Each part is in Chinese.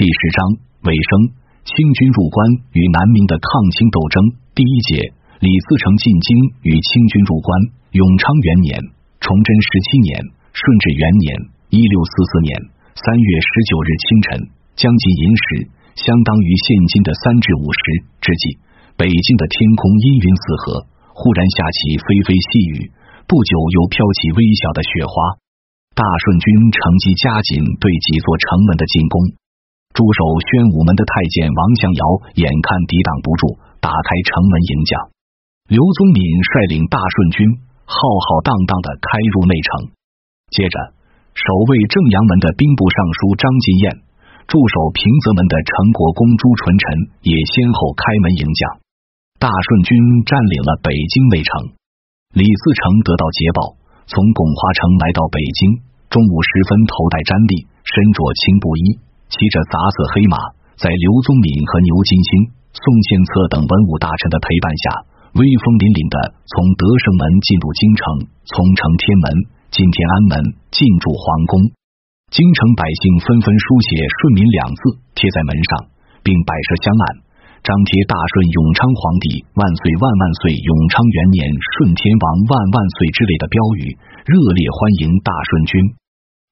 第十章尾声：清军入关与南明的抗清斗争。第一节：李自成进京与清军入关。永昌元年（崇祯十七年）顺治元年（一六四四年）三月十九日清晨，将近寅时，相当于现今的三至五时之际，北京的天空阴云四合，忽然下起霏霏细雨，不久又飘起微小的雪花。大顺军乘机加紧对几座城门的进攻。驻守宣武门的太监王向尧眼看抵挡不住，打开城门迎将。刘宗敏率领大顺军浩浩荡荡的开入内城。接着，守卫正阳门的兵部尚书张进彦，驻守平泽门的成国公朱纯臣也先后开门迎将。大顺军占领了北京内城。李自成得到捷报，从巩华城来到北京，中午时分头戴毡笠，身着青布衣。骑着杂色黑马，在刘宗敏和牛金星、宋献策等文武大臣的陪伴下，威风凛凛的从德胜门进入京城，从承天门进天安门，进驻皇宫。京城百姓纷纷书写“顺民”两字贴在门上，并摆设香案，张贴“大顺永昌皇帝万岁万万岁，永昌元年顺天王万万岁”之类的标语，热烈欢迎大顺军。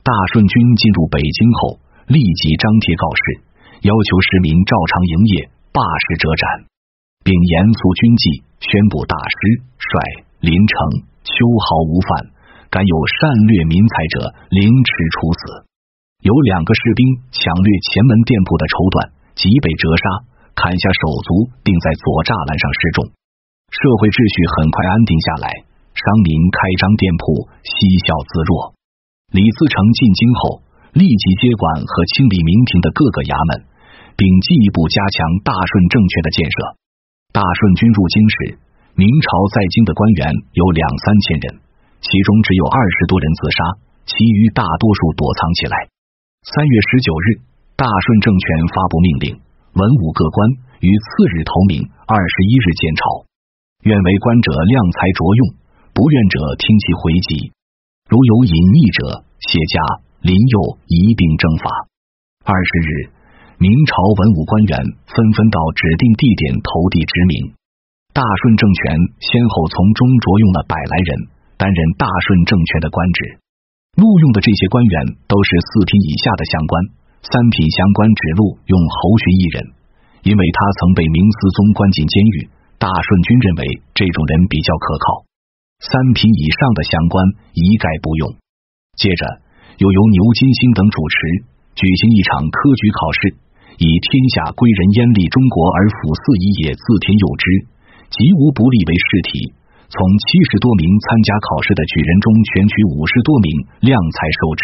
大顺军进入北京后。立即张贴告示，要求市民照常营业，罢市者斩，并严肃军纪，宣布大师、帅、林城、秋毫无犯，敢有擅掠民财者，凌迟处死。有两个士兵抢掠前门店铺的绸缎，即被折杀，砍下手足，并在左栅栏上示众。社会秩序很快安定下来，商民开张店铺，嬉笑自若。李自成进京后。立即接管和清理明廷的各个衙门，并进一步加强大顺政权的建设。大顺军入京时，明朝在京的官员有两三千人，其中只有二十多人自杀，其余大多数躲藏起来。三月十九日，大顺政权发布命令，文武各官于次日投名，二十一日建朝。愿为官者量才着用，不愿者听其回籍。如有隐匿者，谢家。林佑一并征伐。二十日，明朝文武官员纷纷到指定地点投递职名。大顺政权先后从中着用了百来人担任大顺政权的官职。录用的这些官员都是四品以下的相官，三品相官只录用侯寻一人，因为他曾被明思宗关进监狱。大顺军认为这种人比较可靠，三品以上的相官一概不用。接着。又由牛金星等主持举行一场科举考试，以“天下归人焉立中国而辅四夷也”自填有之，极无不利为试题。从七十多名参加考试的举人中选取五十多名量才受之。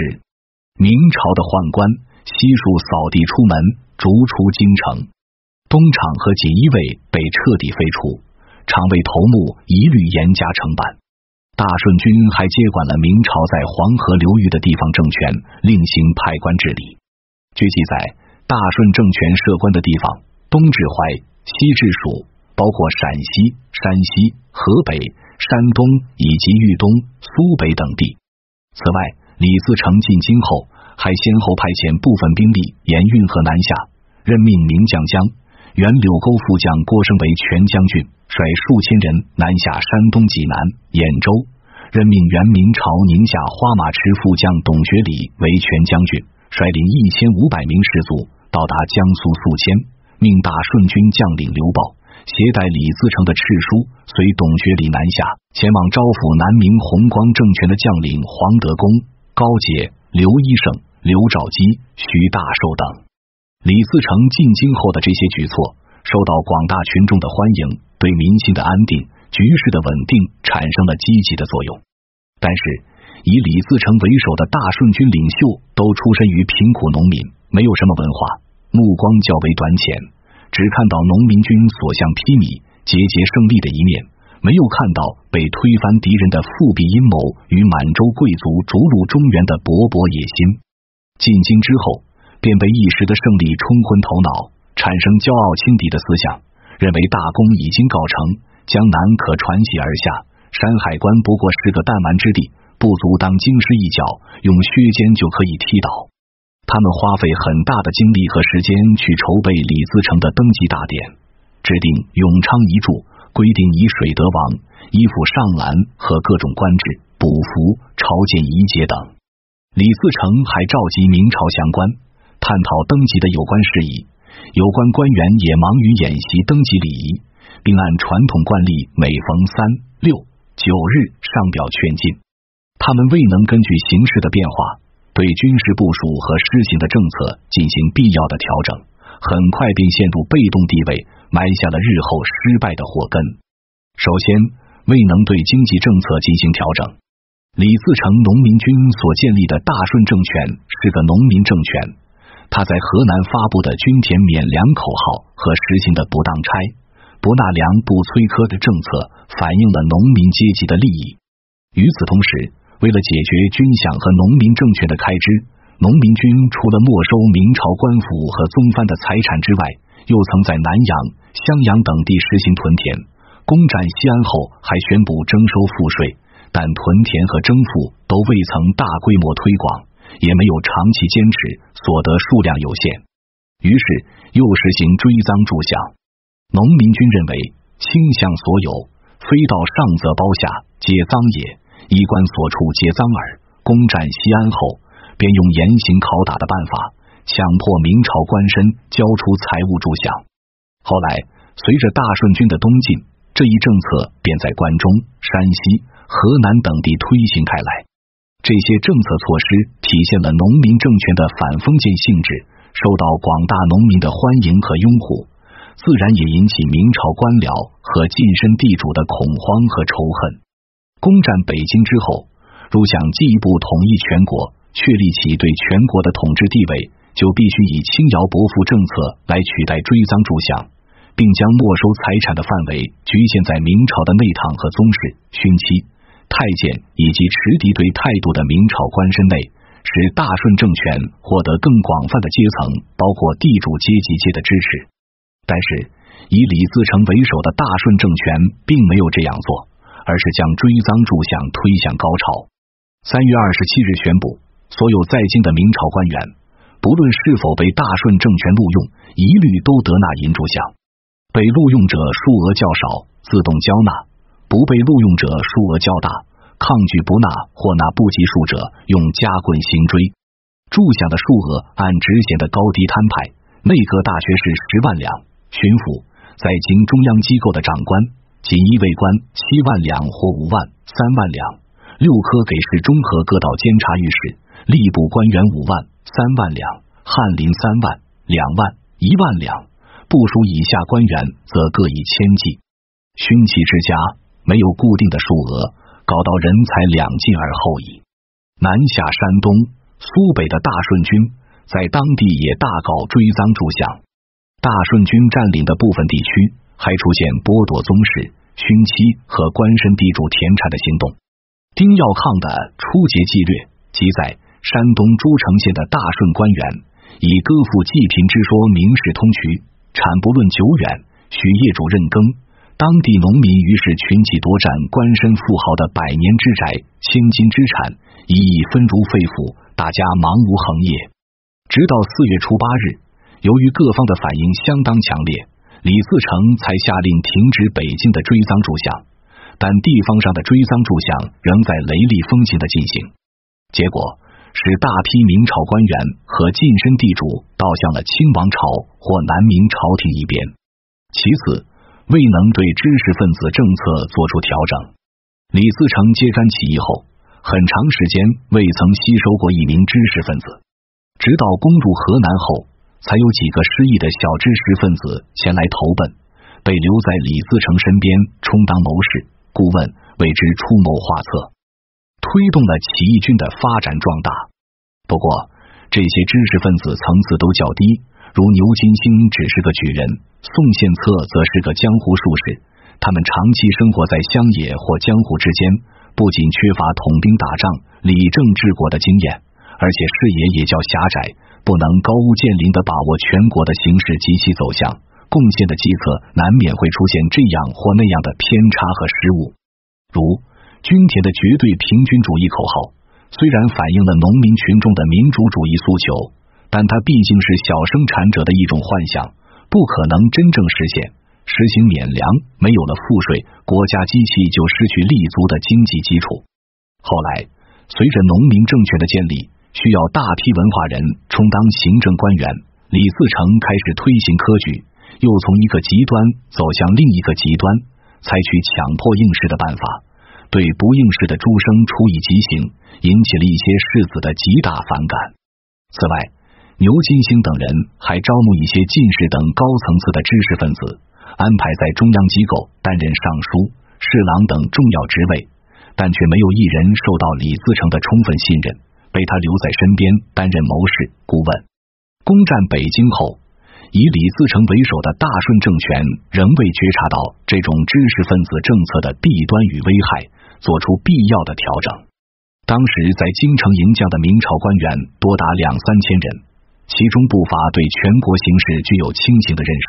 明朝的宦官悉数扫地出门，逐出京城。东厂和锦衣卫被彻底废除，厂卫头目一律严加惩办。大顺军还接管了明朝在黄河流域的地方政权，另行派官治理。据记载，大顺政权设官的地方，东至淮，西至蜀，包括陕西、山西、河北、山东以及豫东、苏北等地。此外，李自成进京后，还先后派遣部分兵力沿运河南下，任命名将江、原柳沟副将郭升为全将军。率数千人南下山东济南、兖州，任命原明朝宁夏花马池副将董学礼为全将军，率领一千五百名士卒到达江苏宿迁，命大顺军将领刘豹携带李自成的敕书，随董学礼南下，前往招抚南明弘光政权的将领黄德功、高杰、刘医生、刘兆基、徐大寿等。李自成进京后的这些举措，受到广大群众的欢迎。对民心的安定、局势的稳定产生了积极的作用。但是，以李自成为首的大顺军领袖都出身于贫苦农民，没有什么文化，目光较为短浅，只看到农民军所向披靡、节节胜利的一面，没有看到被推翻敌人的复辟阴谋与满洲贵族逐鹿中原的勃勃野心。进京之后，便被一时的胜利冲昏头脑，产生骄傲轻敌的思想。认为大功已经告成，江南可传檄而下，山海关不过是个弹丸之地，不足当京师一角，用削尖就可以踢倒。他们花费很大的精力和时间去筹备李自成的登基大典，制定永昌遗嘱，规定以水德王依附上兰和各种官制、补服、朝见仪节等。李自成还召集明朝降官，探讨登基的有关事宜。有关官员也忙于演习登记礼仪，并按传统惯例，每逢三六九日上表劝进。他们未能根据形势的变化。对军事部署和施行的政策进行必要的调整，很快便陷入被动地位，埋下了日后失败的祸根。首先，未能对经济政策进行调整。李自成农民军所建立的大顺政权是个农民政权，他在河南发布的均田免粮口号和实行的不当差、不纳粮、不催科的政策，反映了农民阶级的利益。与此同时，为了解决军饷和农民政权的开支，农民军除了没收明朝官府和宗藩的财产之外，又曾在南阳、襄阳等地实行屯田。攻占西安后，还宣布征收赋税，但屯田和征赋都未曾大规模推广，也没有长期坚持，所得数量有限。于是又实行追赃助饷。农民军认为，倾向所有，非到上则包下，皆赃也。衣冠所处皆赃耳。攻占西安后，便用严刑拷打的办法，强迫明朝官绅交出财物助饷。后来，随着大顺军的东进，这一政策便在关中、山西、河南等地推行开来。这些政策措施体现了农民政权的反封建性质，受到广大农民的欢迎和拥护，自然也引起明朝官僚和近身地主的恐慌和仇恨。攻占北京之后，如想进一步统一全国，确立起对全国的统治地位，就必须以轻徭薄赋政策来取代追赃助饷，并将没收财产的范围局限在明朝的内堂和宗室、勋戚、太监以及持敌对态度的明朝官绅内，使大顺政权获得更广泛的阶层，包括地主阶级界的支持。但是，以李自成为首的大顺政权并没有这样做。而是将追赃助饷推向高潮。三月二十七日宣布，所有在京的明朝官员，不论是否被大顺政权录用，一律都得纳银助饷。被录用者数额较少，自动交纳；不被录用者数额较大，抗拒不纳或纳不及数者，用夹棍刑追。助饷的数额按职衔的高低摊派，内阁大学士十万两，巡抚在京中央机构的长官。锦衣卫官七万两或五万、三万两；六科给事中和各道监察御史、吏部官员五万、三万两；翰林三万、两万、一万两；部属以下官员则各以千计。勋戚之家没有固定的数额，搞到人才两尽而后已。南下山东、苏北的大顺军在当地也大搞追赃助饷。大顺军占领的部分地区。还出现剥夺宗室、勋戚和官绅地主田产的行动。丁耀抗的《初节纪略》记载，山东诸城县的大顺官员以割赋济贫之说明示通衢，产不论久远，许业主任耕。当地农民于是群起夺占官绅富豪的百年之宅、千金之产，一一分如肺腑，大家忙无横业。直到四月初八日，由于各方的反应相当强烈。李自成才下令停止北京的追赃助饷，但地方上的追赃助饷仍在雷厉风行的进行，结果使大批明朝官员和近身地主倒向了清王朝或南明朝廷一边。其次，未能对知识分子政策做出调整。李自成揭竿起义后，很长时间未曾吸收过一名知识分子，直到攻入河南后。才有几个失意的小知识分子前来投奔，被留在李自成身边充当谋士、顾问，为之出谋划策，推动了起义军的发展壮大。不过，这些知识分子层次都较低，如牛金星只是个举人，宋献策则是个江湖术士。他们长期生活在乡野或江湖之间，不仅缺乏统兵打仗、理政治国的经验，而且视野也较狭窄。不能高屋建瓴的把握全国的形势及其走向，贡献的计策难免会出现这样或那样的偏差和失误。如均田的绝对平均主义口号，虽然反映了农民群众的民主主义诉求，但它毕竟是小生产者的一种幻想，不可能真正实现。实行免粮，没有了赋税，国家机器就失去立足的经济基础。后来，随着农民政权的建立，需要大批文化人充当行政官员。李自成开始推行科举，又从一个极端走向另一个极端，采取强迫应试的办法，对不应试的诸生处以极刑，引起了一些士子的极大反感。此外，牛金星等人还招募一些进士等高层次的知识分子。安排在中央机构担任尚书、侍郎等重要职位，但却没有一人受到李自成的充分信任，被他留在身边担任谋士、顾问。攻占北京后，以李自成为首的大顺政权仍未觉察到这种知识分子政策的弊端与危害，做出必要的调整。当时在京城迎将的明朝官员多达两三千人，其中不乏对全国形势具有清醒的认识。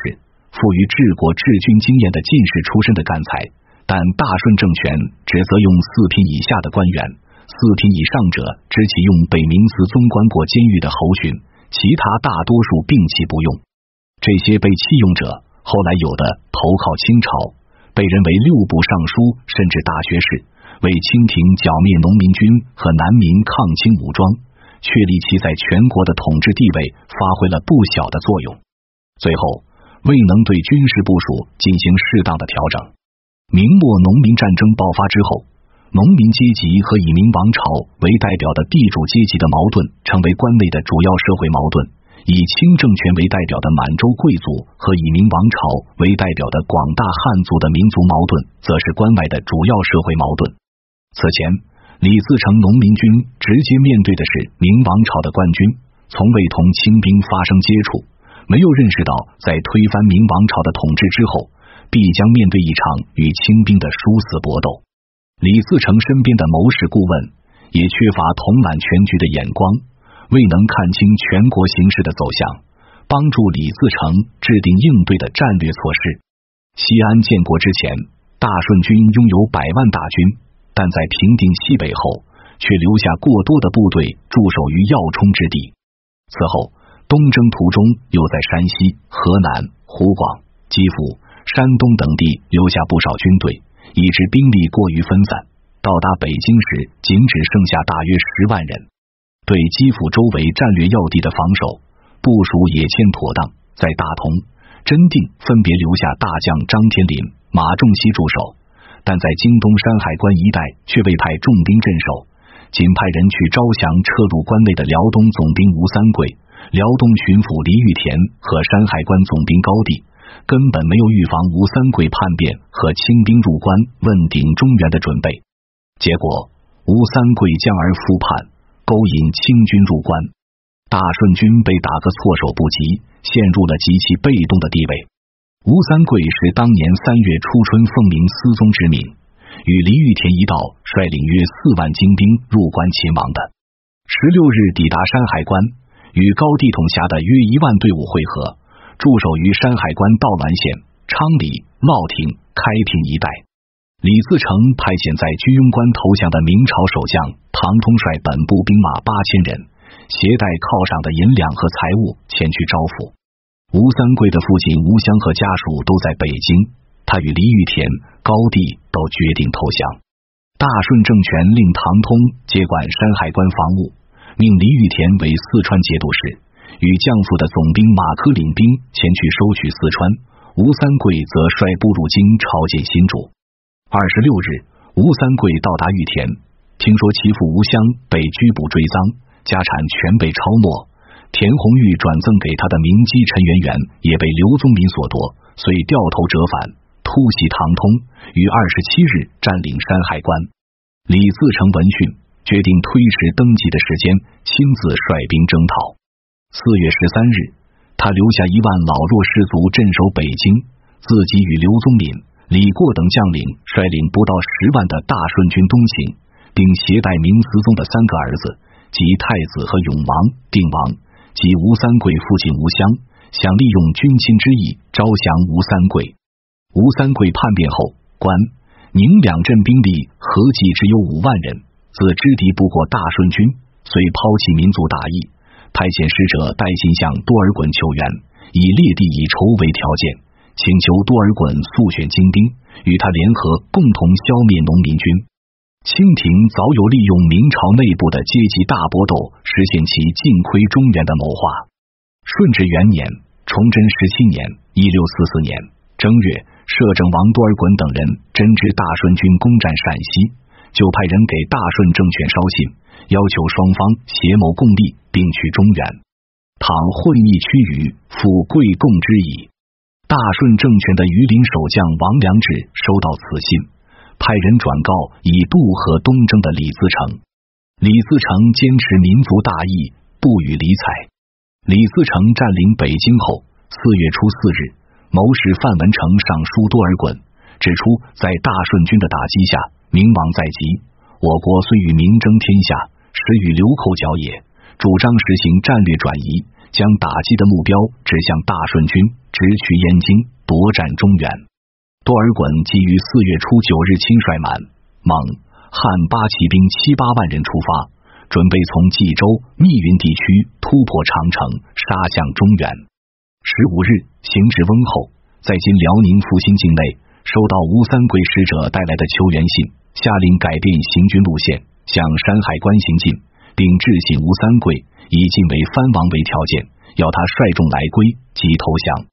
富于治国治军经验的进士出身的干才，但大顺政权只责用四品以下的官员，四品以上者只启用北冥司宗官过监狱的侯巡，其他大多数并弃不用。这些被弃用者，后来有的投靠清朝，被认为六部尚书甚至大学士，为清廷剿灭农民军和南明抗清武装，确立其在全国的统治地位，发挥了不小的作用。最后。未能对军事部署进行适当的调整。明末农民战争爆发之后，农民阶级和以明王朝为代表的地主阶级的矛盾成为关内的主要社会矛盾；以清政权为代表的满洲贵族和以明王朝为代表的广大汉族的民族矛盾，则是关外的主要社会矛盾。此前，李自成农民军直接面对的是明王朝的官军，从未同清兵发生接触。没有认识到，在推翻明王朝的统治之后，必将面对一场与清兵的殊死搏斗。李自成身边的谋士顾问也缺乏统揽全局的眼光，未能看清全国形势的走向，帮助李自成制定应对的战略措施。西安建国之前，大顺军拥有百万大军，但在平定西北后，却留下过多的部队驻守于要冲之地。此后。东征途中，又在山西、河南、湖广、基辅、山东等地留下不少军队，以致兵力过于分散。到达北京时，仅只剩下大约十万人。对基辅周围战略要地的防守部署也欠妥当，在大同、真定分别留下大将张天林、马仲熙驻守，但在京东山海关一带却未派重兵镇守，仅派人去招降撤入关内的辽东总兵吴三桂。辽东巡抚黎玉田和山海关总兵高地根本没有预防吴三桂叛变和清兵入关问鼎中原的准备，结果吴三桂降而复叛，勾引清军入关，大顺军被打个措手不及，陷入了极其被动的地位。吴三桂是当年三月初春奉明思宗之命，与黎玉田一道率领约四万精兵入关秦王的。十六日抵达山海关。与高帝统辖的约一万队伍会合，驻守于山海关道峦县、昌黎、茂亭、开平一带。李自成派遣在居庸关投降的明朝守将唐通率本部兵马八千人，携带犒赏的银两和财物前去招抚。吴三桂的父亲吴襄和家属都在北京，他与黎玉田、高帝都决定投降。大顺政权令唐通接管山海关防务。命黎玉田为四川节度使，与降附的总兵马科领兵前去收取四川。吴三桂则率部入京朝见新主。二十六日，吴三桂到达玉田，听说其父吴襄被拘捕追赃，家产全被抄没。田红玉转赠给他的明基陈圆圆也被刘宗敏所夺，遂掉头折返，突袭唐通，于二十七日占领山海关。李自成闻讯。决定推迟登基的时间，亲自率兵征讨。四月十三日，他留下一万老弱士卒镇守北京，自己与刘宗敏、李过等将领率领不到十万的大顺军东行，并携带明思宗的三个儿子，即太子和永王、定王，及吴三桂父亲吴襄，想利用军亲之意招降吴三桂。吴三桂叛变后，关宁两镇兵力合计只有五万人。自知敌不过大顺军，遂抛弃民族大义，派遣使者带信向多尔衮求援，以列地以仇为条件，请求多尔衮速选精兵，与他联合，共同消灭农民军。清廷早有利用明朝内部的阶级大搏斗，实现其尽窥中原的谋划。顺治元年，崇祯十七年（一六四四年）正月，摄政王多尔衮等人真知大顺军攻占陕西，就派人给大顺政权捎信。要求双方协谋共力，并取中原。倘会意趋于，复贵共之矣。大顺政权的榆林守将王良志收到此信，派人转告已渡河东征的李自成。李自成坚持民族大义，不予理睬。李自成占领北京后，四月初四日，谋士范文成上书多尔衮，指出在大顺军的打击下，明亡在即。我国虽与明争天下。实与流寇交也，主张实行战略转移，将打击的目标指向大顺军，直取燕京，夺占中原。多尔衮基于四月初九日亲率满、蒙、汉八旗兵七八万人出发，准备从冀州、密云地区突破长城，杀向中原。十五日，行至温后，在今辽宁阜新境内，收到吴三桂使者带来的求援信，下令改变行军路线。向山海关行进，并致信吴三桂，以晋为藩王为条件，要他率众来归即投降。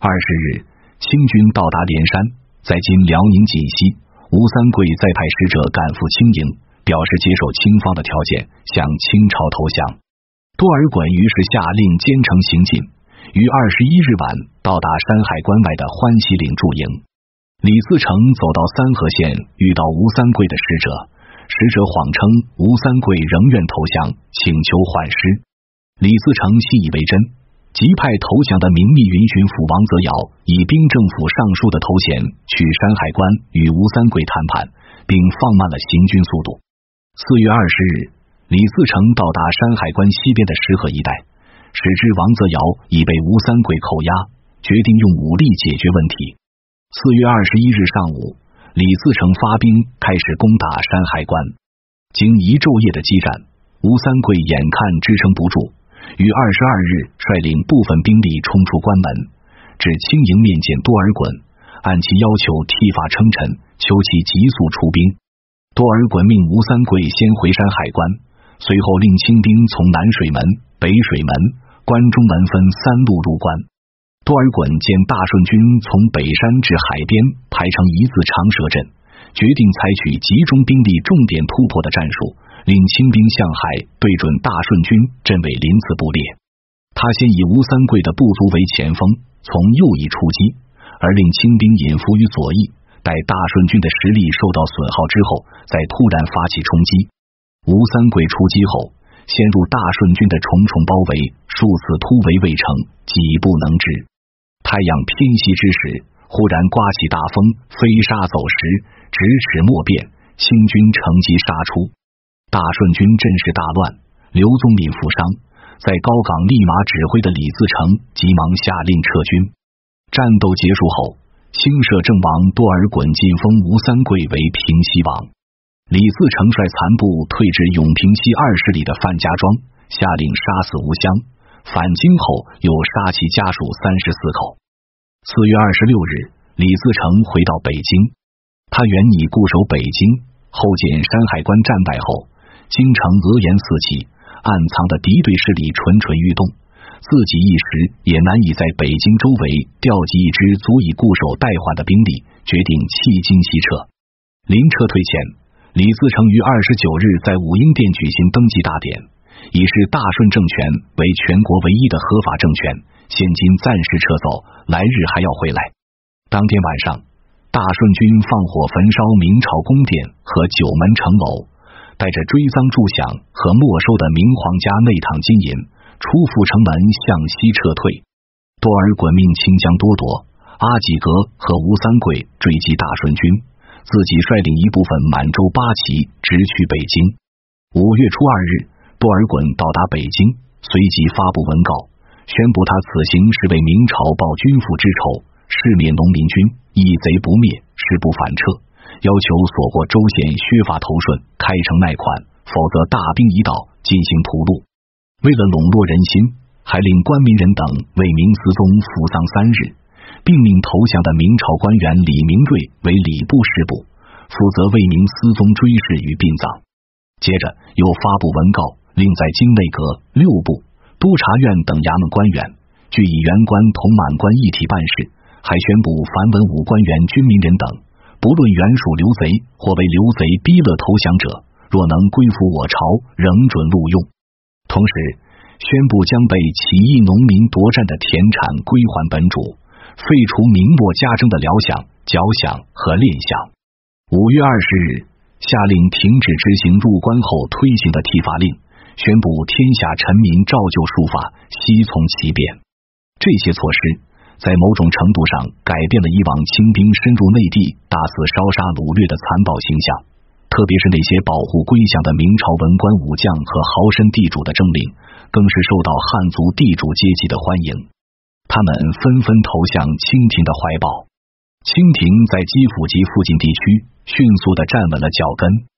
二十日，清军到达连山，在今辽宁锦西，吴三桂再派使者赶赴清营，表示接受清方的条件，向清朝投降。多尔衮于是下令兼程行进，于二十一日晚到达山海关外的欢喜岭驻营。李自成走到三河县，遇到吴三桂的使者。使者谎称吴三桂仍愿投降，请求缓师。李自成信以为真，即派投降的明密云巡抚王泽尧以兵政府尚书的头衔去山海关与吴三桂谈判，并放慢了行军速度。四月二十日，李自成到达山海关西边的石河一带，使知王泽尧已被吴三桂扣押，决定用武力解决问题。四月二十一日上午。李自成发兵开始攻打山海关，经一昼夜的激战，吴三桂眼看支撑不住，于二十二日率领部分兵力冲出关门，至清营面见多尔衮，按其要求剃发称臣，求其急速出兵。多尔衮命吴三桂先回山海关，随后令清兵从南水门、北水门、关中门分三路入关。多尔衮见大顺军从北山至海边排成一字长蛇阵，决定采取集中兵力重点突破的战术，令清兵向海对准大顺军阵尾鳞次不列。他先以吴三桂的部族为前锋，从右翼出击，而令清兵隐伏于左翼，待大顺军的实力受到损耗之后，再突然发起冲击。吴三桂出击后，陷入大顺军的重重包围，数次突围未成，几不能支。太阳偏西之时，忽然刮起大风，飞沙走石，咫尺莫辨。清军乘机杀出，大顺军阵势大乱。刘宗敏负伤，在高岗立马指挥的李自成急忙下令撤军。战斗结束后，清摄政王多尔衮晋封吴三桂为平西王。李自成率残部退至永平西二十里的范家庄，下令杀死吴襄。返京后，又杀其家属三十四口。四月二十六日，李自成回到北京。他原拟固守北京，后见山海关战败后，京城恶言四起，暗藏的敌对势力蠢蠢欲动，自己一时也难以在北京周围调集一支足以固守代缓的兵力，决定弃京西撤。临撤退前，李自成于二十九日在武英殿举行登基大典。以示大顺政权为全国唯一的合法政权，现今暂时撤走，来日还要回来。当天晚上，大顺军放火焚烧明朝宫殿和九门城楼，带着追赃助饷和没收的明皇家内堂金银，出阜城门向西撤退。多尔衮命清江多铎、阿济格和吴三桂追击大顺军，自己率领一部分满洲八旗直取北京。五月初二日。多尔衮到达北京，随即发布文告，宣布他此行是为明朝报君父之仇，是灭农民军，一贼不灭，誓不反撤。要求所过州县削发头顺，开城卖款，否则大兵已到，进行屠戮。为了笼络人心，还令官民人等为明思宗服丧三日，并命投降的明朝官员李明瑞为礼部侍部，负责为明思宗追谥与殡葬。接着又发布文告，令在京内阁、六部、督察院等衙门官员，据以原官同满官一体办事。还宣布，凡文武官员、军民人等，不论原属刘贼或被刘贼逼勒投降者，若能归附我朝，仍准录用。同时，宣布将被起义农民夺占的田产归还本主，废除明末加征的辽饷、缴饷和练饷。五月二十日，下令停止执行入关后推行的剃发令，宣布天下臣民照旧束发，悉从其变。这些措施。在某种程度上改变了以往清兵深入内地大肆烧杀掳掠的残暴形象，特别是那些保护归降的明朝文官武将和豪绅地主的政令，更是受到汉族地主阶级的欢迎。他们纷纷投向清廷的怀抱。清廷在基辅及附近地区迅速的站稳了脚跟。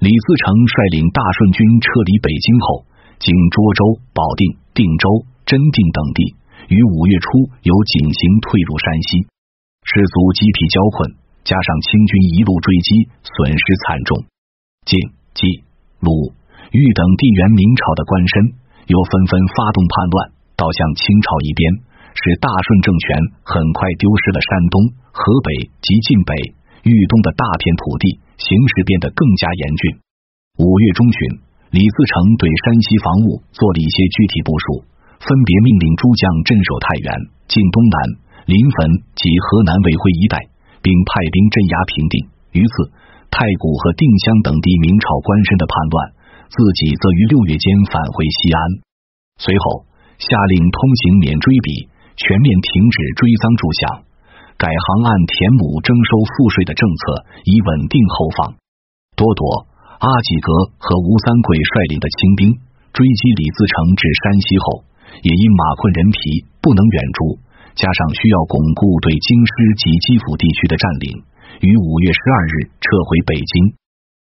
李自成率领大顺军撤离北京后，经涿州、保定、定州、真定等地。于五月初由井陉退入山西，士卒积疲交困，加上清军一路追击，损失惨重。晋、冀、鲁、豫等地缘明朝的官绅又纷纷发动叛乱，倒向清朝一边，使大顺政权很快丢失了山东、河北及晋北、豫东的大片土地，形势变得更加严峻。五月中旬，李自成对山西防务做了一些具体部署。分别命令诸将镇守太原、晋东南、临汾及河南卫辉一带，并派兵镇压平定。于此，太谷和定襄等地明朝官绅的叛乱，自己则于六月间返回西安。随后，下令通行免追笔，全面停止追赃助饷，改行按田亩征收赋税的政策，以稳定后方。多铎、阿济格和吴三桂率领的清兵追击李自成至山西后。也因马困人疲，不能远逐，加上需要巩固对京师及基辅地区的占领，于五月十二日撤回北京。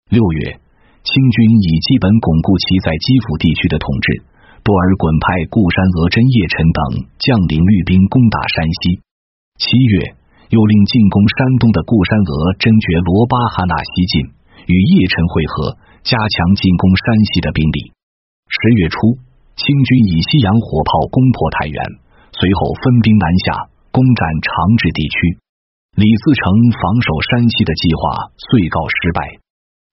六月，清军已基本巩固其在基辅地区的统治。多尔衮派固山额真叶臣等将领率兵攻打山西。七月，又令进攻山东的固山额真爵罗巴哈纳西进，与叶臣会合，加强进攻山西的兵力。十月初。清军以西洋火炮攻破太原，随后分兵南下攻占长治地区。李自成防守山西的计划遂告失败。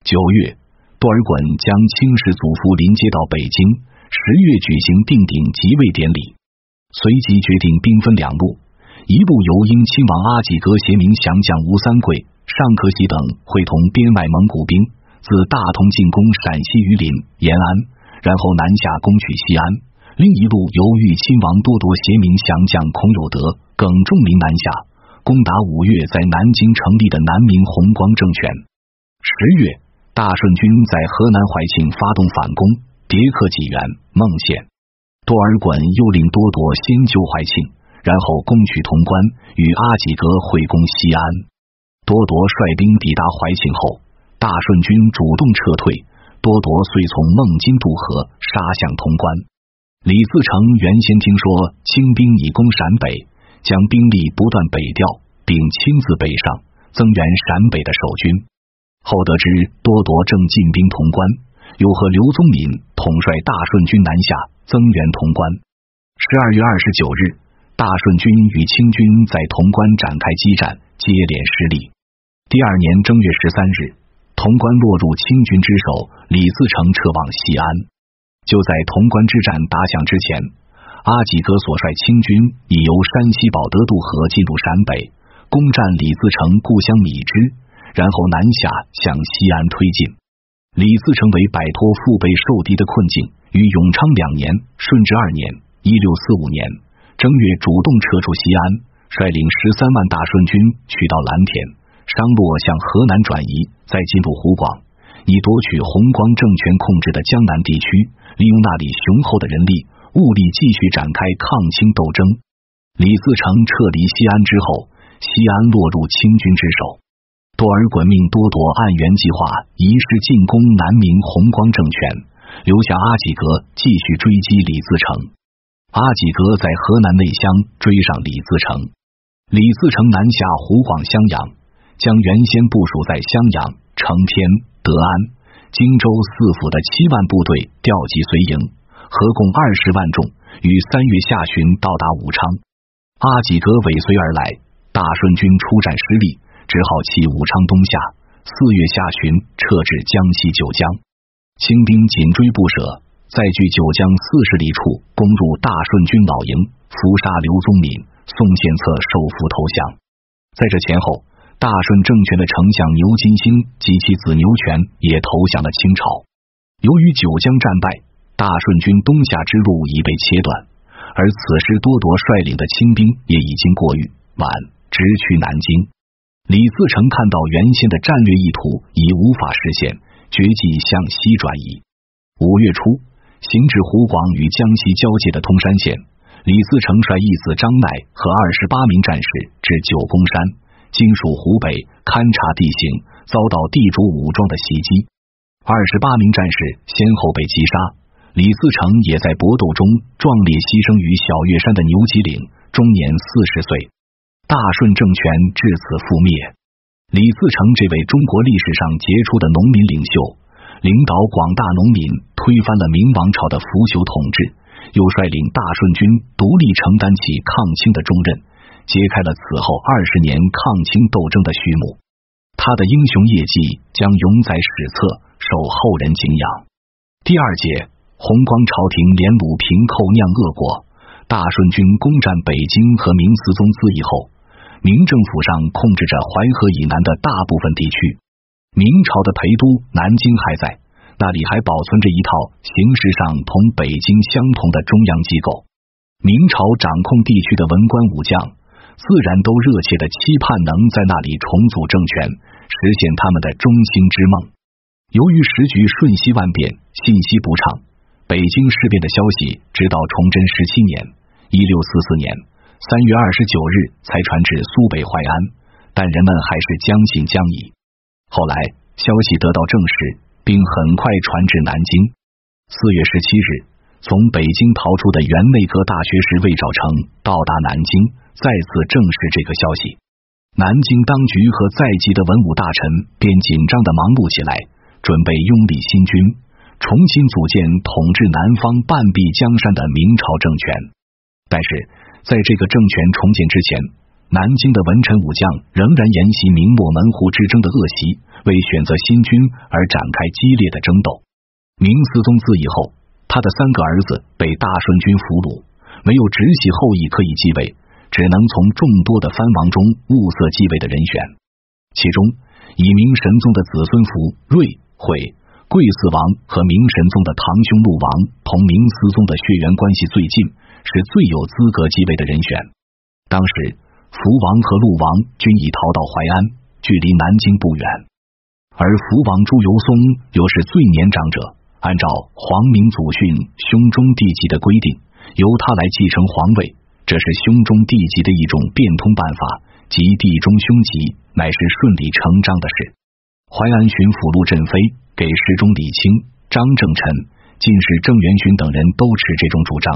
九月，多尔衮将清世祖父临接到北京。十月举行定鼎即位典礼，随即决定兵分两路：一路由英亲王阿济格携明降将吴三桂、尚可喜等会同边外蒙古兵，自大同进攻陕西榆林、延安。然后南下攻取西安，另一路由豫亲王多铎携明降将孔有德、耿仲明南下攻打五月在南京成立的南明弘光政权。十月，大顺军在河南怀庆发动反攻，迭克济源、孟县。多尔衮又令多铎先救怀庆，然后攻取潼关，与阿济格会攻西安。多铎率兵抵达怀庆后，大顺军主动撤退。多铎遂从孟津渡河，杀向潼关。李自成原先听说清兵已攻陕北，将兵力不断北调，并亲自北上增援陕北的守军。后得知多铎正进兵潼关，又和刘宗敏统帅大顺军南下增援潼关。十二月二十九日，大顺军与清军在潼关展开激战，接连失利。第二年正月十三日。潼关落入清军之手，李自成撤往西安。就在潼关之战打响之前，阿济格所率清军已由山西保德渡河进入陕北，攻占李自成故乡米脂，然后南下向西安推进。李自成为摆脱腹背受敌的困境，于永昌两年（顺治二年（一六四五年）正月主动撤出西安，率领十三万大顺军取到蓝田。商洛向河南转移，再进入湖广，以夺取红光政权控制的江南地区，利用那里雄厚的人力物力，继续展开抗清斗争。李自成撤离西安之后，西安落入清军之手。多尔衮命多铎按原计划移师进攻南明红光政权，留下阿济格继续追击李自成。阿济格在河南内乡追上李自成，李自成南下湖广襄阳，将原先部署在襄阳、成天、德安、荆州四府的七万部队调集随营，合共二十万众，于三月下旬到达武昌。阿济格尾随而来，大顺军出战失利，只好弃武昌东下。四月下旬，撤至江西九江，清兵紧追不舍，在距九江四十里处攻入大顺军老营，伏杀刘宗敏、宋献策，受俘投降。在这前后，大顺政权的丞相牛金星及其子牛权也投降了清朝。由于九江战败，大顺军东下之路已被切断，而此时多铎率领的清兵也已经过豫皖，直趋南京。李自成看到原先的战略意图已无法实现，决计向西转移。五月初，行至湖广与江西交界的通山县，李自成率义子张鼐和二十八名战士至九宫山（今属湖北）勘察地形，遭到地主武装的袭击，二十八名战士先后被击杀。李自成也在搏斗中壮烈牺牲于小月山的牛脊岭，终年四十岁。大顺政权至此覆灭。李自成这位中国历史上杰出的农民领袖，领导广大农民推翻了明王朝的腐朽统治，又率领大顺军独立承担起抗清的重任，揭开了此后二十年抗清斗争的序幕。他的英雄业绩将永载史册，受后人敬仰。第二届弘光朝廷连鲁平寇酿恶果，大顺军攻占北京和明思宗自缢后。明政府上控制着淮河以南的大部分地区，明朝的陪都南京还在，那里还保存着一套形式上同北京相同的中央机构。明朝掌控地区的文官武将，自然都热切的期盼能在那里重组政权，实现他们的中兴之梦。由于时局瞬息万变，信息不畅，北京事变的消息直到崇祯十七年（一六四四年）。三月二十九日才传至苏北淮安，但人们还是将信将疑。后来消息得到证实，并很快传至南京。四月十七日，从北京逃出的原内阁大学士魏兆成到达南京，再次证实这个消息。南京当局和在籍的文武大臣便紧张的忙碌起来，准备拥立新军，重新组建统治南方半壁江山的明朝政权。但是。在这个政权重建之前，南京的文臣武将仍然沿袭明末门户之争的恶习，为选择新君而展开激烈的争斗。明思宗自缢后，他的三个儿子被大顺军俘虏，没有直系后裔可以继位，只能从众多的藩王中物色继位的人选。其中，以明神宗的子孙福瑞惠贵四王和明神宗的堂兄陆王同明思宗的血缘关系最近。是最有资格继位的人选。当时，福王和陆王均已逃到淮安，距离南京不远。而福王朱由崧又是最年长者，按照皇明祖训兄终弟及的规定，由他来继承皇位，这是兄中弟及的一种变通办法，即弟中兄及，乃是顺理成章的事。淮安巡抚陆振飞给侍中李清、张正臣、进士郑元勋等人都持这种主张。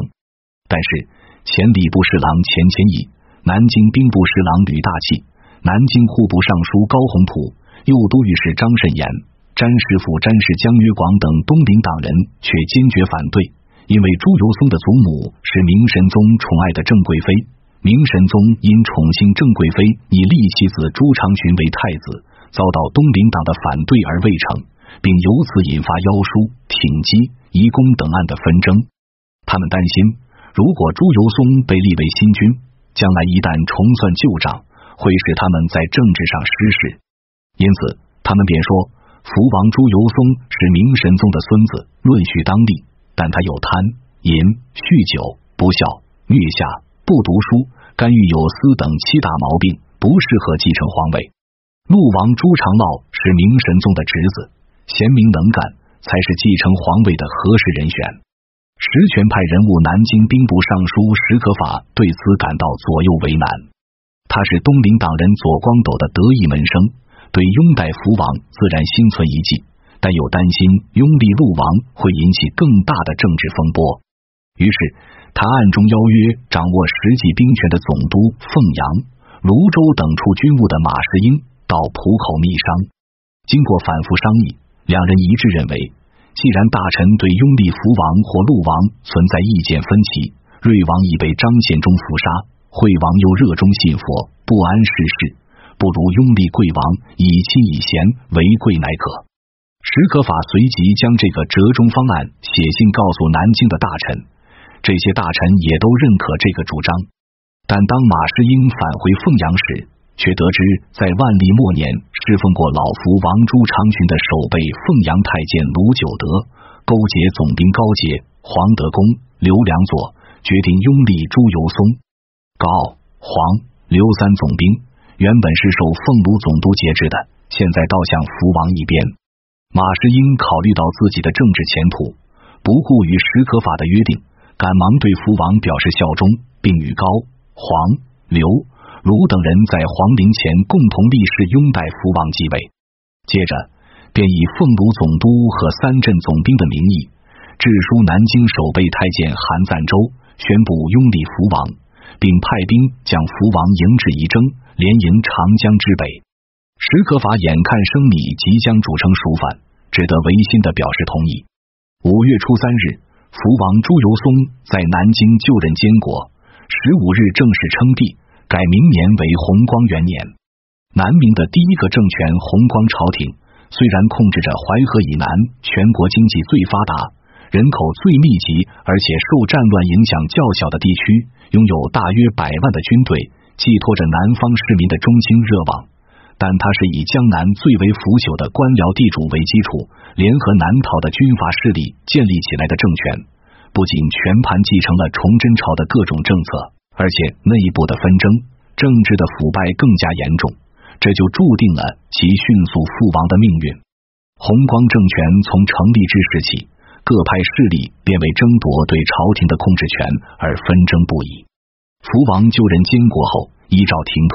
但是前礼部侍郎钱谦益、南京兵部侍郎吕大器、南京户部尚书高宏普、右都御史张慎言、詹师傅詹氏江约广等东林党人却坚决反对，因为朱由崧的祖母是明神宗宠爱的郑贵妃，明神宗因宠幸郑贵妃，以立其子朱长洵为太子，遭到东林党的反对而未成，并由此引发妖书、挺击、移宫等案的纷争。他们担心。如果朱由崧被立为新君，将来一旦重算旧账，会使他们在政治上失势。因此，他们便说，福王朱由崧是明神宗的孙子，论序当立，但他有贪淫、酗酒、不孝、虐下、不读书、干预有司等七大毛病，不适合继承皇位。陆王朱常懋是明神宗的侄子，贤明能干，才是继承皇位的合适人选。实权派人物南京兵部尚书史可法对此感到左右为难。他是东林党人左光斗的得意门生，对拥戴福王自然心存一计。但又担心拥立陆王会引起更大的政治风波，于是他暗中邀约掌握实际兵权的总督凤阳、泸州等处军务的马士英到浦口密商。经过反复商议，两人一致认为，既然大臣对拥立福王或陆王存在意见分歧，瑞王已被张献忠伏杀，惠王又热衷信佛，不谙世事，不如拥立贵王，以亲以贤，为贵乃可。史可法随即将这个折中方案写信告诉南京的大臣，这些大臣也都认可这个主张。但当马士英返回凤阳时，却得知在万历末年侍奉过老福王朱长群的守备凤阳太监卢九德勾结总兵高杰、黄德公、刘良佐，决定拥立朱由松。高、黄、刘三总兵原本是受凤卢总督节制的，现在倒向福王一边。马士英考虑到自己的政治前途，不顾与史可法的约定，赶忙对福王表示效忠，并与高、黄、刘、卢等人在皇陵前共同立誓拥戴福王继位。接着，便以凤卢总督和三镇总兵的名义，致书南京守备太监韩赞州，宣布拥立福王，并派兵将福王迎至仪征，连营长江之北。史可法眼看生米即将煮成熟饭，只得违心的表示同意。五月初三日，福王朱由崧在南京就任监国，十五日正式称帝，改明年为弘光元年。南明的第一个政权弘光朝廷，虽然控制着淮河以南全国经济最发达、人口最密集，而且受战乱影响较小的地区，拥有大约百万的军队，寄托着南方市民的中心热望。但他是以江南最为腐朽的官僚地主为基础，联合南逃的军阀势力建立起来的政权，不仅全盘继承了崇祯朝的各种政策，而且内部的纷争、政治的腐败更加严重，这就注定了其迅速覆亡的命运。弘光政权从成立之时起，各派势力便为争夺对朝廷的控制权而纷争不已。福王就任监国后，依照廷推。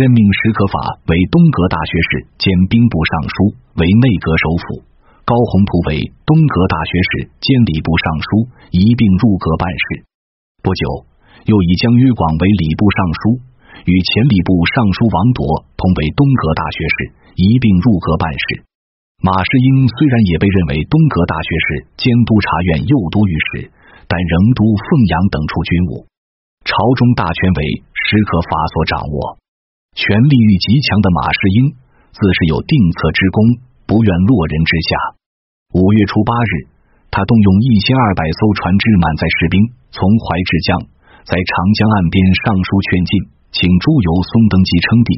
任命史可法为东阁大学士兼兵部尚书，为内阁首辅；高宏图为东阁大学士兼礼部尚书，一并入阁办事。不久，又以江约广为礼部尚书，与前礼部尚书王铎同为东阁大学士，一并入阁办事。马士英虽然也被认为东阁大学士兼督察院右都御史，但仍督凤阳等处军务，朝中大权为史可法所掌握。权力欲极强的马士英，自是有定策之功，不愿落人之下。五月初八日，他动用一千二百艘船只满载士兵，从淮至江，在长江岸边上书劝进，请朱由松登基称帝，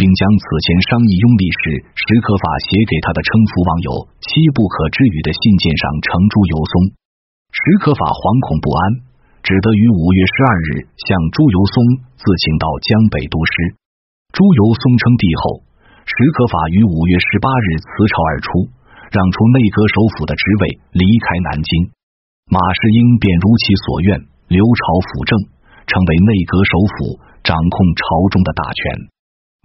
并将此前商议拥立时史可法写给他的称服网友七不可知语的信件上呈朱由松。史可法惶恐不安，只得于五月十二日向朱由松自请到江北督师。朱由崧称帝后，史可法于五月十八日辞朝而出，让出内阁首辅的职位，离开南京。马士英便如其所愿，留朝辅政，成为内阁首辅，掌控朝中的大权。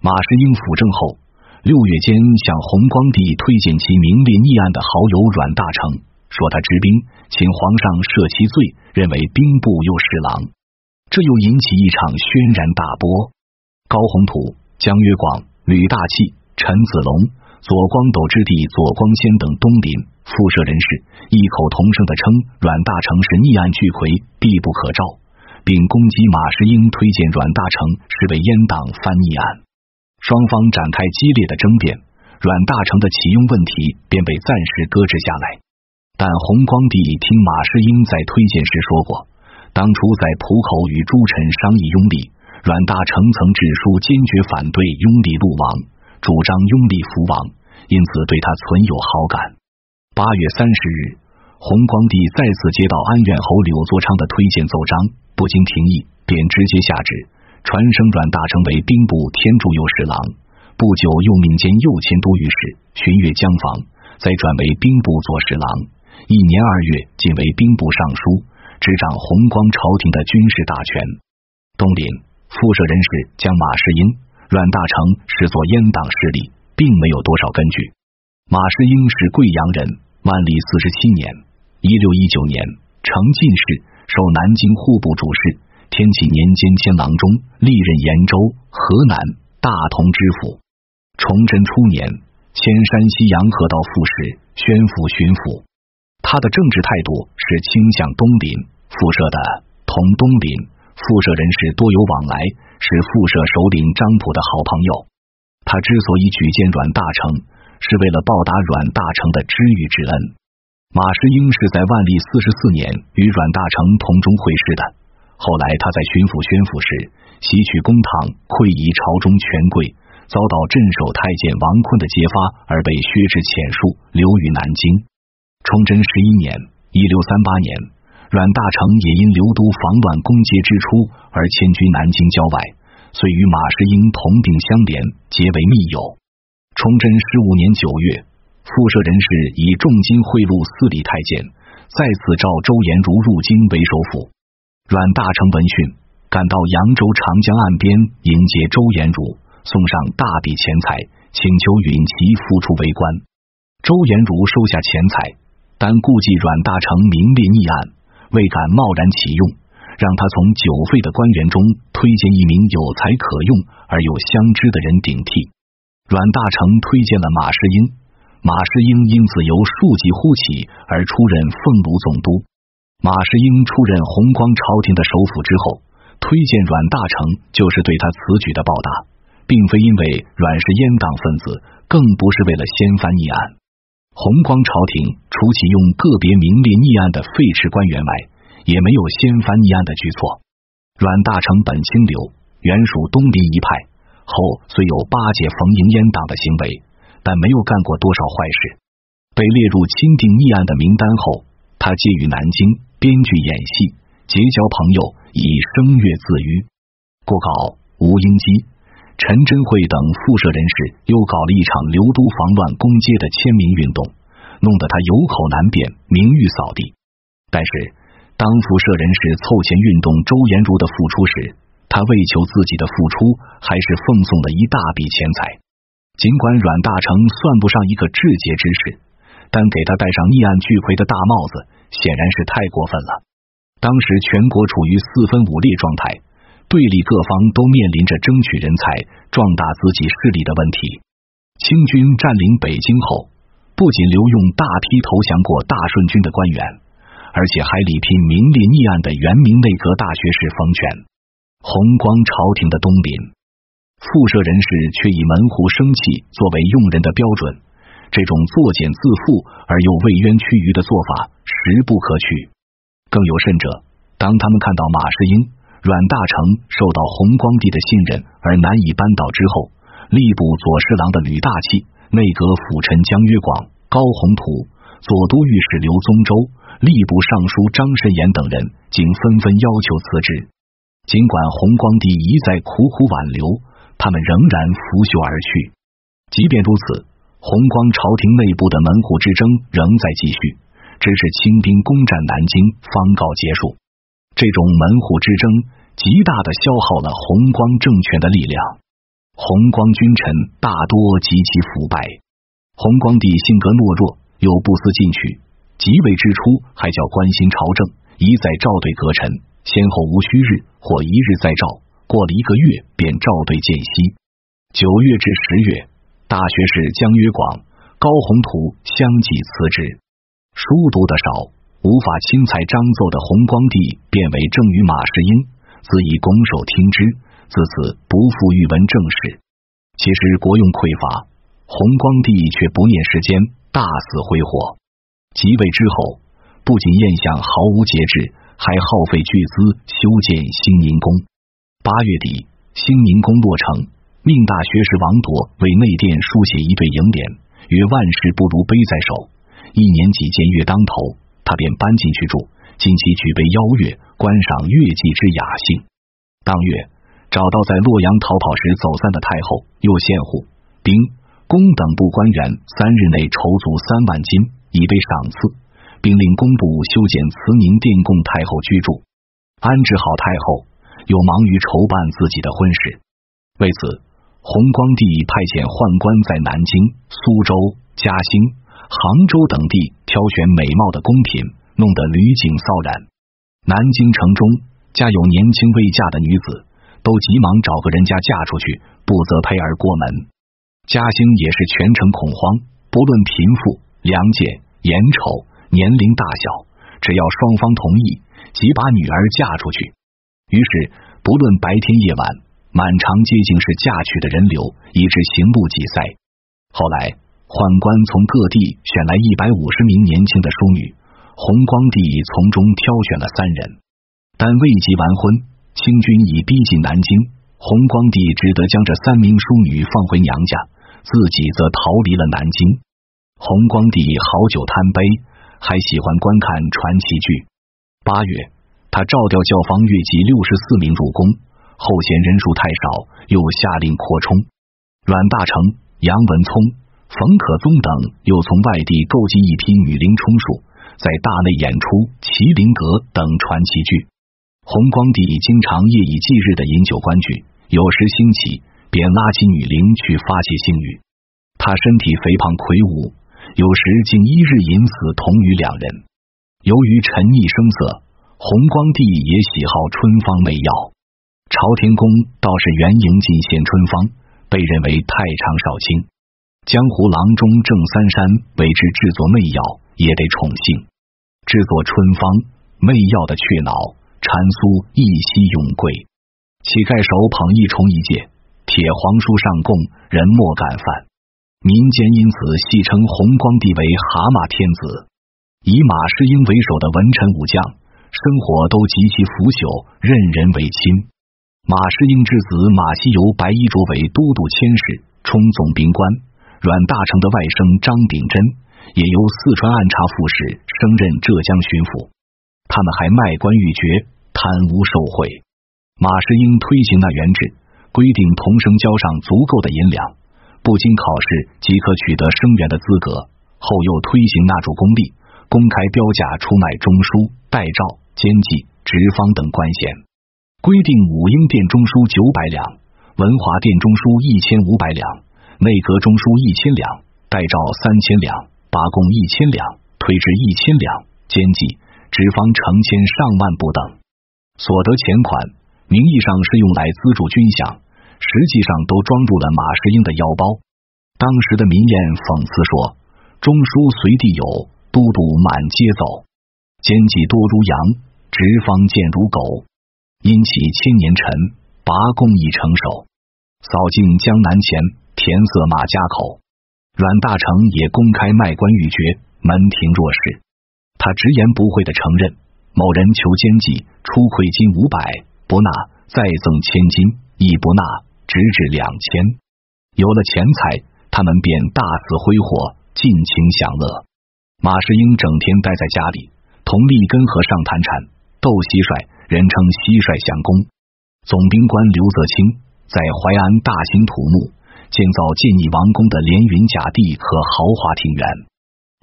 马士英辅政后，六月间向弘光帝推荐其名列逆案的好友阮大铖，说他执兵，请皇上赦其罪，认为兵部右侍郎。这又引起一场轩然大波。高宏图、江约广、吕大器、陈子龙、左光斗之弟左光先等东林附社人士异口同声的称阮大铖是逆案巨魁，必不可召，并攻击马士英推荐阮大铖是为阉党翻逆案。双方展开激烈的争辩，阮大铖的启用问题便被暂时搁置下来。但弘光帝听马士英在推荐时说过，当初在浦口与诸臣商议拥立。阮大铖曾致书坚决反对拥立陆王，主张拥立福王，因此对他存有好感。八月三十日，弘光帝再次接到安远侯柳作昌的推荐奏章，不经停议，便直接下旨传升阮大铖为兵部天柱右侍郎。不久，又命兼右千都御史，巡阅江防，再转为兵部左侍郎。一年二月，晋为兵部尚书，执掌弘光朝廷的军事大权。东林。复社人士将马士英、阮大铖视作阉党势力，并没有多少根据。马士英是贵阳人，万历四十七年（一六一九年）成进士，授南京户部主事。天启年间迁郎中，历任延州、河南、大同知府。崇祯初年迁山西洋河道副使、宣抚巡抚。他的政治态度是倾向东林，复社的同东林复社人士多有往来，是复社首领张溥的好朋友。他之所以举荐阮大铖。是为了报答阮大铖的知遇之恩。马士英是在万历四十四年与阮大铖同中会试的。后来他在巡抚宣抚时袭取公堂，窥疑朝中权贵，遭到镇守太监王坤的揭发，而被削职遣戍，流于南京。崇祯十一年（一六三八年），阮大铖也因刘都防乱攻击之初而迁居南京郊外，遂与马士英同病相怜，结为密友。崇祯十五年九月，复社人士以重金贿赂司礼太监，再次召周延儒入京为首辅。阮大铖闻讯，赶到扬州长江岸边迎接周延儒，送上大笔钱财，请求允其复出为官。周延儒收下钱财，但顾忌阮大铖名列逆案，未敢贸然启用，让他从久废的官员中推荐一名有才可用而又相知的人顶替。阮大铖推荐了马士英，马士英因此由庶几忽起而出任俸禄总督。马士英出任弘光朝廷的首辅之后，推荐阮大铖就是对他此举的报答，并非因为阮是阉党分子，更不是为了掀翻逆案。弘光朝廷除其用个别名列逆案的废斥官员外，也没有掀翻逆案的举措。阮大铖本清流，原属东林一派。后虽有巴结冯迎阉党的行为，但没有干过多少坏事。被列入钦定议案的名单后，他借于南京编剧演戏，结交朋友，以声乐自娱。过稿：吴英基、陈真慧等复社人士又搞了一场刘都防乱攻击的签名运动，弄得他有口难辩，名誉扫地。但是，当复社人士凑钱运动周延儒的复出时，他为求自己的付出，还是奉送了一大笔钱财。尽管阮大铖算不上一个智杰之士，但给他戴上逆案巨魁的大帽子，显然是太过分了。当时全国处于四分五裂状态，对立各方都面临着争取人才、壮大自己势力的问题。清军占领北京后，不仅留用大批投降过大顺军的官员，而且还礼聘名列逆案的原明内阁大学士冯全。弘光朝廷的东林，复社人士却以门户生气作为用人的标准，这种作茧自缚而又畏冤屈于的做法实不可取。更有甚者，当他们看到马士英、阮大铖受到弘光帝的信任而难以扳倒之后，吏部左侍郎的吕大器、内阁辅臣江约广、高宏图、左都御史刘宗周、吏部尚书张慎言等人，竟纷纷要求辞职。尽管弘光帝一再苦苦挽留，他们仍然拂袖而去。即便如此，弘光朝廷内部的门户之争仍在继续，直至清兵攻占南京方告结束。这种门户之争极大的消耗了弘光政权的力量。弘光君臣大多极其腐败，弘光帝性格懦弱，又不思进取，即位之初还叫关心朝政，一再召对阁臣。先后无虚日或一日再召，过了一个月便召对见息。九月至十月，大学士江约广、高宏图相继辞职。书读的少，无法亲裁章奏的弘光帝变为正于马士英，自以拱手听之，自此不复欲闻政事。其实国用匮乏，弘光帝却不念时间，大肆挥霍。即位之后，不仅宴享毫无节制。还耗费巨资修建兴宁宫。八月底，兴宁宫落成，命大学士王铎为内殿书写一对楹联，曰：“万事不如碑在手。”一年几见月当头，他便搬进去住，近期举杯邀月，观赏月季之雅兴。当月，找到在洛阳逃跑时走散的太后、右宪户、兵、工等部官员，三日内筹足三万金，以备赏赐。并令工部修建慈宁殿供太后居住，安置好太后，又忙于筹办自己的婚事。为此，弘光帝派遣宦官在南京、苏州、嘉兴、杭州等地挑选美貌的宫嫔，弄得屡景骚然。南京城中家有年轻未嫁的女子，都急忙找个人家嫁出去，不择配而过门。嘉兴也是全城恐慌，不论贫富、良贱、眼丑、年龄大小，只要双方同意，即把女儿嫁出去。于是，不论白天夜晚。满长街竟是嫁娶的人流，以致行路挤塞。后来，宦官从各地选来一百五十名年轻的淑女，弘光帝从中挑选了三人，但未及完婚，清军已逼近南京，弘光帝只得将这三名淑女放回娘家，自己则逃离了南京。弘光帝好酒贪杯，还喜欢观看传奇剧。八月，他召调教坊乐伎六十四名入宫。后嫌人数太少，又下令扩充。阮大铖、杨文聪、冯可宗等又从外地购集一批女伶充数，在大内演出《麒麟阁》等传奇剧。弘光帝经常夜以继日的饮酒观剧，有时兴起便拉起女伶去发泄性欲。他身体肥胖魁梧，有时竟一日饮死同于两人。由于沉溺声色，弘光帝也喜好春芳媚药。朝天宫倒是元迎进献春芳，被认为太常少卿。江湖郎中郑三山为之制作媚药，也得宠幸。制作春芳媚药的雀脑蟾酥一夕永贵。乞丐手捧一重一戒，铁皇书上供，人莫敢犯。民间因此戏称弘光帝为蛤蟆天子。以马士英为首的文臣武将，生活都极其腐朽，任人唯亲。马士英之子马希游白衣着为都督佥事，充总兵官。阮大铖的外甥张秉贞也由四川按察副使升任浙江巡抚。他们还卖官鬻爵，贪污受贿。马士英推行纳元制，规定童生交上足够的银两，不经考试即可取得生员的资格。后又推行纳助公吏，公开标价出卖中书、代诏、监记、直方等官衔。规定武英殿中书九百两，文华殿中书一千五百两，内阁中书一千两，代诏三千两，拔贡一千两，推职一千两，监记、直方成千上万不等。所得钱款，名义上是用来资助军饷，实际上都装入了马士英的腰包。当时的民谚讽刺说：“中书随地有，都督满街走；奸计多如羊，直方见如狗。”因其千年臣，拔贡已成手，扫尽江南钱，填色马家口。阮大铖也公开卖官鬻爵，门庭若市。他直言不讳的承认，某人求奸计，出馈金五百，不纳，再赠千金，亦不纳，直至两千。有了钱财，他们便大肆挥霍，尽情享乐。马士英整天待在家里，同立根和尚谈禅，斗蟋蟀。人称蟋蟀相公，总兵官刘泽清在淮安大兴土木，建造建义王宫的连云甲地和豪华庭园。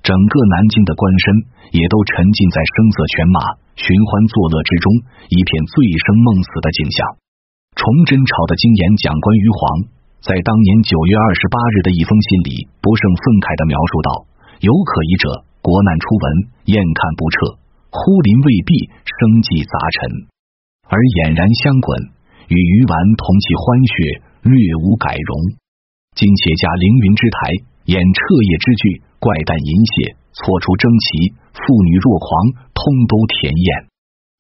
整个南京的官绅也都沉浸在声色犬马、寻欢作乐之中，一片醉生梦死的景象。崇祯朝的经言讲官于皇，在当年九月二十八日的一封信里，不胜愤慨的描述道：“有可疑者，国难初闻，厌看不彻。”忽临未毕，生计杂陈，而俨然相滚，与鱼丸同其欢谑，略无改容。今且驾凌云之台，演彻夜之剧，怪诞淫亵，错出征旗，妇女若狂，通都田宴。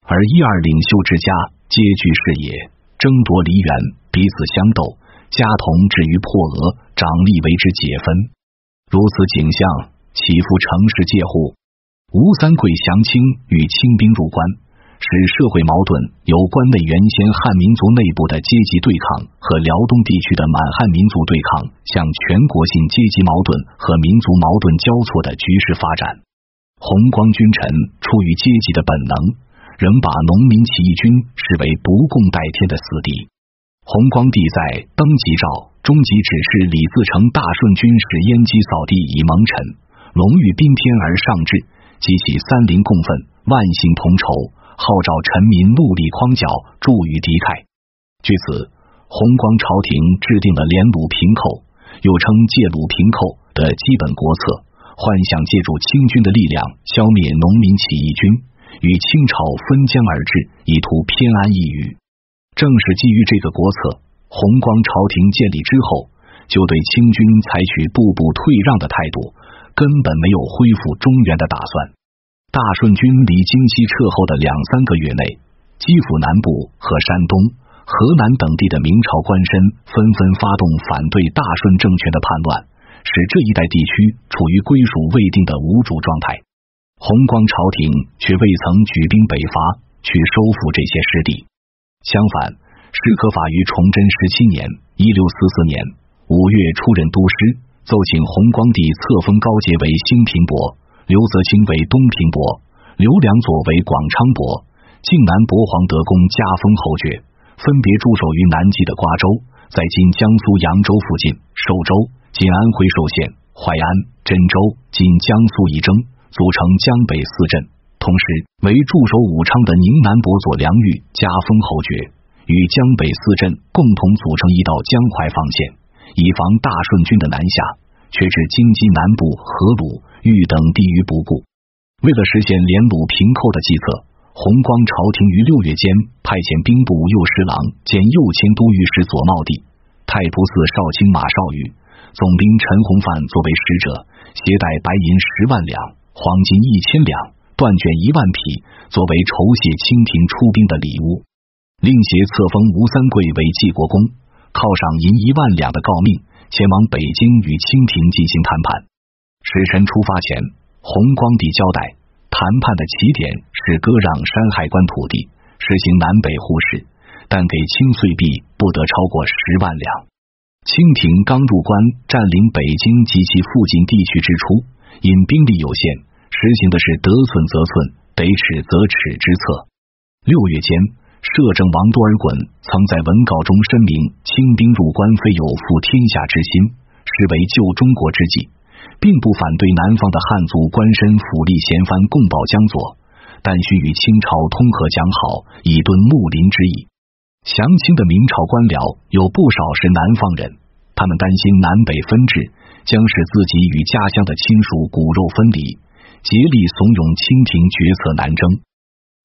而一二领袖之家，皆具事业，争夺梨园，彼此相斗，家童至于破额，长吏为之解分。如此景象，岂复城市借乎？吴三桂降清与清兵入关，使社会矛盾由关内原先汉民族内部的阶级对抗和辽东地区的满汉民族对抗，向全国性阶级矛盾和民族矛盾交错的局势发展。弘光君臣出于阶级的本能，仍把农民起义军视为不共戴天的死敌。弘光帝在登基诏中即指示李自成大顺军使燕姬扫地以蒙尘，龙御宾天而上至。激起三邻共愤，万姓同仇，号召臣民戮力匡剿，助于敌忾。据此，弘光朝廷制定了连鲁平寇，又称借鲁平寇的基本国策，幻想借助清军的力量消灭农民起义军，与清朝分疆而治，以图偏安一隅。正是基于这个国策，弘光朝廷建立之后，就对清军采取步步退让的态度，根本没有恢复中原的打算。大顺军离京西撤后的两三个月内，基辅南部和山东。河南等地的明朝官绅纷纷发动反对大顺政权的叛乱，使这一带地区处于归属未定的无主状态。弘光朝廷却未曾举兵北伐去收复这些失地。相反，史可法于崇祯十七年（一六四四年）五月出任都师，奏请弘光帝册封高杰为兴平伯，刘泽清为东平伯，刘良佐为广昌伯，靖南伯黄德公加封侯爵。分别驻守于南极的瓜州，在今江苏扬州附近；寿州（今安徽寿县）、淮安、真州（今江苏仪征）组成江北四镇。同时，为驻守武昌的宁南伯左良玉加封侯爵，与江北四镇共同组成一道江淮防线，以防大顺军的南下，却至京畿南部河鲁、欲等地于不顾。为了实现连鲁平寇的计策。弘光朝廷于六月间派遣兵部右侍郎兼右迁都御史左茂帝、太仆寺少卿马绍宇、总兵陈洪范作为使者，携带白银十万两、黄金一千两、断卷一万匹，作为酬谢清廷出兵的礼物。另携册封吴三桂为济国公，犒赏银一万两的诰命，前往北京与清廷进行谈判。使臣出发前，弘光帝交代。谈判的起点是割让山海关土地，实行南北互市，但给清岁币不得超过十万两。清廷刚入关占领北京及其附近地区之初，因兵力有限，实行的是得寸则寸，得尺则尺之策。六月间，摄政王多尔衮曾在文稿中申明，清兵入关非有负天下之心，是为救中国之计。并不反对南方的汉族官绅府吏闲藩共保江左，但需与清朝通和讲好，以敦睦邻之意。降清的明朝官僚有不少是南方人，他们担心南北分治将使自己与家乡的亲属骨肉分离，竭力怂恿清廷决策南征。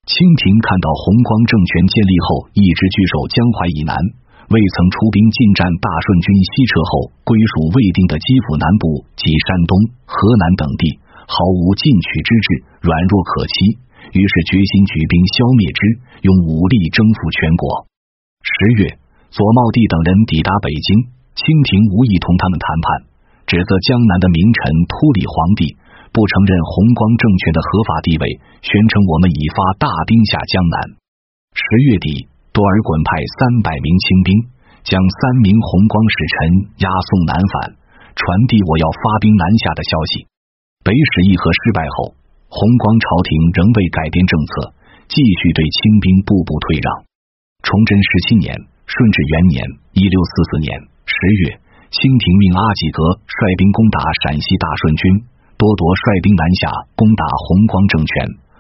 清廷看到弘光政权建立后一直据守江淮以南。未曾出兵进战大顺军西撤后归属未定的基辅南部及山东、河南等地，毫无进取之志，软弱可欺，于是决心举兵消灭之，用武力征服全国。十月，左茂帝等人抵达北京，清廷无意同他们谈判，指责江南的名臣秃里皇帝不承认弘光政权的合法地位，宣称我们已发大兵下江南。十月底。多尔衮派三百名清兵，将三名红光使臣押送南返，传递我要发兵南下的消息。北史议和失败后，红光朝廷仍未改变政策，继续对清兵步步退让。崇祯十七年（顺治元年（一六四四年）十月，清廷命阿济格率兵攻打陕西大顺军，多铎率兵南下攻打红光政权。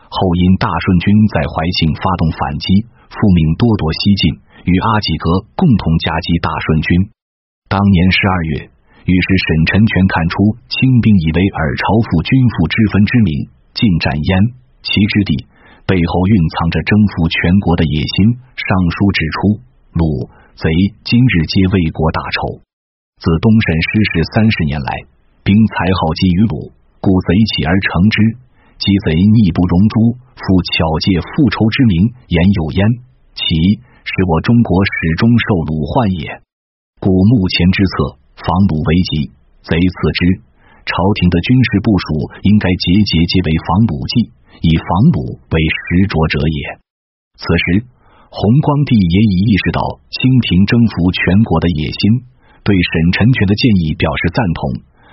后因大顺军在怀庆发动反击。复命多铎西进，与阿济格共同夹击大顺军。当年十二月，于是沈臣全看出清兵以为尔朝复君父之分之名进战燕齐之地，背后蕴藏着征服全国的野心。上书指出，鲁贼今日皆为国大仇。自东沈失势三十年来，兵才好积于鲁，故贼起而成之。鸡贼逆不容诛，复巧借复仇之名言有焉，其使我中国始终受鲁患也。故目前之策，防鲁为急，贼次之。朝廷的军事部署应该节节皆为防鲁计，以防鲁为实着者也。此时，弘光帝也已意识到清廷征服全国的野心，对沈臣权的建议表示赞同，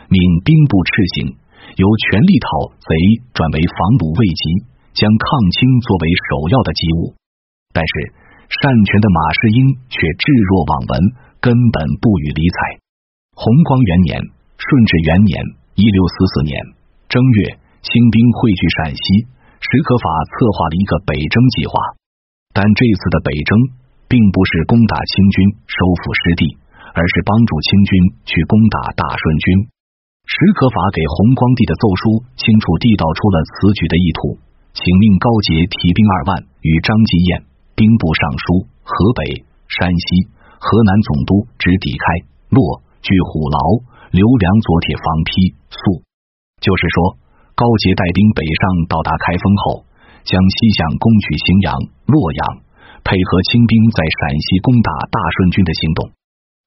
命兵部赤行。由全力讨贼转为防鲁未及，将抗清作为首要的机务。但是擅权的马士英却置若罔闻，根本不予理睬。弘光元年（顺治元年（一六四四年）正月，清兵汇聚陕西，史可法策划了一个北征计划。但这次的北征并不是攻打清军、收复失地，而是帮助清军去攻打大顺军。史可法给弘光帝的奏书清楚地道出了此举的意图，请命高杰提兵二万与张继彦兵部尚书、河北、山西、河南总督直抵开洛、据虎牢、刘良左铁防批速。就是说，高杰带兵北上，到达开封后，将西向攻取荥阳、洛阳，配合清兵在陕西攻打大顺军的行动。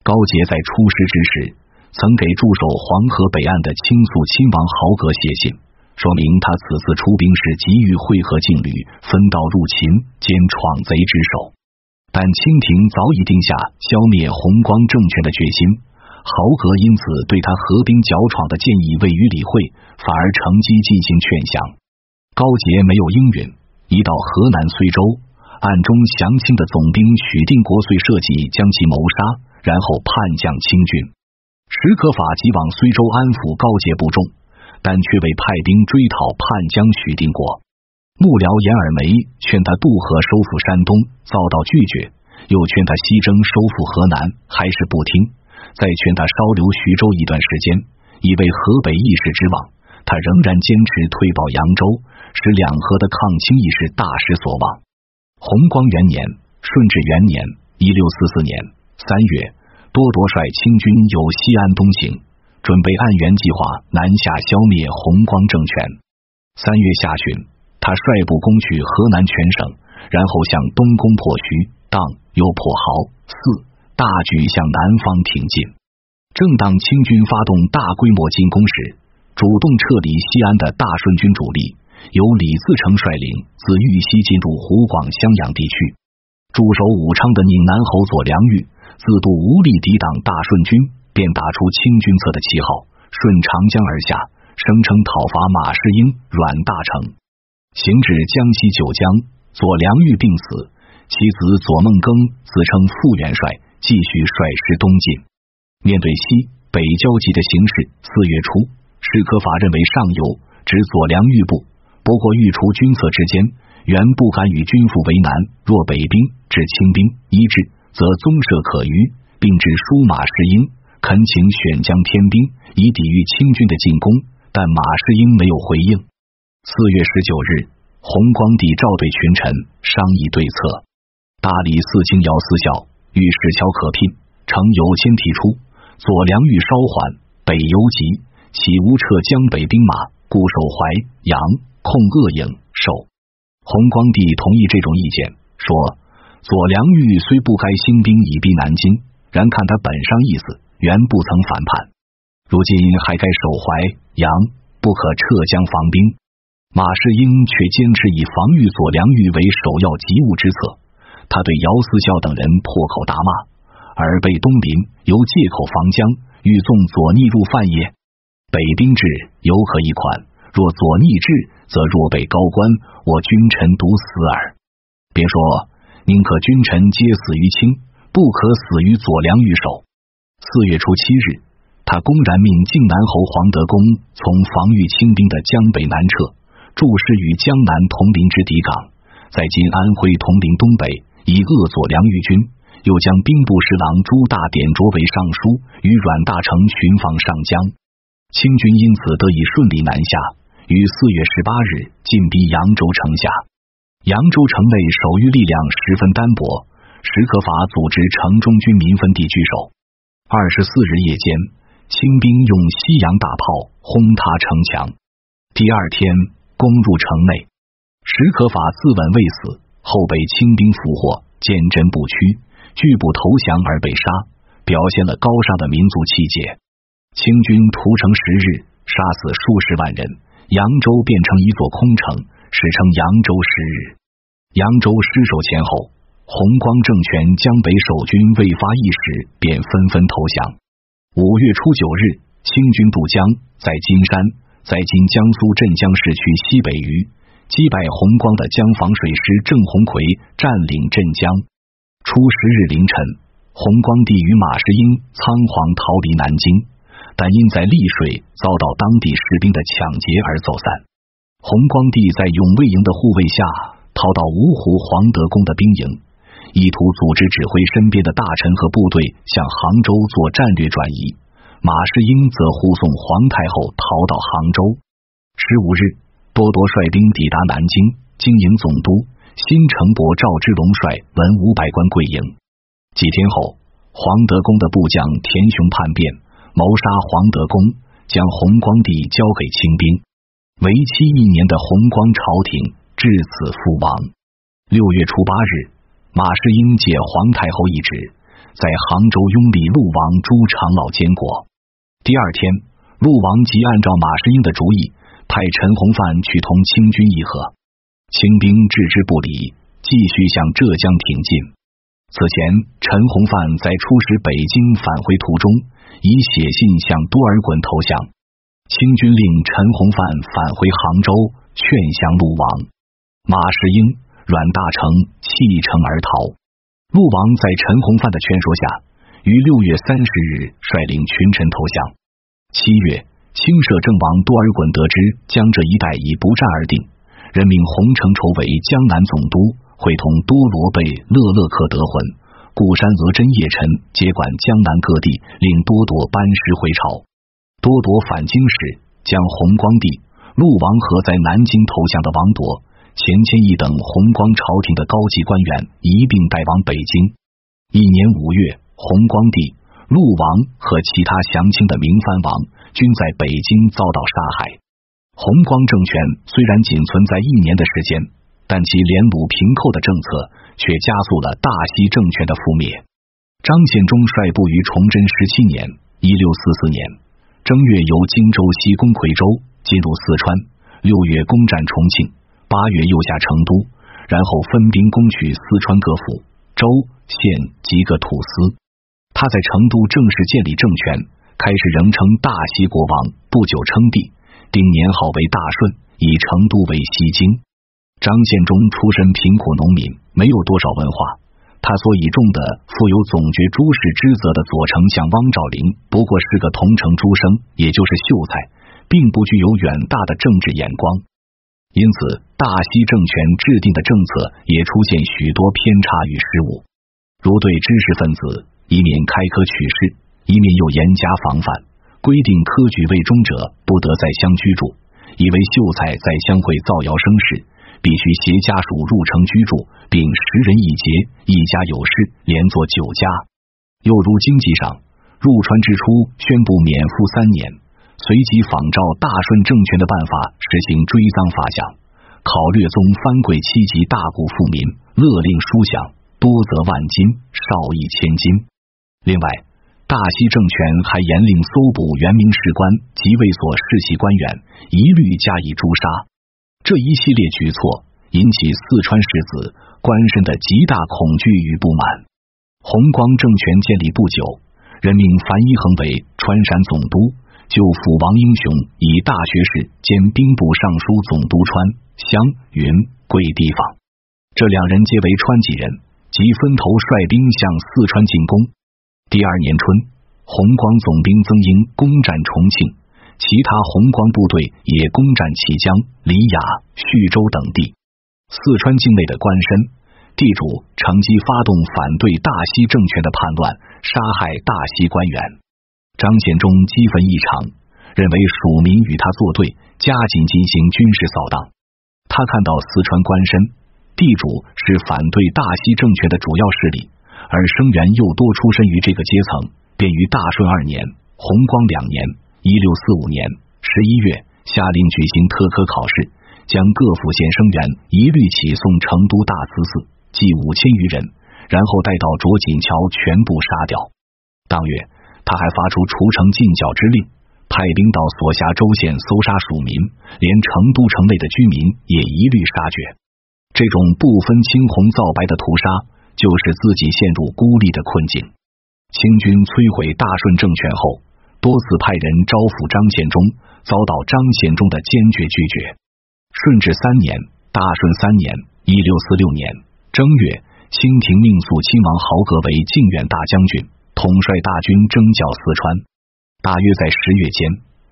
高杰在出师之时。曾给驻守黄河北岸的倾诉亲王豪格写信，说明他此次出兵是急于会合劲旅，分道入秦兼闯贼之手。但清廷早已定下消灭弘光政权的决心，豪格因此对他合兵剿闯的建议未予理会，反而乘机进行劝降。高杰没有应允，一到河南随州，暗中降清的总兵许定国遂设计将其谋杀，然后叛将清军。史可法即往睢州安抚高杰不忠，但却未派兵追讨叛将许定国。幕僚严尔梅劝他渡河收复山东，遭到拒绝；又劝他西征收复河南，还是不听。再劝他稍留徐州一段时间，以为河北一时之望，他仍然坚持退保扬州，使两河的抗清义士大失所望。弘光元年，顺治元年（一六四四年）三月。多铎率清军由西安东行，准备按原计划南下消灭弘光政权。三月下旬，他率部攻取河南全省，然后向东攻破徐、荡，又破豪、泗，大举向南方挺进。正当清军发动大规模进攻时，主动撤离西安的大顺军主力由李自成率领自豫西进入湖广襄阳地区。驻守武昌的宁南侯左良玉。自度无力抵挡大顺军，便打出清军侧的旗号，顺长江而下，声称讨伐马士英、阮大铖。行至江西九江，左良玉病死，其子左孟庚自称副元帅，继续率师东进。面对西北交集的形势，四月初，史可法认为上游指左良玉部，不过欲除军策之间，原不敢与军父为难。若北兵至清兵一至。则宗社可虞，并致书马士英恳请选将添兵，以抵御清军的进攻，但马士英没有回应。四月十九日，弘光帝召对群臣商议对策。大理寺卿姚思孝遇事巧可聘，诚有谦提出。左良玉稍缓，北游急，岂无撤江北兵马，固守淮阳，控恶影守。弘光帝同意这种意见，说。左良玉虽不该兴兵以逼南京，然看他本上意思，原不曾反叛。如今还该守淮阳，不可撤江防兵。马士英却坚持以防御左良玉为首要急务之策。他对姚思孝等人破口大骂，而被东林由借口防江，欲纵左逆入犯也。北兵至，犹可一款；若左逆至，则若被高官，我君臣独死耳。别说。宁可君臣皆死于清，不可死于左良玉手。四月初七日，他公然命靖南侯黄德公从防御清兵的江北南撤，驻师于江南铜陵之敌港，在今安徽铜陵东北，以遏左良玉军。又将兵部侍郎朱大典擢为尚书，与阮大铖巡防上江。清军因此得以顺利南下，于四月十八日进逼扬州城下。扬州城内守御力量十分单薄，史可法组织城中军民分地据守。二十四日夜间，清兵用西洋大炮轰塌城墙。第二天攻入城内，史可法自刎未死，后被清兵俘获，坚贞不屈，拒不投降而被杀，表现了高尚的民族气节。清军屠城十日，杀死数十万人，扬州变成一座空城。史称扬州十日。扬州失守前后，弘光政权江北守军未发一时，便纷纷投降。五月初九日，清军渡江，在金山，在今江苏镇江市区西北隅击败弘光的江防水师郑鸿逵，占领镇江。初十日凌晨，弘光帝与马士英仓皇逃离南京，但因在丽水遭到当地士兵的抢劫而走散。弘光帝在永卫营的护卫下逃到芜湖黄德公的兵营，意图组织指挥身边的大臣和部队向杭州做战略转移。马士英则护送皇太后逃到杭州。十五日，多铎率兵抵达南京，经营总督新城伯赵之龙率文武百官跪迎。几天后，黄德功的部将田雄叛变，谋杀黄德功，将弘光帝交给清兵。为期一年的弘光朝廷至此覆亡。六月初八日，马士英借皇太后懿旨，在杭州拥立陆王朱长老监国。第二天，陆王即按照马士英的主意。派陈洪范去同清军议和，清兵置之不理，继续向浙江挺进。此前，陈洪范在出使北京返回途中，已写信向多尔衮投降。清军令陈洪范返回杭州，劝降陆王。马士英、阮大铖弃城而逃。陆王。在陈洪范的劝说下，于六月三十日率领群臣投降。七月。清摄政王。多尔衮得知江浙一带已不战而定，任命洪承畴为江南总督，会同多罗贝勒勒克德浑、固山额真叶臣接管江南各地，令多铎班师回朝。多铎返京时，将弘光帝、陆王和在南京投降的王铎、钱谦益等弘光朝廷的高级官员一并带往北京。一年五月，弘光帝。陆王和其他降清的明藩王均在北京遭到杀害。弘光政权虽然仅存在一年的时间，但其连鲁平寇的政策却加速了大西政权的覆灭。张献忠率部于崇祯十七年（一六四四年）正月由荆州西攻夔州，进入四川；六月攻占重庆，八月又下成都，然后分兵攻取四川各府、州、县及各土司。他在成都正式建立政权，开始仍称大西国王，不久称帝，定年号为大顺，以成都为西京。张献忠出身贫苦农民，没有多少文化。他所倚重的负有总爵诸事之责的左丞相汪兆麟，不过是个同城诸生，也就是秀才，并不具有远大的政治眼光。因此，大西政权制定的政策也出现许多偏差与失误，如对知识分子。以免开科取士，以免又严加防范，规定科举未中者不得在乡居住，以为秀才在乡会造谣生事，必须携家属入城居住，并十人一节，一家有事连坐九家。又如经济上，入川之初宣布免赋三年，随即仿照大顺政权的办法实行追赃发饷，考略宗藩贵戚及大户富民，勒令书饷，多则万金，少一千金。另外，大西政权还严令搜捕原明士官及卫所世袭官员，一律加以诛杀。这一系列举措引起四川士子官绅的极大恐惧与不满。弘光政权建立不久，任命樊一衡为川陕总督，就辅王英雄以大学士兼兵部尚书总督川湘云贵地方。这两人皆为川籍人，即分头率兵向四川进攻。第二年春，弘光总兵曾英攻占重庆，其他红光部队也攻占綦江、黎雅、叙州等地。四川境内的官绅、地主乘机发动反对大西政权的叛乱，杀害大西官员。张献忠激愤异常，认为蜀民与他作对，加紧进行军事扫荡。他看到四川官绅、地主是反对大西政权的主要势力。而生源又多出身于这个阶层，便于大顺二年、弘光两年（一六四五年）十一月，下令举行特科考试，将各府县生源一律起送成都大慈寺，计五千余人，然后带到卓锦桥全部杀掉。当月，他还发出除城禁剿之令，派兵到所辖州县搜杀属民，连成都城内的居民也一律杀绝。这种不分青红皂白的屠杀。就是自己陷入孤立的困境。清军摧毁大顺政权后，多次派人招抚张献忠，遭到张献忠的坚决拒绝。顺治三年（大顺三年，一六四六年）正月，清廷命肃亲王豪格为靖远大将军，统帅大军征剿四川。大约在十月间，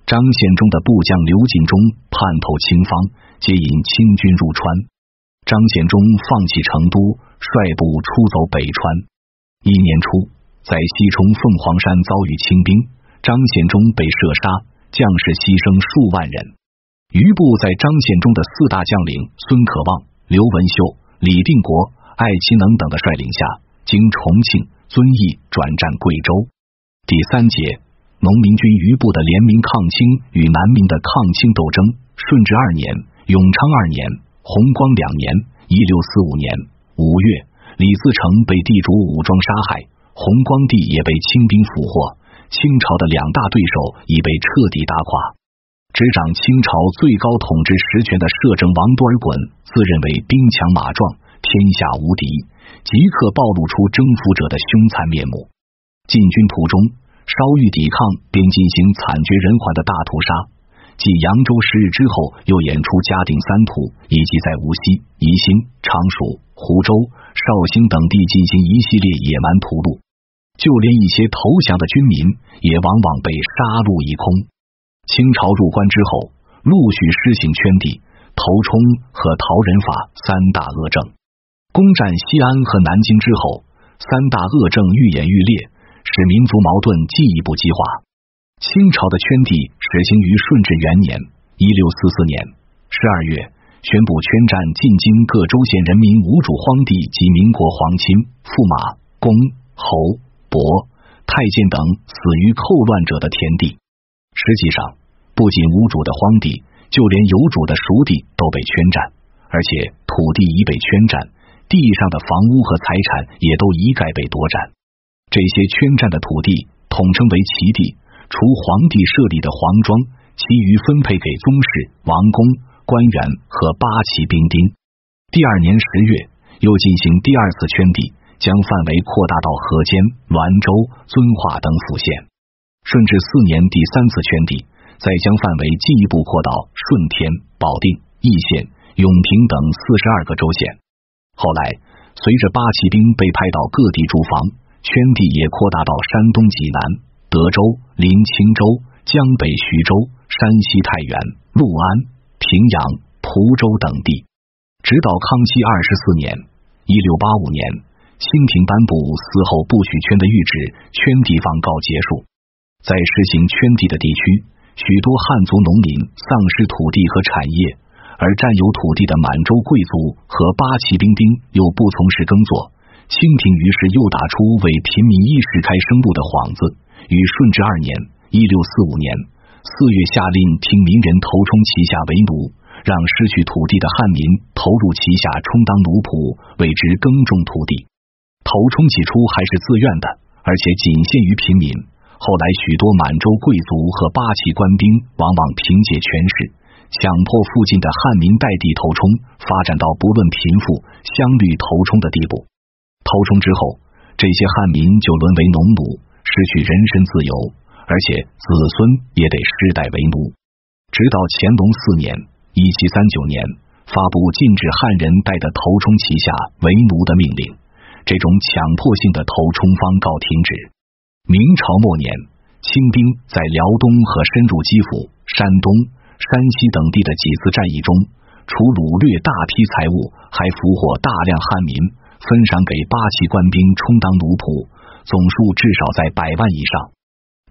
张献忠的部将刘进忠叛投清方，接引清军入川。张献忠放弃成都，率部出走北川。一年初，在西冲凤凰山遭遇清兵，张献忠被射杀，将士牺牲数万人。余部在张献忠的四大将领孙可望、刘文秀、李定国、艾其能等的率领下，经重庆、遵义转战贵州。第三节。农民军余部的联名抗清与南明的抗清斗争。顺治二年、永昌二年、弘光两年（一六四五年）五月，李自成被地主武装杀害，弘光帝也被清兵俘获。清朝的两大对手已被彻底打垮。执掌清朝最高统治实权的摄政王多尔衮，自认为兵强马壮，天下无敌，即刻暴露出征服者的凶残面目。进军途中。稍遇抵抗，便进行惨绝人寰的大屠杀。继扬州十日之后，又演出嘉定三屠，以及在无锡、宜兴、常熟、湖州、绍兴等地进行一系列野蛮屠戮。就连一些投降的军民，也往往被杀戮一空。清朝入关之后，陆续施行圈地、头冲和逃人法三大恶政。攻占西安和南京之后，三大恶政愈演愈烈。使民族矛盾进一步激化。清朝的圈地始行于顺治元年（一六四四年）十二月，宣布圈占进京各州县人民无主荒地及民国皇亲、驸马、公、侯、伯、太监等死于寇乱者的田地。实际上，不仅无主的荒地，就连有主的熟地都被圈占，而且土地已被圈占，地上的房屋和财产也都一概被夺占。这些圈占的土地统称为齐地，除皇帝设立的皇庄，其余分配给宗室、王公、官员和八旗兵丁。第二年十月，又进行第二次圈地，将范围扩大到河间、滦州、遵化等府县。顺治四年第三次圈地，再将范围进一步扩到顺天、保定、易县、永平等四十二个州县。后来，随着八旗兵被派到各地驻防。圈地也扩大到山东济南、德州、临清州、江北徐州、山西太原、六安、平阳、蒲州等地。直到康熙二十四年（一六八五年），清廷颁布死后不许圈的谕旨，圈地放告结束。在实行圈地的地区，许多汉族农民丧失土地和产业，而占有土地的满洲贵族和八旗兵丁又不从事耕作。清廷于是又打出为平民衣食开生路的幌子，于顺治二年（一六四五年）四月下令听民人头冲旗下为奴，让失去土地的汉民投入旗下充当奴仆，为之耕种土地。头冲起初还是自愿的，而且仅限于平民。后来许多满洲贵族和八旗官兵往往凭借权势，强迫附近的汉民代地头冲，发展到不论贫富相率头冲的地步。投冲之后，这些汉民就沦为农奴，失去人身自由，而且子孙也得世代为奴。直到乾隆四年（一七三九年），发布禁止汉人带的头冲旗下为奴的命令，这种强迫性的头冲方告停止。明朝末年，清兵在辽东和深入基辅、山东、山西等地的几次战役中，除掳掠大批财物，还俘获大量汉民。分赏给八旗官兵充当奴仆，总数至少在百万以上。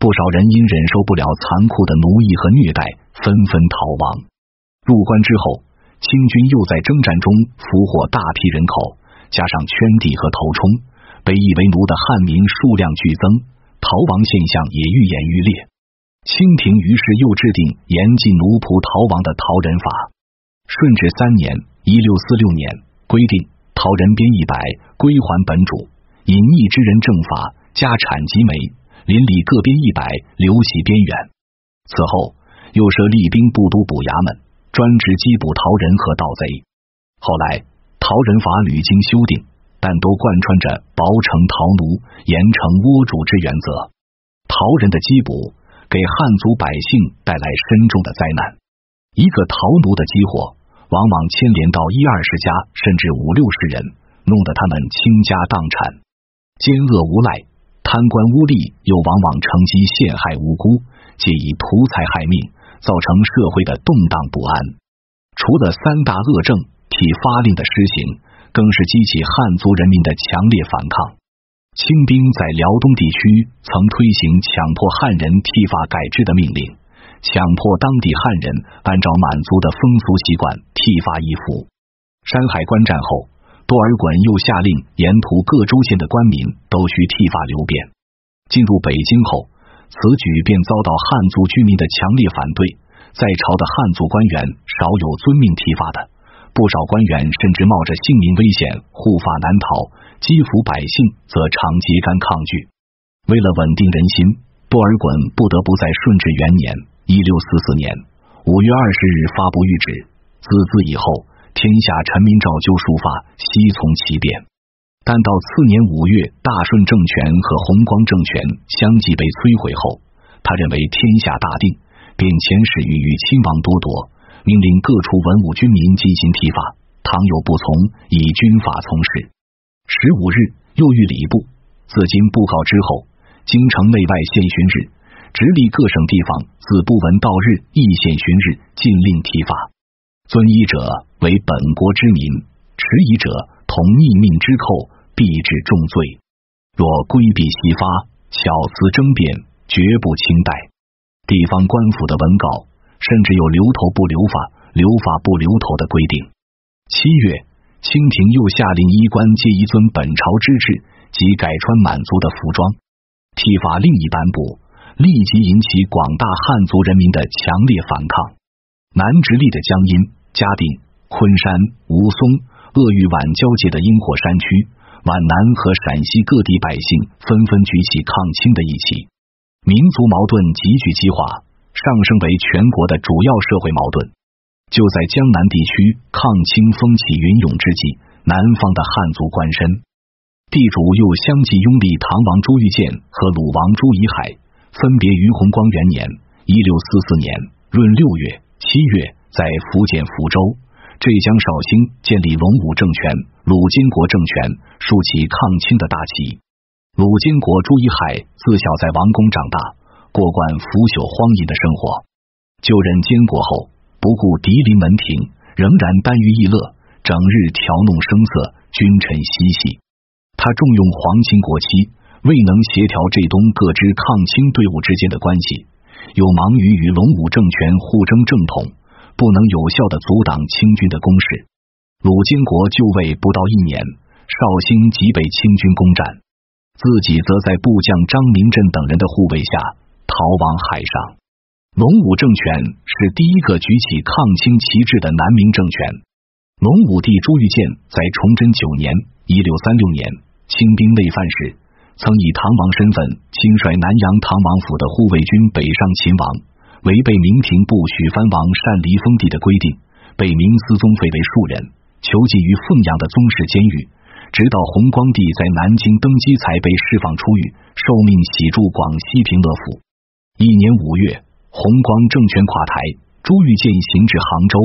不少人因忍受不了残酷的奴役和虐待，纷纷逃亡。入关之后，清军又在征战中俘获大批人口，加上圈地和头冲，被役为奴的汉民数量剧增，逃亡现象也愈演愈烈。清廷于是又制定严禁奴仆逃亡的逃人法。顺治三年（一六四六年）规定。逃人编一百，归还本主；隐匿之人正法，家产及煤，邻里各编一百，流徙边远。此后又设立兵部都捕衙门，专职缉捕逃人和盗贼。后来逃人法屡经修订，但都贯穿着薄惩逃奴、严惩倭主之原则。逃人的缉捕给汉族百姓带来深重的灾难。一个逃奴的激活。往往牵连到一二十家，甚至五六十人，弄得他们倾家荡产。奸恶无赖、贪官污吏又往往乘机陷害无辜，借以图财害命，造成社会的动荡不安。除了三大恶政，剃发令的施行，更是激起汉族人民的强烈反抗。清兵在辽东地区曾推行强迫汉人剃发改制的命令，强迫当地汉人按照满族的风俗习惯剃发易服。山海关战后，多尔衮又下令沿途各州县的官民都需剃发留辫。进入北京后，此举便遭到汉族居民的强烈反对。在朝的汉族官员少有遵命剃发的，不少官员甚至冒着性命危险护法难逃，基辅百姓则常揭竿抗拒。为了稳定人心，多尔衮不得不在顺治元年（一六四四年）五月二十日发布谕旨，自此以后，天下臣民照旧束发，悉从其便。但到次年五月，大顺政权和弘光政权相继被摧毁后，他认为天下大定。便遣使谕与亲王多铎，命令各处文武军民进行提法，倘有不从，以军法从事。十五日，又遇礼部，自今布告之后，京城内外县巡日，直隶各省地方自不闻道日，亦县巡日，禁令提法。遵依者为本国之民，迟疑者同逆命之寇，必致重罪。若规避西发，巧思争辩，绝不轻待。地方官府的文稿甚至有留头不留发、留发不留头的规定。七月，清廷又下令衣冠皆一遵本朝之制，即改穿满族的服装。剃发另一颁布，立即引起广大汉族人民的强烈反抗。南直隶的江阴、嘉定、昆山、吴淞、鄂豫皖交界的阴火山区，皖南和陕西各地百姓纷纷举起抗清的义旗。民族矛盾急剧激化，上升为全国的主要社会矛盾。就在江南地区抗清风起云涌之际，南方的汉族官绅地主又相继拥立唐王朱玉建和鲁王朱以海，分别于弘光元年（一六四四年）闰六月、七月，在福建福州、浙江绍兴建立龙武政权、鲁金国政权，竖起抗清的大旗。鲁金国朱一海自小在王宫长大，过惯腐朽荒淫的生活。就任监国后，不顾敌临门庭，仍然耽于逸乐，整日调弄声色，君臣嬉戏。他重用皇亲国戚，未能协调浙东各支抗清队伍之间的关系，又忙于与龙武政权互争正统，不能有效的阻挡清军的攻势。鲁监国就位不到一年，绍兴即被清军攻占。自己则在部将张明镇等人的护卫下逃往海上。龙武政权是第一个举起抗清旗帜的南明政权。龙武帝朱玉建在崇祯九年（一六三六年）清兵内犯时，曾以唐王身份亲率南阳唐王府的护卫军北上秦王，违背明廷部许藩王单离封地的规定，被明思宗废为庶人，囚禁于凤阳的宗室监狱。直到弘光帝在南京登基，才被释放出狱，受命喜驻广西平乐府。一年五月，弘光政权垮台，朱玉建行至杭州，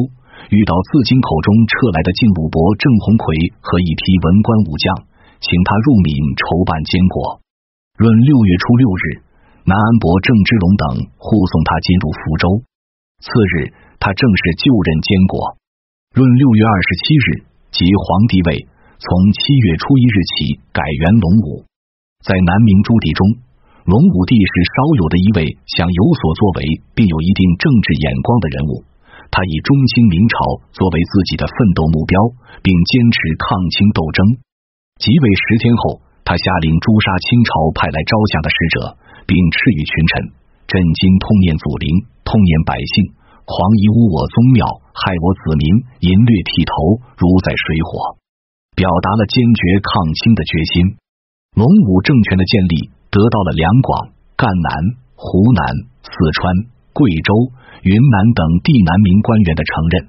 遇到自京口中撤来的晋鲁伯郑鸿逵和一批文官武将，请他入闽筹办监国。闰六月初六日，南安伯郑芝龙等护送他进入福州。次日，他正式就任监国。闰六月二十七日，即皇帝位。从七月初一日起改元龙武，在南明诸帝中，龙武帝是稍有的一位想有所作为并有一定政治眼光的人物。他以中兴明朝作为自己的奋斗目标，并坚持抗清斗争。即位十天后，他下令诛杀清朝派来招降的使者，并斥于群臣：“朕今痛念祖陵，痛念百姓，狂夷污我宗庙，害我子民，淫掠剃头，如在水火。”表达了坚决抗清的决心。龙武政权的建立得到了两广、赣南、湖南、四川、贵州、云南等地南明官员的承认。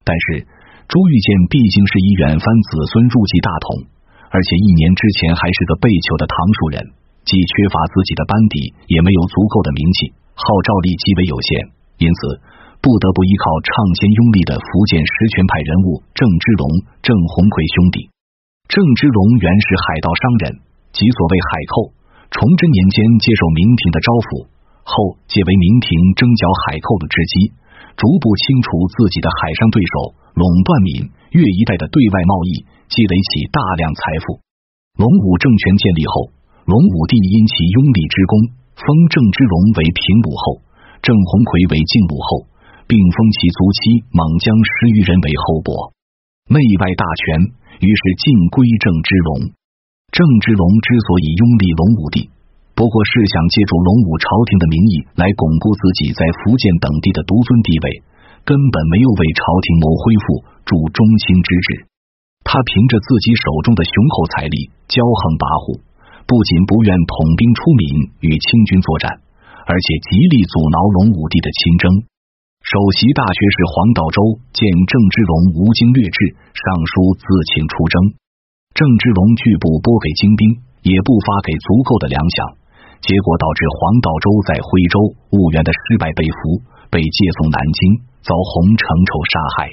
但是朱玉建毕竟是以远藩子孙入继大统，而且一年之前还是个被囚的唐蜀人，既缺乏自己的班底，也没有足够的名气，号召力极为有限，因此。不得不依靠倡先拥立的福建实权派人物郑芝龙、郑鸿逵兄弟。郑芝龙原是海盗商人，即所谓海寇。崇祯年间接受明廷的招抚，后借为明廷征剿海寇的之机，逐步清除自己的海上对手垄断闽粤一带的对外贸易，积累起大量财富。龙武政权建立后，龙武帝因其拥立之功，封郑芝龙为平鲁后，郑鸿逵为靖鲁后，并封其族妻猛将十余人为后伯，内外大权于是尽归郑芝龙。郑芝龙之所以拥立龙武帝，不过是想借助龙武朝廷的名义来巩固自己在福建等地的独尊地位。根本没有为朝廷谋恢复助中兴之志，他凭着自己手中的雄厚财力骄横跋扈，不仅不愿统兵出闽与清军作战，而且极力阻挠龙武帝的亲征。首席大学士黄道周见郑芝龙无经略制，上书自请出征。郑芝龙拒不拨给精兵，也不发给足够的粮饷，结果导致黄道周在徽州、婺源的失败被俘，被借送南京。遭洪承畴杀害。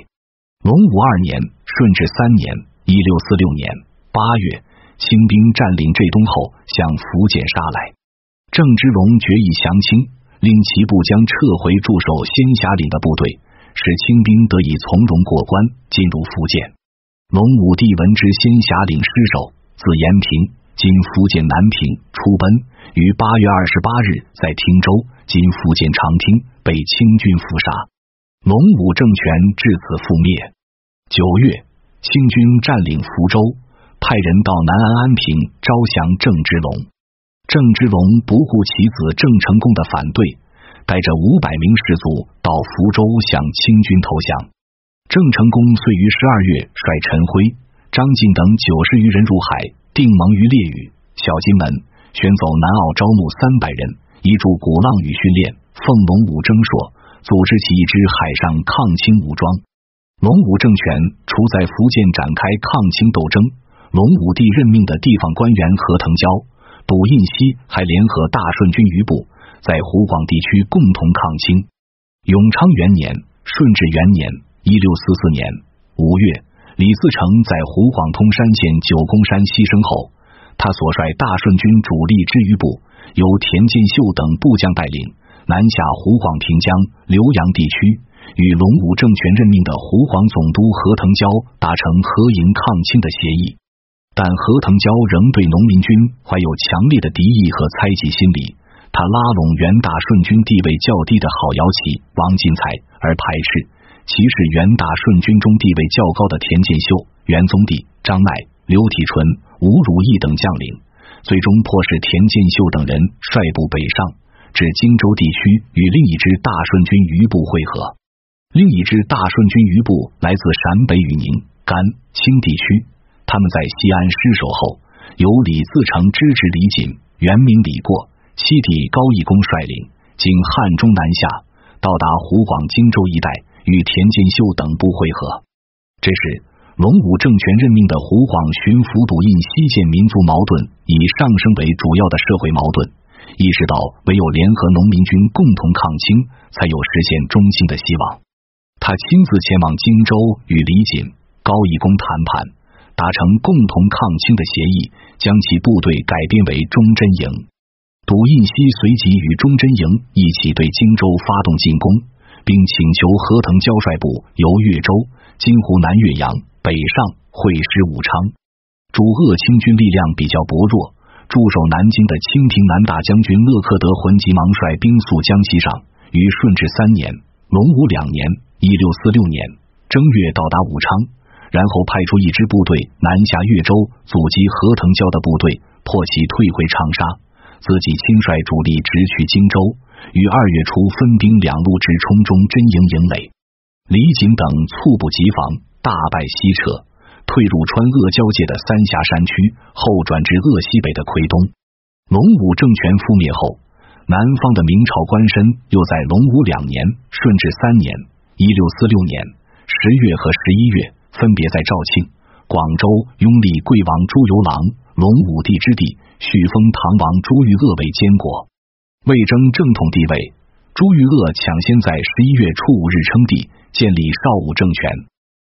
隆武二年，顺治三年（一六四六年）八月，清兵占领浙东后，向福建杀来。郑芝龙决意降清，令其部将撤回驻守仙霞岭的部队，使清兵得以从容过关，进入福建。龙武帝闻知仙霞岭失守，自延平（今福建南平）出奔，于八月二十八日在汀州（今福建长汀）被清军伏杀。龙武政权至此覆灭。九月，清军占领福州，派人到南安安平招降郑芝龙。郑芝龙不顾其子郑成功的反对，带着五百名士卒到福州向清军投降。郑成功遂于十二月率陈辉、张晋等九十余人入海，定盟于烈屿、小金门，选走南澳招募三百人，以助鼓浪屿训练，奉龙武征朔。组织起一支海上抗清武装，龙武政权除在福建展开抗清斗争，龙武帝任命的地方官员何腾蛟、卜印熙还联合大顺军余部，在湖广地区共同抗清。永昌元年（顺治元年，一六四四年）五月，李自成在湖广通山县九宫山牺牲后，他所率大顺军主力之余部，由田进秀等部将带领。南下湖广平江、浏阳地区，与龙武政权任命的湖广总督何腾蛟达成合营抗清的协议，但何腾蛟仍对农民军怀有强烈的敌意和猜忌心理。他拉拢原大顺军地位较低的郝瑶琪、王进才，而排斥其是元大顺军中地位较高的田建秀、袁宗帝、张鼐、刘体纯、吴汝义等将领，最终迫使田建秀等人率部北上。至荆州地区与另一支大顺军余部会合，另一支大顺军余部来自陕北与宁、甘、青地区。他们在西安失守后，由李自成支持李锦、原名李过，七弟高义公率领，经汉中南下，到达湖广荆州一带，与田建秀等部会合。这时，龙武政权任命的湖广巡抚笃印西建民族矛盾以上升为主要的社会矛盾。意识到唯有联合农民军共同抗清，才有实现中兴的希望。他亲自前往荆州与李锦、高义公谈判，达成共同抗清的协议，将其部队改编为忠贞营。笃印熙随即与忠贞营一起对荆州发动进攻，并请求何腾蛟率部由越州（今湖南岳阳）北上会师武昌。主鄂清军力量比较薄弱。驻守南京的清廷南大将军勒克德浑急忙率兵速江西上，于顺治三年（隆武两年，一六四六年）正月到达武昌，然后派出一支部队南下越州，阻击何腾蛟的部队，迫其退回长沙，自己亲率主力直取荆州，于二月初分兵两路直冲中真营营垒，李景等猝不及防，大败西撤。退入川鄂交界的三峡山区，后转至鄂西北的奎东。隆武政权覆灭后，南方的明朝官绅又在隆武两年（顺治三年，一六四六年）十月和十一月，分别在肇庆、广州拥立贵王朱由榔、隆武帝之弟，续封唐王朱玉鄂为监国。为争正统地位，朱玉鄂抢先在十一月初五日称帝，建立少武政权。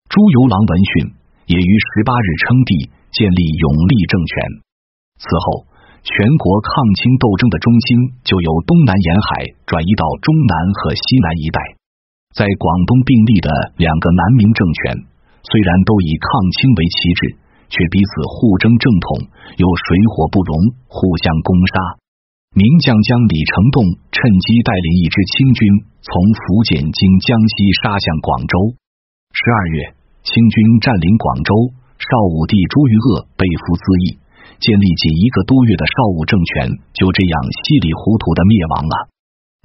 朱由榔闻讯。也于十八日称帝，建立永历政权。此后，全国抗清斗争的中心就由东南沿海转移到中南和西南一带。在广东并立的两个南明政权，虽然都以抗清为旗帜，却彼此互争正统，又水火不容，互相攻杀。名将将李成栋趁机带领一支清军从福建经江西杀向广州。十二月，清军占领广州，邵武帝朱余鄂被俘自缢，建立仅一个多月的邵武政权就这样稀里糊涂的灭亡了。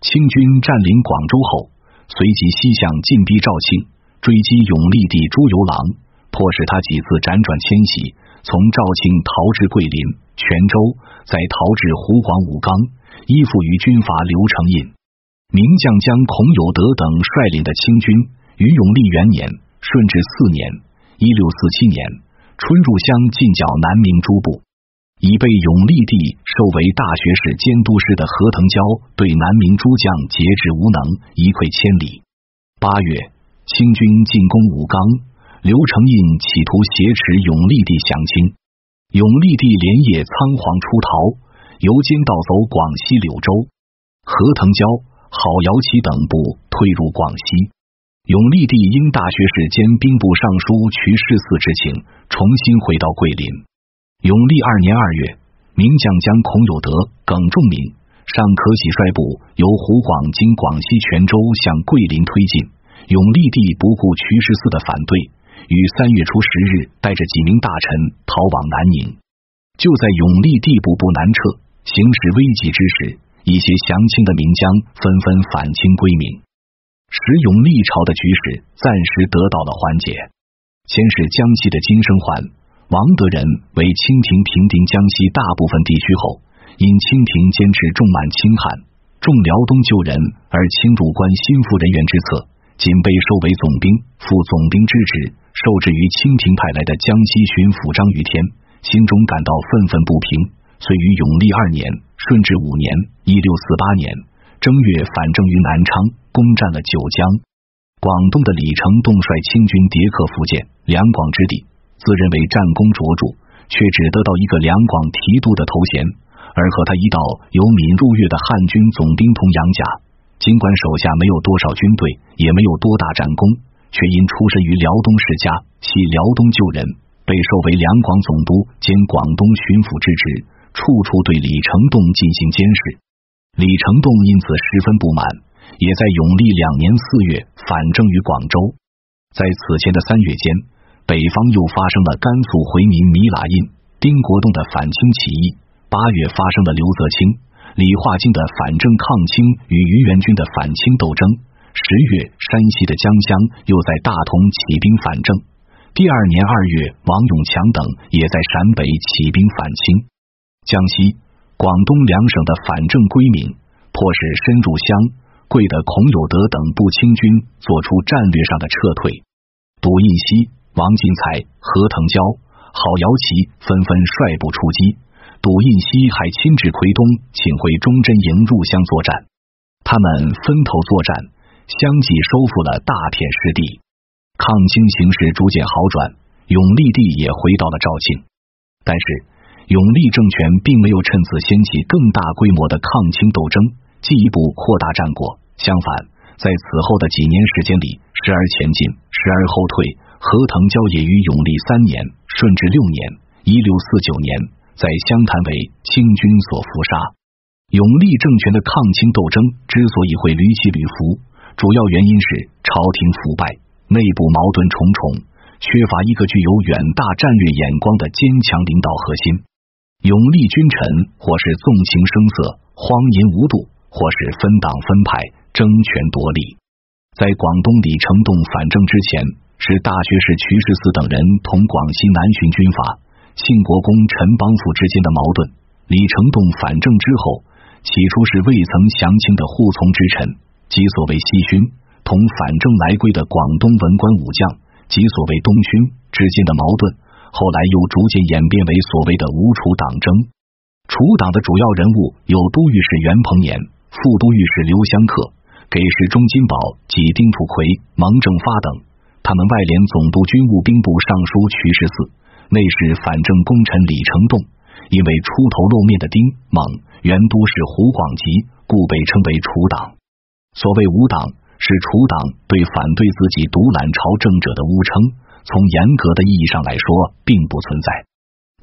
清军占领广州后。随即西向进逼肇庆，追击永历帝朱由榔，迫使他几次辗转迁徙，从肇庆逃至桂林、泉州，再逃至湖广武冈，依附于军阀刘承胤。名将将孔有德等率领的清军，于永历元年（顺治四年（一六四七年）春入湘进剿南明诸部。已被永历帝授为大学士监督师的何腾蛟对南明诸将节制无能，一溃千里。八月，清军进攻武冈，刘承胤企图挟持永历帝降清，永历帝连夜仓皇出逃，由监道走广西柳州。何腾蛟、郝瑶琪等部退入广西，永历帝因大学士兼兵部尚书瞿世嗣之请，重新回到桂林。永历二年二月，名将将孔有德、耿仲明尚可喜率部由湖广经广西泉州向桂林推进。永历帝不顾瞿世嗣的反对，于三月初十日带着几名大臣逃往南宁。就在永历帝步步南撤、形势危急之时，一些降清的名将纷纷反清归明，使永历朝的局势暂时得到了缓解。先是江西的金生桓。王德仁为清廷平定江西大部分地区后，因清廷坚持重满清汉、重辽东旧人而清主官心腹人员之策，仅被授为总兵，副总兵之职，受制于清廷派来的江西巡抚张于天，心中感到愤愤不平，遂于永历二年（顺治五年（一六四八年）正月反正于南昌，攻占了九江。广东的李成栋率清军迭克福建、两广之地。自认为战功卓著，却只得到一个两广提督的头衔，而和他一道由闽入粤的汉军总兵同杨甲，尽管手下没有多少军队，也没有多大战功，却因出身于辽东世家，系辽东旧人，被授为两广总督兼广东巡抚之职，处处对李成栋进行监视。李成栋因此十分不满，也在永历两年四月反正于广州。在此前的三月间。北方又发生了甘肃回民米喇印、丁国栋的反清起义。八月发生了刘泽清、李化金的反正抗清与余元军的反清斗争。十月，山西的江乡又在大同起兵反正。第二年二月，王永强等也在陕北起兵反清。江西、广东两省的反正归明，迫使深入湘、桂的孔有德等部清军做出战略上的撤退。赌印西。王进才、何腾蛟、郝瑶琪纷纷率部出击，赌印西还亲自奎东，请回忠贞营入湘作战。他们分头作战，相继收复了大片失地。抗清形势逐渐好转，永历帝也回到了肇庆。但是，永历政权并没有趁此掀起更大规模的抗清斗争，进一步扩大战果。相反，在此后的几年时间里，时而前进，时而后退。何腾蛟也于永历三年（顺治六年（一六四九年）在湘潭为清军所伏杀。永历政权的抗清斗争之所以会屡起屡伏，主要原因是朝廷腐败，内部矛盾重重，缺乏一个具有远大战略眼光的坚强领导核心。永历君臣或是纵情声色、荒淫无度，或是分党分派、争权夺利。在广东李成栋反正之前。是大学士瞿世嗣等人同广西南巡军阀庆国公陈邦富之间的矛盾。李成栋反正之后，起初是未曾降清的护从之臣，即所谓西勋，同反正来归的广东文官武将，即所谓东勋之间的矛盾。后来又逐渐演变为所谓的吴楚党争。楚党的主要人物有都御史袁鹏年、副都御史刘香客、给事中金宝及丁土奎、蒙正发等。他们外联总督军务兵部尚书瞿十四，内侍反正功臣李成栋，因为出头露面的丁猛原都是湖广籍，故被称为楚党。所谓吴党，是楚党对反对自己独揽朝政者的诬称。从严格的意义上来说，并不存在。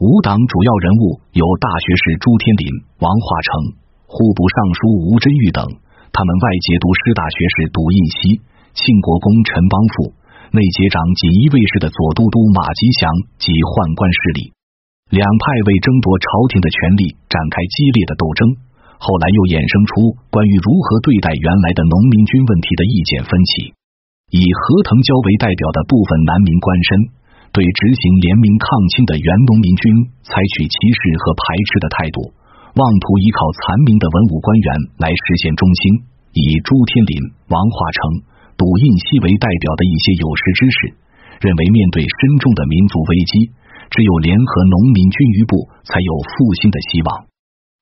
吴党主要人物有大学士朱天林、王化成、户部尚书吴真玉等，他们外节读师大学士杜印熙、庆国公陈邦富、内结长锦衣卫士的左都督马吉祥及宦官势力。两派为争夺朝廷的权力展开激烈的斗争，后来又衍生出关于如何对待原来的农民军问题的意见分歧。以何腾蛟为代表的部分南明官绅，对执行联名抗清的原农民军采取歧视和排斥的态度，妄图依靠残民的文武官员来实现中兴。以朱天林、王化成、杜印熙为代表的一些有识之士，认为面对深重的民族危机，只有联合农民军余部，才有复兴的希望。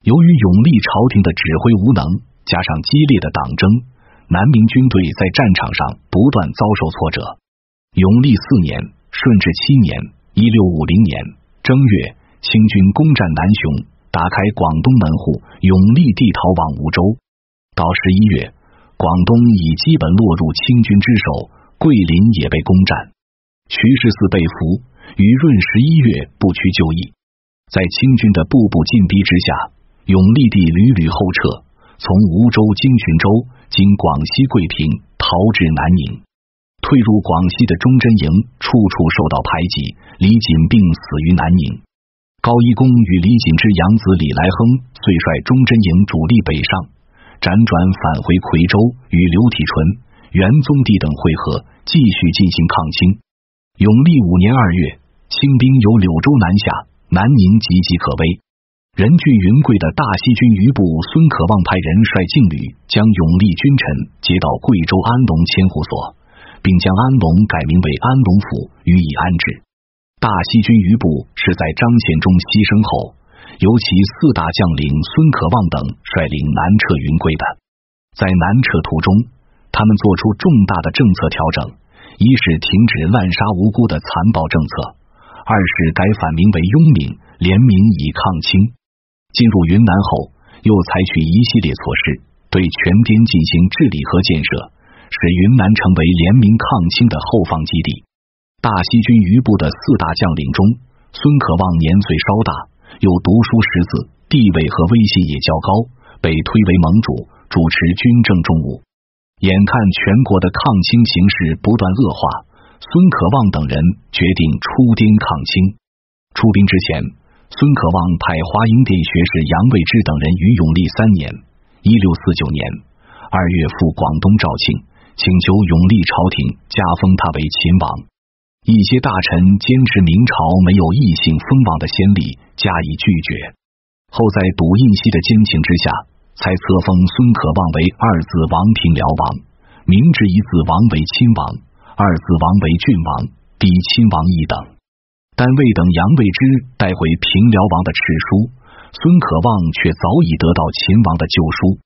由于永历朝廷的指挥无能，加上激烈的党争。南明军队在战场上不断遭受挫折。永历四年（顺治七年（一六五零年）正月，清军攻占南雄，打开广东门户，永历帝逃往梧州。到十一月，广东已基本落入清军之手，桂林也被攻占。徐世嗣被俘，于闰十一月不屈就义。在清军的步步进逼之下，永历帝屡屡后撤，从梧州经浔州。经广西桂平逃至南宁，退入广西的忠贞营处处受到排挤。李锦病死于南宁。高一公与李锦之养子李来亨遂率忠贞营主力北上，辗转返回夔州，与刘体纯、元宗帝等会合，继续进行抗清。永历五年二月，清兵由柳州南下，南宁岌岌可危。人据云贵的大西军余部孙可望派人率劲旅将永历君臣接到贵州安龙千户所，并将安龙改名为安龙府，予以安置。大西军余部是在张献忠牺牲后，由其四大将领孙可望等率领南撤云贵的。在南撤途中，他们做出重大的政策调整：一是停止滥杀无辜的残暴政策；二是改反名为雍敏，联名以抗清。进入云南后，又采取一系列措施，对全滇进行治理和建设，使云南成为联名抗清的后方基地。大西军余部的四大将领中，孙可望年岁稍大，又读书识字，地位和威信也较高，被推为盟主，主持军政重务。眼看全国的抗清形势不断恶化，孙可望等人决定出滇抗清。出兵之前。孙可望派华阴殿学士杨卫之等人于永历三年（一六四九年）二月赴广东肇庆，请求永历朝廷加封他为秦王。一些大臣坚持明朝没有异姓封王的先例，加以拒绝。后在笃印熙的坚请之下，才册封孙可望为二字王平辽王，明制一字王为亲王，二字王为郡王，比亲王一等。但未等杨卫之带回平辽王的敕书，孙可望却早已得到秦王的旧书。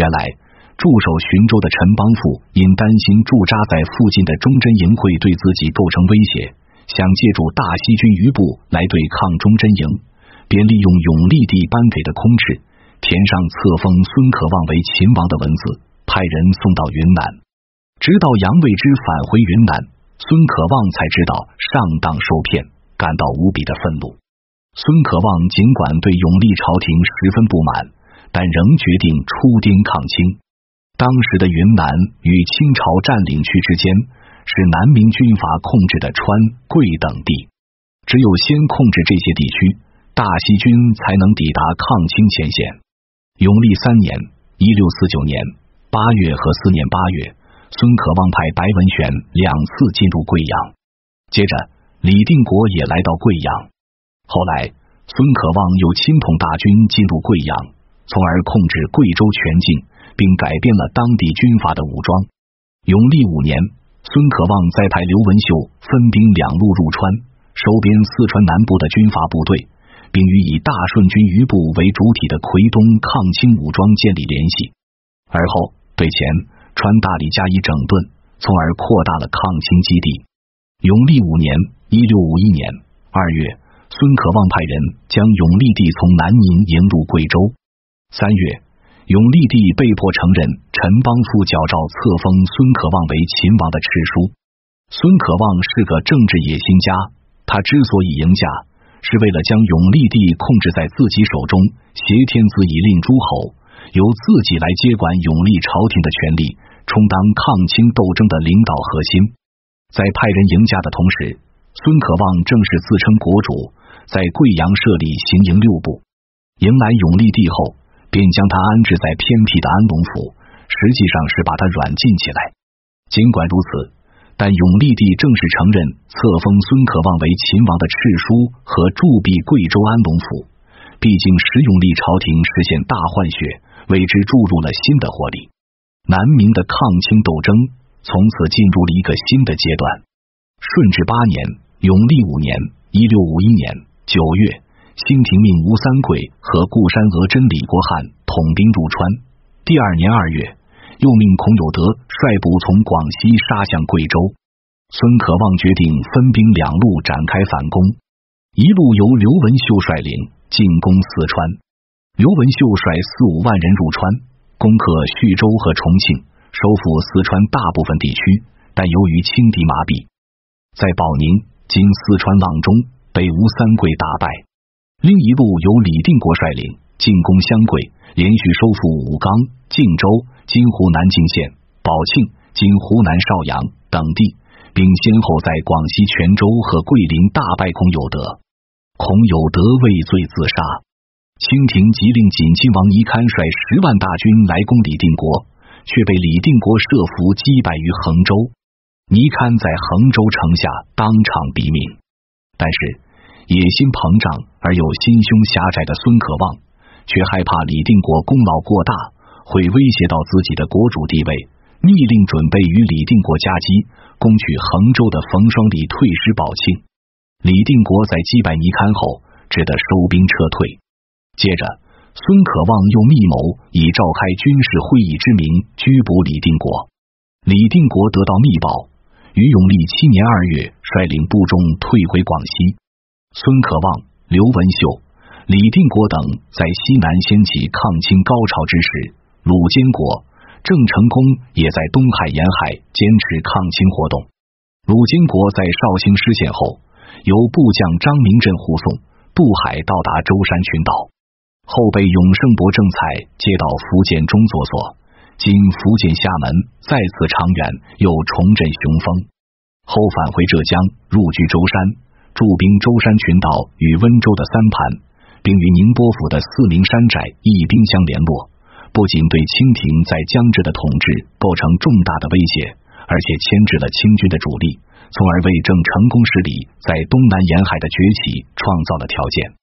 原来驻守浔州的陈邦富因担心驻扎在附近的忠贞营会对自己构成威胁，想借助大西军余部来对抗忠贞营，便利用永历帝颁给的空敕，填上册封孙可望为秦王的文字，派人送到云南。直到杨卫之返回云南，孙可望才知道上当受骗。感到无比的愤怒。孙可望尽管对永历朝廷十分不满，但仍决定出滇抗清。当时的云南与清朝占领区之间是南明军阀控制的川、贵等地，只有先控制这些地区，大西军才能抵达抗清前线。永历三年（一六四九年）八月和四年八月，孙可望派白文选两次进入贵阳，接着。李定国也来到贵阳，后来孙可望又亲统大军进入贵阳，从而控制贵州全境，并改变了当地军阀的武装。永历五年，孙可望再派刘文秀分兵两路入川，收编四川南部的军阀部队，并与以大顺军余部为主体的奎东抗清武装建立联系。而后对前川大理加以整顿，从而扩大了抗清基地。永历五年。一六五一年二月，孙可望派人将永历帝从南宁迎入贵州。三月，永历帝被迫承认陈邦父矫诏册封孙可望为秦王的敕书。孙可望是个政治野心家，他之所以迎驾，是为了将永历帝控制在自己手中，挟天子以令诸侯，由自己来接管永历朝廷的权力，充当抗清斗争的领导核心。在派人迎驾的同时，孙可望正式自称国主，在贵阳设立行营六部，迎来永历帝后。便将他安置在偏僻的安龙府，实际上是把他软禁起来。尽管如此，但永历帝正式承认册封孙可望为秦王的敕书和铸币贵州安龙府。毕竟，使永历朝廷实现大换血，为之注入了新的活力。南明的抗清斗争从此进入了一个新的阶段。顺治八年，永历五年（一六五一年）九月。清廷命吴三桂和固山额真李国汉统兵入川。第二年二月，又命孔有德率部从广西杀向贵州。孙可望决定分兵两路展开反攻，一路由刘文秀率领进攻四川。刘文秀率四五万人入川，攻克徐州和重庆，收复四川大部分地区。但由于轻敌麻痹，在保宁（经四川阆中）被吴三桂打败。另一路由李定国率领进攻湘桂，连续收复武冈、靖州（今湖南靖县）、宝庆（今湖南邵阳）等地，并先后在广西泉州和桂林大败孔有德。孔有德畏罪自杀。清廷即令锦亲王倪堪率十万大军来攻李定国，却被李定国设伏击败于衡州。倪堪在衡州城下当场毙命。但是。野心膨胀而又心胸狭窄的孙可望，却害怕李定国功劳过大会威胁到自己的国主地位，密令准备与李定国夹击，攻取衡州的冯双礼退师保庆。李定国在击败倪堪后，只得收兵撤退。接着，孙可望又密谋以召开军事会议之名拘捕李定国。李定国得到密报，于永历七年二月率领部众退回广西。孙可望、刘文秀、李定国等在西南掀起抗清高潮之时，鲁监国、郑成功也在东海沿海坚持抗清活动。鲁监国在绍兴失陷后，由部将张明镇护送渡海到达舟山群岛，后被永胜伯正才接到福建中作所（今福建厦门），再次长远，又重振雄风，后返回浙江，入居舟山。驻兵舟山群岛与温州的三盘，并与宁波府的四名山寨义兵相联络，不仅对清廷在江浙的统治构成重大的威胁，而且牵制了清军的主力，从而为郑成功势力在东南沿海的崛起创造了条件。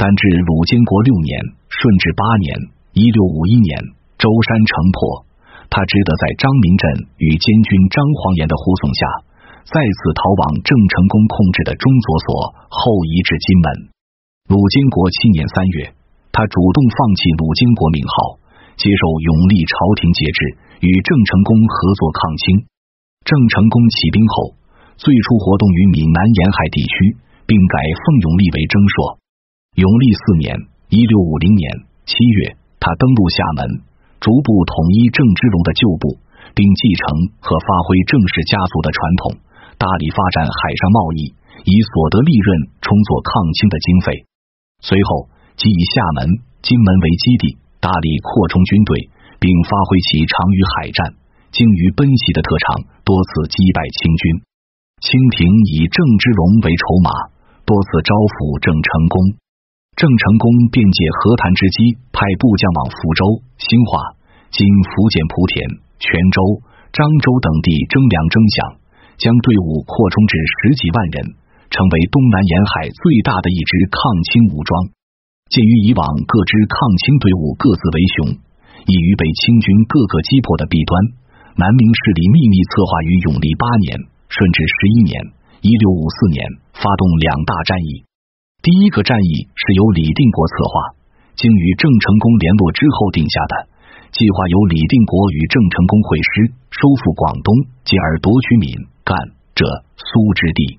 但至鲁监国六年（顺治八年（一六五一年），舟山城破，他只得在张明镇与监军张煌言的护送下。再次逃往郑成功控制的中佐所，后移至金门。鲁金国七年三月，他主动放弃鲁金国名号，接受永历朝廷节制，与郑成功合作抗清。郑成功起兵后，最初活动于闽南沿海地区，并改奉永历为征朔。永历四年（一六五零年）七月，他登陆厦门，逐步统一郑芝龙的旧部，并继承和发挥郑氏家族的传统。大力发展海上贸易，以所得利润充作抗清的经费。随后，即以厦门、金门为基地，大力扩充军队，并发挥其长于海战、精于奔袭的特长，多次击败清军。清廷以郑芝龙为筹码，多次招抚郑成功。郑成功便借和谈之机，派部将往福州、兴化（今福建莆田）、泉州、漳州等地征粮征饷。将队伍扩充至十几万人，成为东南沿海最大的一支抗清武装。鉴于以往各支抗清队伍各自为雄，易于被清军各个击破的弊端，南明势力秘密策划于永历八年（顺治十一年）（一六五四年）发动两大战役。第一个战役是由李定国策划，经与郑成功联络之后定下的。计划由李定国与郑成功会师，收复广东，进而夺取闽、赣、浙、苏之地。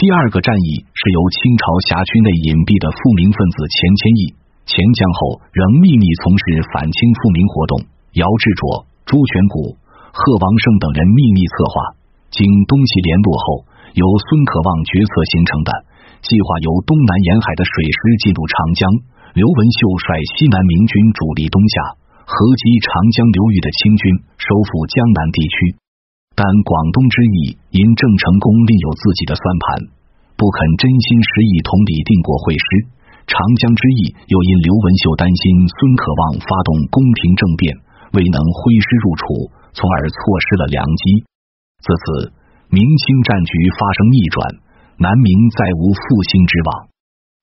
第二个战役是由清朝辖区内隐蔽的富民分子钱谦益钱江后仍秘密从事反清复明活动。姚志卓、朱全谷、贺王胜等人秘密策划，经东西联络后，由孙可望决策形成的计划，由东南沿海的水师进入长江，刘文秀率西南明军主力东下，合击长江流域的清军，收复江南地区。但广东之役因郑成功另有自己的算盘，不肯真心实意同李定国会师。长江之役，又因刘文秀担心孙可望发动宫廷政变，未能挥师入楚，从而错失了良机。自此，明清战局发生逆转，南明再无复兴之望。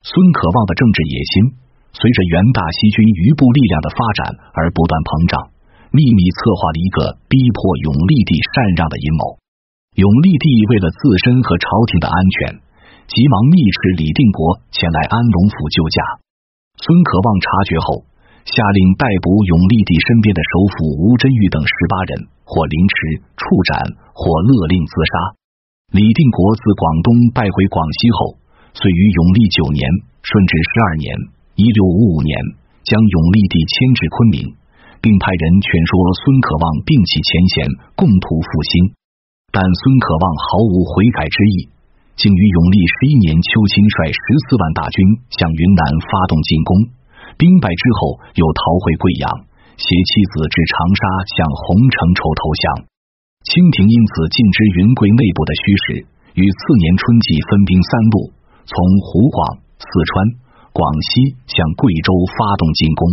孙可望的政治野心，随着元大西军余部力量的发展而不断膨胀，秘密策划了一个逼迫永历帝禅让的阴谋。永历帝为了自身和朝廷的安全。急忙密使李定国前来安龙府救驾。孙可望察觉后，下令逮捕永历帝身边的首辅吴真玉等十八人，或凌迟、处斩，或勒令自杀。李定国自广东败回广西后，遂于永历九年（顺治十二年（一六五五年）将永历帝迁至昆明，并派人劝说孙可望摒弃前嫌，共图复兴。但孙可望毫无悔改之意。竟于永历十一年秋，亲率十四万大军向云南发动进攻，兵败之后又逃回贵阳，携妻子至长沙向洪承畴投降。清廷因此尽知云贵内部的虚实，于次年春季分兵三路，从湖广、四川、广西向贵州发动进攻。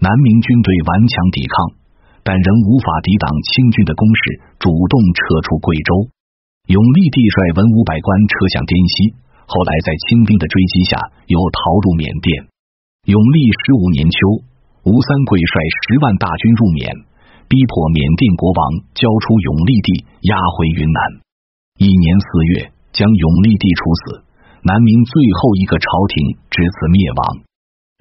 南明军队顽强抵抗，但仍无法抵挡清军的攻势，主动撤出贵州。永历帝率文武百官撤向滇西，后来在清兵的追击下又逃入缅甸。永历十五年秋，吴三桂率十万大军入缅，逼迫缅甸国王交出永历帝，押回云南。一年四月，将永历帝处死。南明最后一个朝廷至此灭亡。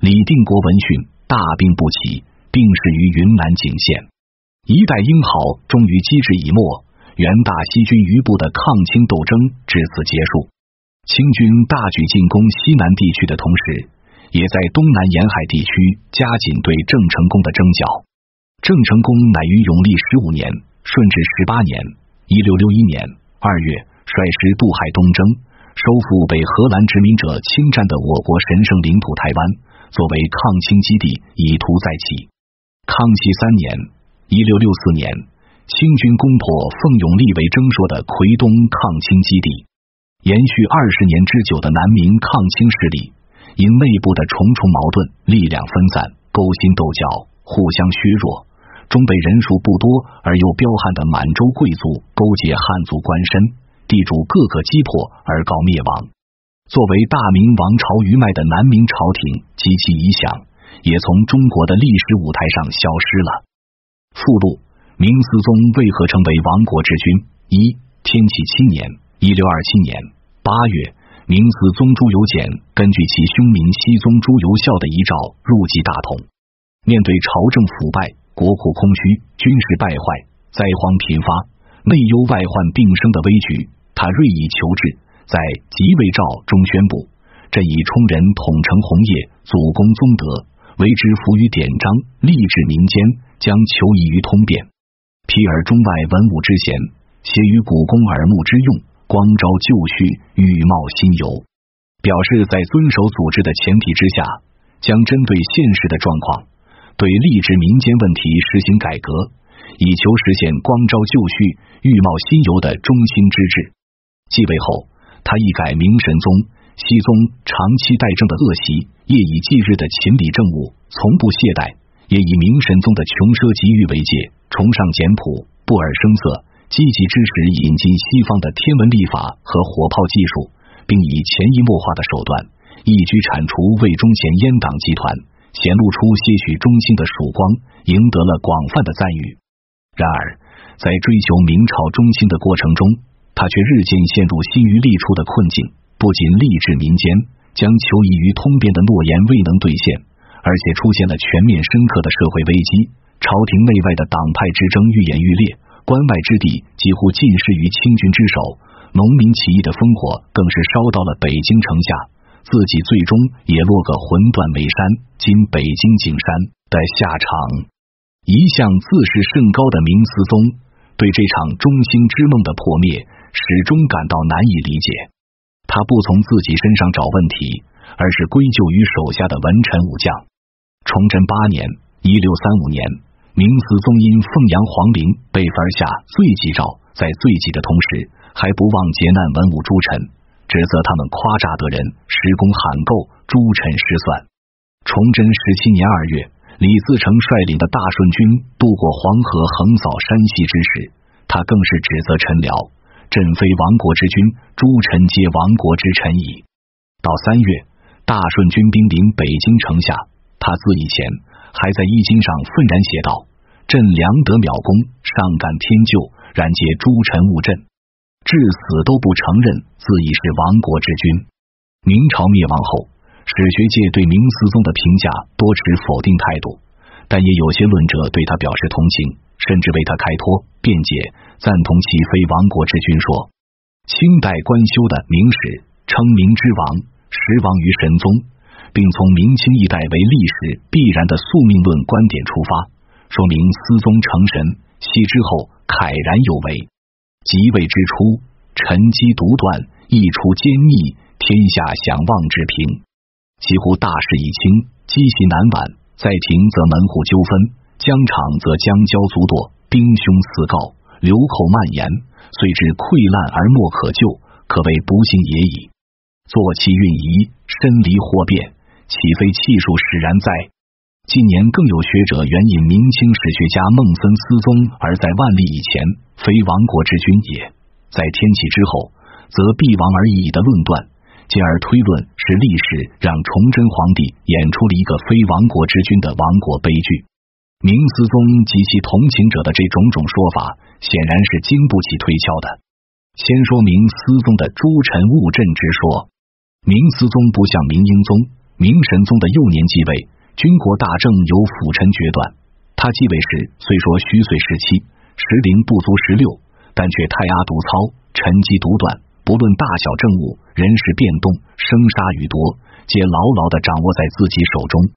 李定国闻讯，大病不起，病逝于云南景县。一代英豪终于机智已没。元大西军余部的抗清斗争至此结束。清军大举进攻西南地区的同时，也在东南沿海地区加紧对郑成功的征剿。郑成功乃于永历十五年（顺治十八年（一六六一年）二月率师渡海东征，收复被荷兰殖民者侵占的我国神圣领土台湾，作为抗清基地，以图再起。康熙三年（一六六四年）。清军攻破奉永历为征说的奎东抗清基地，延续二十年之久的南明抗清势力，因内部的重重矛盾、力量分散、勾心斗角、互相削弱，中被人数不多而又彪悍的满洲贵族勾结汉族官绅、地主各个击破而告灭亡。作为大明王朝余脉的南明朝廷及其遗响，也从中国的历史舞台上消失了。附录。明思宗为何成为亡国之君？一天启七年（一六二七年）八月，明思宗朱由检根据其兄明熹宗朱由校的遗诏入继大统。面对朝政腐败、国库空虚、军事败坏、灾荒频发、内忧外患并生的危局，他锐意求治，在即位诏中宣布：“朕以充人统承宏业，祖功宗德，为之服于典章，立志民间，将求以于通变。”披而中外文武之贤，携于古公耳目之用，光昭旧序，玉茂新游。表示在遵守组织的前提之下，将针对现实的状况，对吏治民间问题实行改革，以求实现光昭旧序，玉茂新游的中心之志。继位后，他一改明神宗、熹宗长期代政的恶习，夜以继日的勤理政务，从不懈怠。也以明神宗的穷奢极欲为戒，崇尚简朴，不尔声色，积极支持引进西方的天文历法和火炮技术，并以潜移默化的手段，一举铲除魏忠贤阉党集团，显露出些许中兴的曙光，赢得了广泛的赞誉。然而，在追求明朝中兴的过程中，他却日渐陷入心于利出的困境，不仅吏治民间，将求异于通变的诺言未能兑现。而且出现了全面深刻的社会危机，朝廷内外的党派之争愈演愈烈，关外之地几乎尽失于清军之手，农民起义的烽火更是烧到了北京城下。自己最终也落个魂断眉山（今北京景山）的下场。一向自视甚高的明思宗，对这场中兴之梦的破灭，始终感到难以理解。他不从自己身上找问题，而是归咎于手下的文臣武将。崇祯八年（一六三五年），明思宗因凤阳皇陵被罚下罪己诏，在罪己的同时，还不忘劫难文武诸臣。指责他们夸诈得人，施工罕够，诸臣失算。崇祯十七年二月，李自成率领的大顺军渡过黄河，横扫山西之时，他更是指责陈辽：“朕非亡国之君，诸臣皆亡国之臣矣。”到三月，大顺军兵临北京城下，他自以前还在衣襟上愤然写道：“朕良得渺功，上感天救，然皆诸臣误朕。”至死都不承认自己是亡国之君。明朝灭亡后，史学界对明思宗的评价多持否定态度，但也有些论者对他表示同情，甚至为他开脱辩解，赞同其非亡国之君说。清代官修的《明史》称明之亡，实亡于神宗，并从明清一代为历史必然的宿命论观点出发，说明思宗成神，系之后慨然有为。即位之初，臣机独断，一出奸逆，天下想望之平。几乎大势已清，积习难挽。在庭则门户纠纷，疆场则疆交足堕，兵凶四告，流寇蔓延，遂至溃烂而莫可救，可谓不幸也已。坐骑运移，身离祸变，岂非气数使然哉？近年更有学者援引明清史学家孟森思宗，而在万历以前。非亡国之君也，在天启之后，则必亡而已的论断，进而推论是历史让崇祯皇帝演出了一个非亡国之君的亡国悲剧。明思宗及其同情者的这种种说法，显然是经不起推敲的。先说明思宗的诸臣误朕之说。明思宗不像明英宗、明神宗的幼年继位，军国大政由辅臣决断。他继位时虽说虚岁十七。时龄不足十六，但却太压独操，沉积独断，不论大小政务、人事变动、生杀予夺，皆牢牢的掌握在自己手中。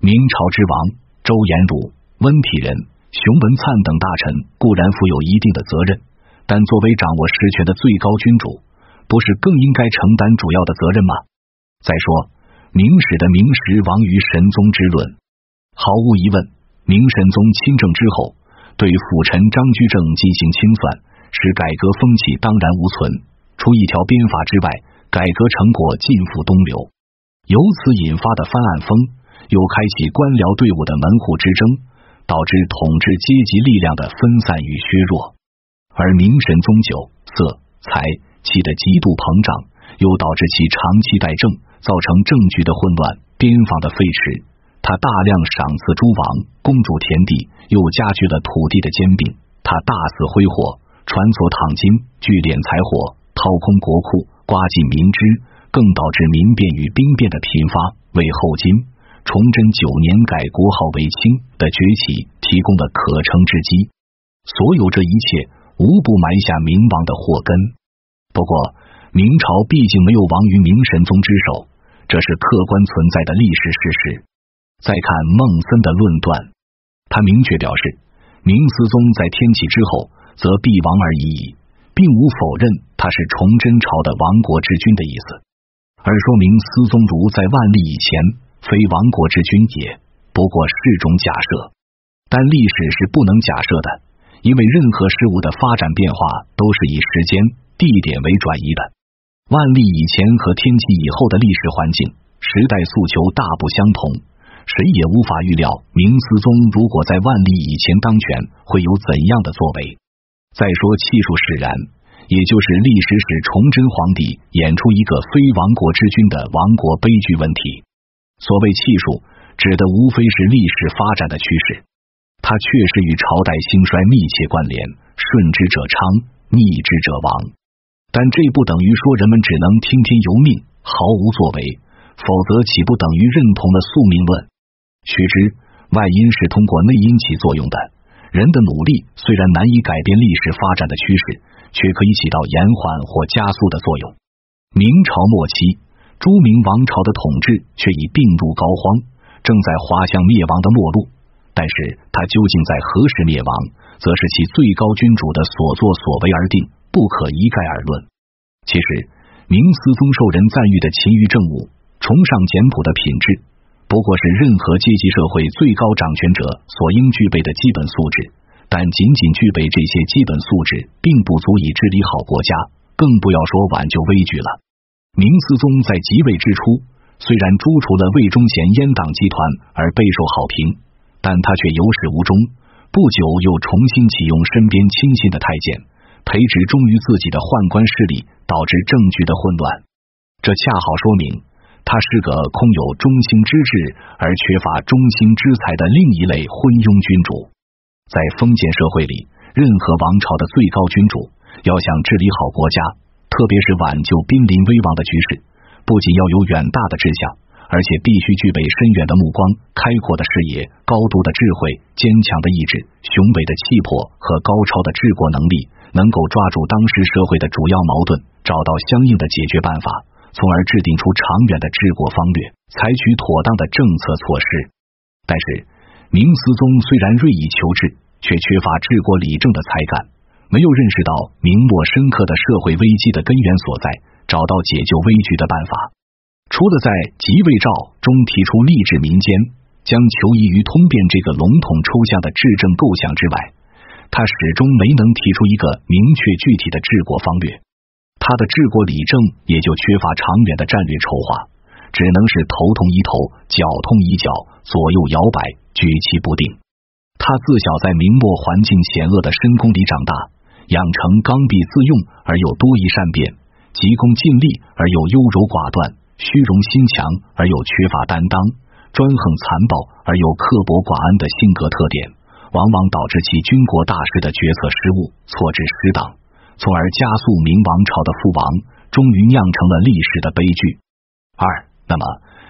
明朝之王周延儒、温体仁、熊文灿等大臣固然负有一定的责任，但作为掌握实权的最高君主，不是更应该承担主要的责任吗？再说，明史的明时亡于神宗之论，毫无疑问，明神宗亲政之后。对辅臣张居正进行清算，使改革风气荡然无存。除一条鞭法之外，改革成果尽付东流。由此引发的翻案风，又开启官僚队伍的门户之争，导致统治阶级力量的分散与削弱。而明神宗酒色财气的极度膨胀，又导致其长期怠政，造成政局的混乱，边防的废弛。他大量赏赐诸王公主田地，又加剧了土地的兼并。他大肆挥霍，传所躺金，聚敛财货，掏空国库，刮尽民脂，更导致民变与兵变的频发，为后金崇祯九年改国号为清的崛起提供了可乘之机。所有这一切，无不埋下明亡的祸根。不过，明朝毕竟没有亡于明神宗之手，这是客观存在的历史事实。再看孟森的论断，他明确表示，明思宗在天启之后则必亡而已矣，并无否认他是崇祯朝的亡国之君的意思，而说明思宗如在万历以前非亡国之君也，不过是种假设。但历史是不能假设的，因为任何事物的发展变化都是以时间、地点为转移的。万历以前和天启以后的历史环境、时代诉求大不相同。谁也无法预料明思宗如果在万历以前当权会有怎样的作为。再说气数使然，也就是历史使崇祯皇帝演出一个非亡国之君的亡国悲剧问题。所谓气数，指的无非是历史发展的趋势，它确实与朝代兴衰密切关联，顺之者昌，逆之者亡。但这不等于说人们只能听天由命，毫无作为，否则岂不等于认同了宿命论？须知，外因是通过内因起作用的。人的努力虽然难以改变历史发展的趋势，却可以起到延缓或加速的作用。明朝末期，朱明王朝的统治却已病入膏肓，正在滑向灭亡的末路。但是，他究竟在何时灭亡，则是其最高君主的所作所为而定，不可一概而论。其实，明思宗受人赞誉的勤于政务、崇尚简朴的品质，不过是任何阶级社会最高掌权者所应具备的基本素质。但仅仅具备这些基本素质，并不足以治理好国家，更不要说挽救危局了。明思宗在即位之初，虽然诛除了魏忠贤阉党集团而备受好评，但他却有始无终。不久又重新启用身边亲信的太监。培植忠于自己的宦官势力，导致政局的混乱。这恰好说明他是个空有忠心之志而缺乏忠心之才的另一类昏庸君主。在封建社会里，任何王朝的最高君主要想治理好国家，特别是挽救濒临危亡的局势，不仅要有远大的志向。而且必须具备深远的目光、开阔的视野、高度的智慧、坚强的意志、雄伟的气魄和高超的治国能力，能够抓住当时社会的主要矛盾，找到相应的解决办法，从而制定出长远的治国方略，采取妥当的政策措施。但是，明思宗虽然锐意求治，却缺乏治国理政的才干，没有认识到明末深刻的社会危机的根源所在，找到解救危局的办法。除了在《即位诏》中提出励志民间、将求医于通变这个笼统抽象的治政构想之外，他始终没能提出一个明确具体的治国方略。他的治国理政也就缺乏长远的战略筹划，只能是头痛医头，脚痛医脚，左右摇摆，举棋不定。他自小在明末环境险恶的深宫里长大，养成刚愎自用而又多疑善变、急功近利而又优柔寡断。虚荣心强而又缺乏担当，专横残暴而又刻薄寡恩的性格特点，往往导致其军国大事的决策失误、错置失当，从而加速明王朝的覆亡，终于酿成了历史的悲剧。二，那么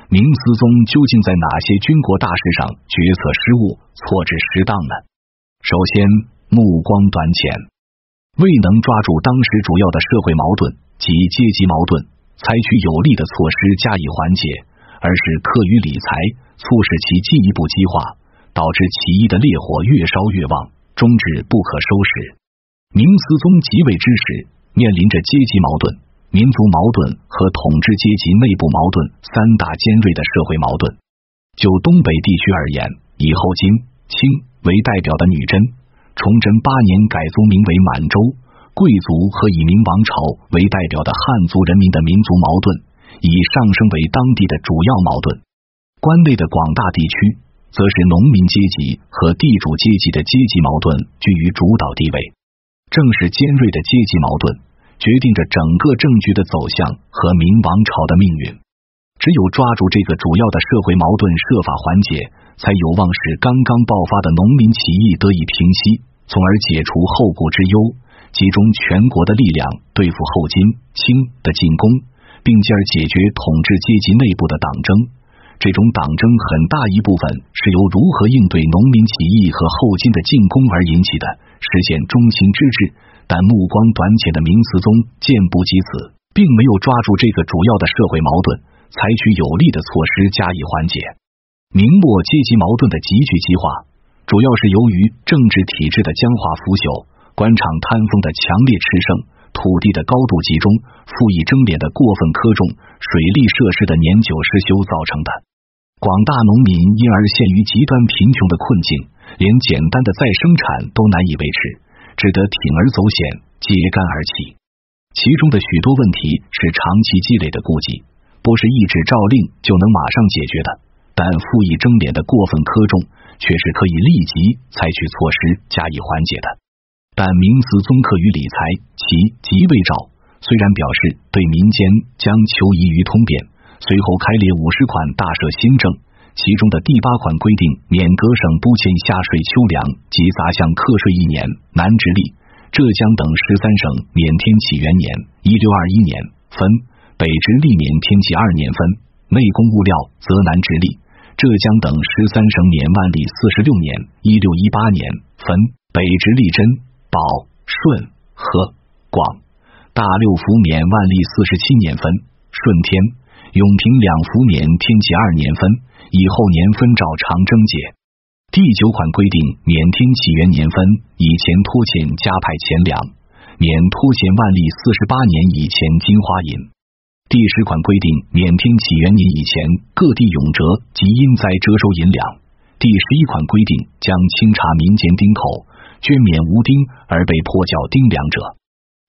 明思宗究竟在哪些军国大事上决策失误、错置失当呢？首先，目光短浅，未能抓住当时主要的社会矛盾及阶级矛盾。采取有力的措施加以缓解，而是课于理财，促使其进一步激化，导致起义的烈火越烧越旺，终止不可收拾。明思宗即位之时，面临着阶级矛盾、民族矛盾和统治阶级内部矛盾三大尖锐的社会矛盾。就东北地区而言，以后金、清为代表的女真，崇祯八年改族名为满洲。贵族和以明王朝为代表的汉族人民的民族矛盾，已上升为当地的主要矛盾。关内的广大地区，则是农民阶级和地主阶级的阶级矛盾居于主导地位。正是尖锐的阶级矛盾，决定着整个政局的走向和明王朝的命运。只有抓住这个主要的社会矛盾，设法缓解，才有望使刚刚爆发的农民起义得以平息，从而解除后顾之忧。集中全国的力量对付后金、清的进攻，并进而解决统治阶级内部的党争。这种党争很大一部分是由如何应对农民起义和后金的进攻而引起的，实现中心之治。但目光短浅的明思宗见不及此，并没有抓住这个主要的社会矛盾，采取有力的措施加以缓解。明末阶级矛盾的急剧激化，主要是由于政治体制的僵化腐朽。官场贪风的强烈炽盛，土地的高度集中，富役争敛的过分苛重，水利设施的年久失修造成的。广大农民因而陷于极端贫穷的困境，连简单的再生产都难以维持，只得铤而走险，揭竿而起。其中的许多问题是长期积累的痼疾，不是一纸诏令就能马上解决的。但赋役争敛的过分苛重，却是可以立即采取措施加以缓解的。但明思宗课于理财，其即位诏虽然表示对民间将求医于通变，随后开列五十款大赦新政，其中的第八款规定免各省不欠下税秋粮及杂项课税一年，南直隶、浙江等十三省免天启元年（一六二一年）分，北直隶免天启二年分，内供物料则南直隶、浙江等十三省免万历四十六年（一六一八年）分，北直隶真。宝顺和广大六府免万历四十七年分，顺天永平两福年天启二年分，以后年分照常征解。第九款规定，免天启元年分以前拖欠加派钱粮，免拖欠万历四十八年以前金花银。第十款规定，免天启元年以前各地永折及因灾折收银两。第十一款规定，将清查民间丁口捐免无丁而被迫缴丁粮者。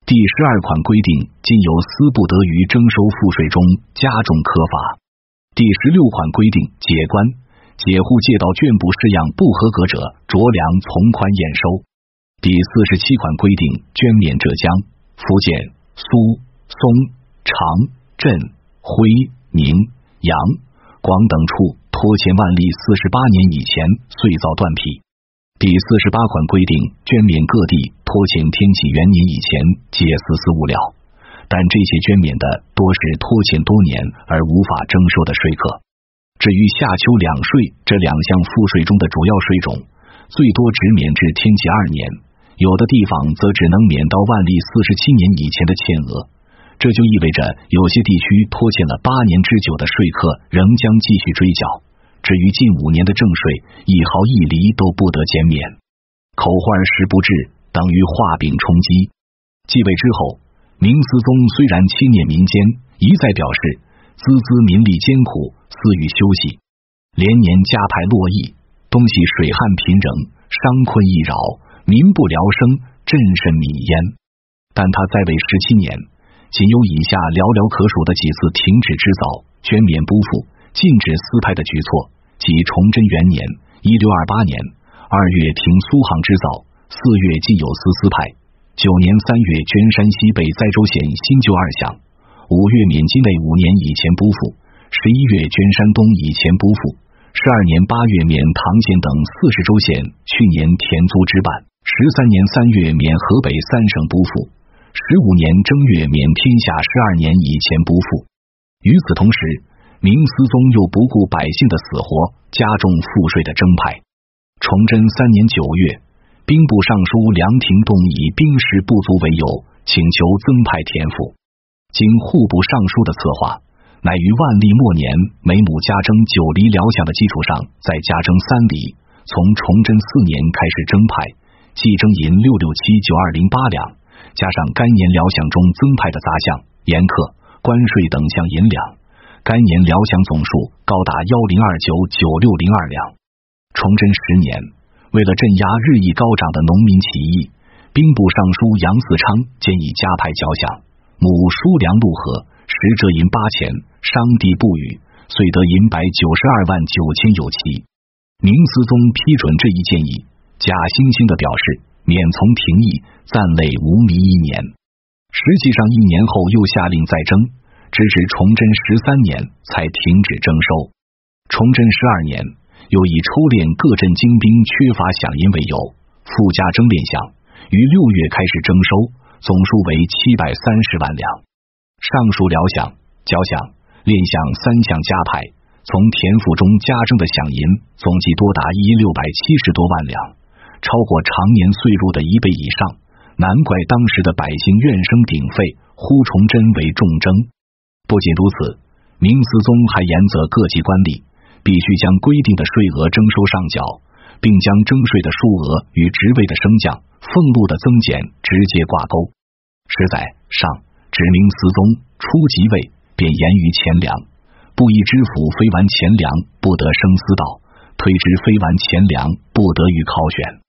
第十二款规定，今有司不得于征收赋税中加重科罚。第十六款规定，解官、解户借到卷部式样不合格者，酌量从宽验收。第四十七款规定，捐免浙江、福建、苏、松、长。镇、徽、宁、阳、广等处拖欠万历四十八年以前遂遭断匹。第四十八款规定，捐免各地拖欠天启元年以前皆私私物料，但这些捐免的多是拖欠多年而无法征收的税课。至于夏秋两税这两项赋税中的主要税种，最多只免至天启二年，有的地方则只能免到万历四十七年以前的欠额。这就意味着，有些地区拖欠了八年之久的税客仍将继续追缴。至于近五年的正税，一毫一厘都不得减免。口患时不至，等于画饼充饥。继位之后，明思宗虽然亲念民间，一再表示孜孜民力艰苦，私欲休息，连年加派洛邑，东西水旱贫瘴，伤困易扰，民不聊生，震甚米焉。但他在位十七年。仅有以下寥寥可数的几次停止织造、捐免不付、禁止私派的举措，即崇祯元年（一六二八年）二月停苏杭织造，四月禁有私私派；九年三月捐山西北栽州县新旧二项；五月免境内五年以前不付；十一月捐山东以前不付；十二年八月免唐县等四十州县去年田租之办；十三年三月免河北三省不付。十五年正月免天下十二年以前不付。与此同时，明思宗又不顾百姓的死活，加重赋税的征派。崇祯三年九月，兵部尚书梁廷栋以兵士不足为由，请求增派田赋。经户部尚书的策划，乃于万历末年每亩加征九厘粮饷的基础上，再加征三厘。从崇祯四年开始征派，计征银六六七九二零八两。加上干年辽饷中增派的杂项、盐课、关税等项银两，该年辽饷总数高达幺零二九九六零二两。崇祯十年，为了镇压日益高涨的农民起义，兵部尚书杨嗣昌建议加派缴饷，母输粮陆河，实折银八钱，商地不语，遂得银百九十二万九千有奇。明思宗批准这一建议，假惺惺的表示。免从廷议，暂累无弥一年。实际上一年后又下令再征，直至崇祯十三年才停止征收。崇祯十二年，又以抽练各镇精兵缺乏饷银为由，附加征练饷，于六月开始征收，总数为七百三十万两。上述辽饷、交饷、练饷三项加派，从田赋中加征的饷银总计多达一六百七十多万两。超过常年岁入的一倍以上，难怪当时的百姓怨声鼎沸，呼崇祯为重征。不仅如此，明思宗还严责各级官吏必须将规定的税额征收上缴，并将征税的数额与职位的升降、俸禄的增减直接挂钩。实在上指明思宗初即位便严于钱粮，不依知府非完钱粮不得升司道，推之非完钱粮不得于考选。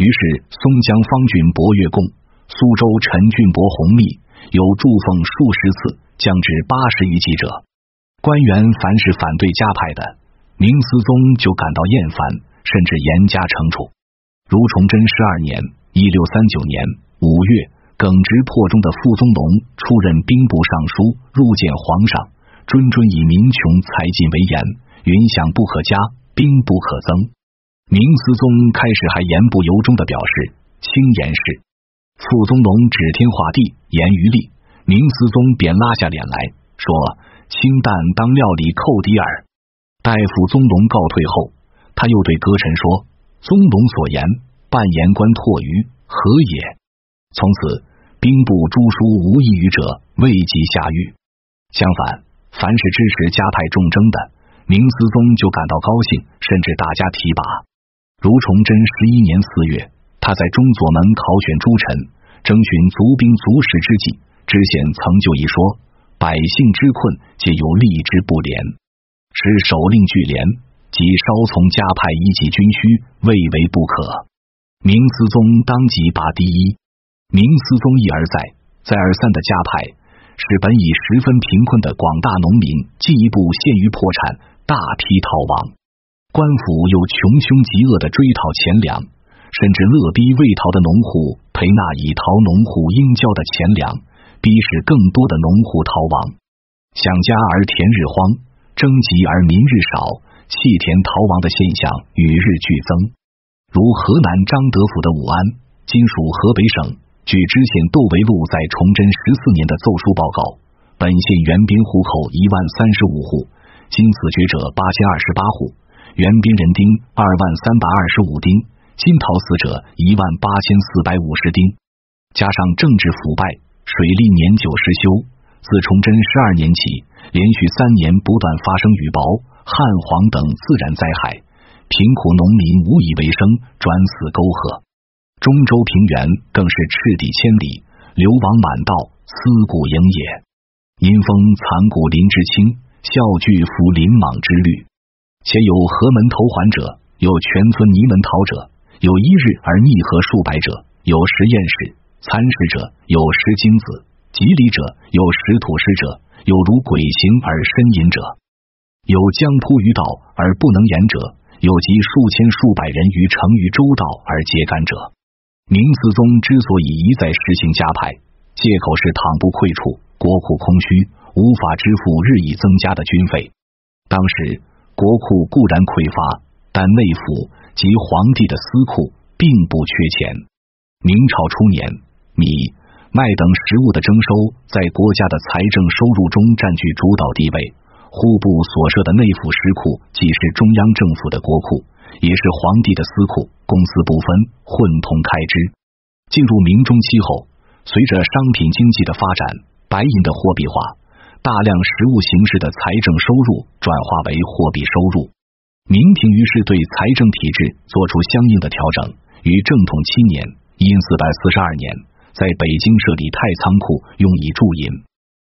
于是，松江方郡博越贡、苏州陈郡博弘密有祝奉数十次，降至八十余级者。官员凡是反对加派的，明思宗就感到厌烦，甚至严加惩处。如崇祯十二年（一六三九年）五月，耿直破中的傅宗龙出任兵部尚书，入见皇上，谆谆以民穷财尽为言，云饷不可加，兵不可增。明思宗开始还言不由衷的表示轻言事，傅宗龙指天画地言于利，明思宗便拉下脸来说清淡当料理寇迪尔。待傅宗龙告退后，他又对歌臣说：“宗龙所言，半言官唾于何也？”从此兵部诸书无异语者未及下狱。相反，凡是支持家派重征的，明思宗就感到高兴，甚至大家提拔。如崇祯十一年四月，他在中左门考选诸臣，征询足兵足食之计，知县曾就一说：百姓之困，皆由吏之不廉，使首令拒廉，即稍从家派一级军需，未为不可。明思宗当即拔第一。明思宗一而再、再而三的加派，使本已十分贫困的广大农民进一步陷于破产，大批逃亡。官府又穷凶极恶的追讨钱粮，甚至勒逼未逃的农户赔纳已逃农户应交的钱粮，逼使更多的农户逃亡。想家而田日荒，征集而民日少，弃田逃亡的现象与日俱增。如河南张德府的武安，今属河北省。据知县窦维禄在崇祯十四年的奏书报告，本县原兵户口一万三十五户，经死绝者八千二十八户，原兵人丁二万三百二十五丁，今逃死者一万八千四百五十丁。加上政治腐败，水利年久失修，自崇祯十二年起，连续三年不断发生雨雹、旱黄等自然灾害，贫苦农民无以为生，转死沟壑。中州平原更是赤地千里，流亡满道，思故营也。阴风残骨林之清，笑拒服林莽之虑。且有河门投环者，有全村泥门逃者，有一日而逆河数百者，有实验室、参食者，有食精子、吉礼者，有食土食者，有如鬼行而呻吟者，有将扑于道而不能言者，有集数千数百人于成于周道而皆干者。明思宗之所以一再实行加派，借口是倘不愧处，国库空虚，无法支付日益增加的军费。当时国库固然匮乏，但内府及皇帝的私库并不缺钱。明朝初年，米、麦等食物的征收在国家的财政收入中占据主导地位。户部所设的内府食库，既是中央政府的国库。也是皇帝的私库，公私不分，混同开支。进入明中期后，随着商品经济的发展，白银的货币化，大量实物形式的财政收入转化为货币收入。明廷于是对财政体制做出相应的调整。于正统七年（因四百四十二年），在北京设立太仓库，用以铸银。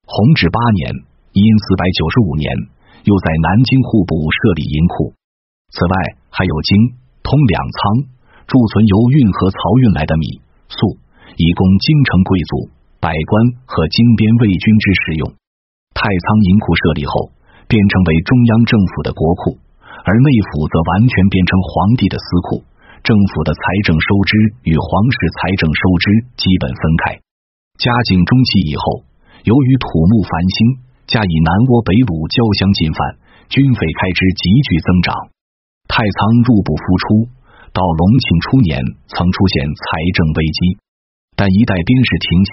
弘治八年（因四百九十五年），又在南京户部设立银库。此外，还有京通两仓贮存由运河漕运来的米粟，以供京城贵族、百官和京边卫军之使用。太仓银库设立后，变成为中央政府的国库，而内府则完全变成皇帝的私库。政府的财政收支与皇室财政收支基本分开。嘉靖中期以后，由于土木繁兴，加以南倭北虏交相进犯，军费开支急剧增长。太仓入不敷出，到隆庆初年曾出现财政危机，但一代兵士停息，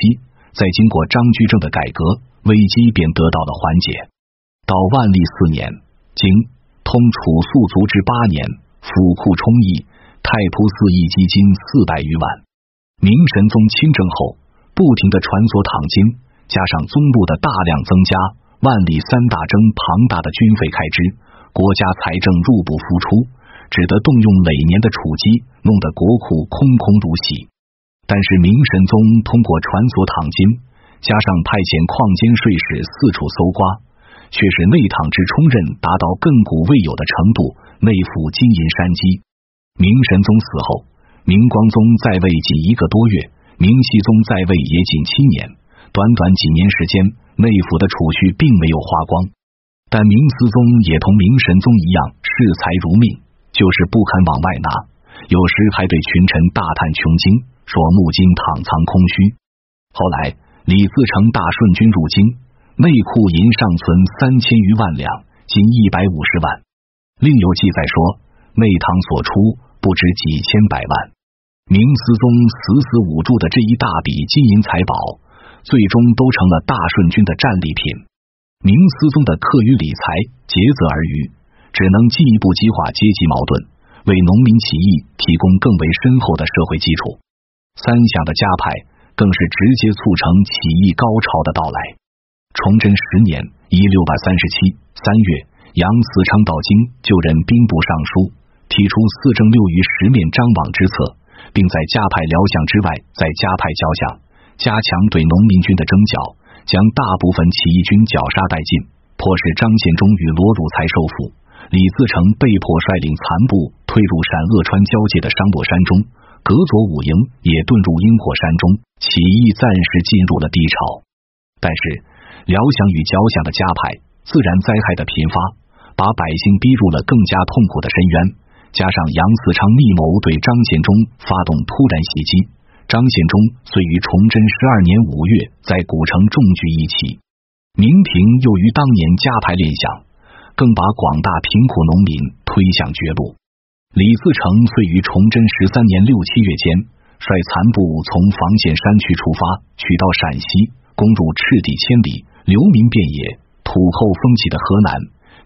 在经过张居正的改革，危机便得到了缓解。到万历四年，经通楚肃族之八年，府库充溢，太仆寺役基金四百余万。明神宗亲政后，不停的传所躺金，加上宗禄的大量增加，万里三大征庞大的军费开支。国家财政入不敷出，只得动用累年的储积，弄得国库空空如洗。但是明神宗通过传所躺金，加上派遣矿监税使四处搜刮，却使内躺之充任达到亘古未有的程度，内府金银山积。明神宗死后，明光宗在位仅一个多月，明熹宗在位也仅七年，短短几年时间，内府的储蓄并没有花光。但明思宗也同明神宗一样视财如命，就是不肯往外拿，有时还对群臣大叹穷经，说木金躺藏空虚。后来李自成大顺军入京，内库银尚存三千余万两，仅一百五十万。另有记载说，内堂所出不知几千百万。明思宗死死捂住的这一大笔金银财宝，最终都成了大顺军的战利品。明思宗的课余理财竭泽而渔，只能进一步激化阶级矛盾，为农民起义提供更为深厚的社会基础。三想的加派更是直接促成起义高潮的到来。崇祯十年一六百三十七三月，杨嗣昌到京就任兵部尚书，提出四正六余十面张网之策，并在加派辽饷之外再加派剿饷，加强对农民军的征剿，将大部分起义军绞杀殆尽，迫使张献忠与罗汝才受俘。李自成被迫率领残部退入陕鄂川交界的商洛山中，隔左武营也遁入阴火山中，起义暂时进入了低潮。但是。辽饷与剿饷的加派，自然灾害的频发，把百姓逼入了更加痛苦的深渊。加上杨嗣昌密谋对张献忠发动突然袭击，张献忠遂于崇祯十二年五月在古城重举一起，明廷又于当年加派练饷，更把广大贫苦农民推向绝路。李自成遂于崇祯十三年六七月间，率残部从房县山区出发，取到陕西，攻入赤地千里。流民遍野，土厚风起的河南，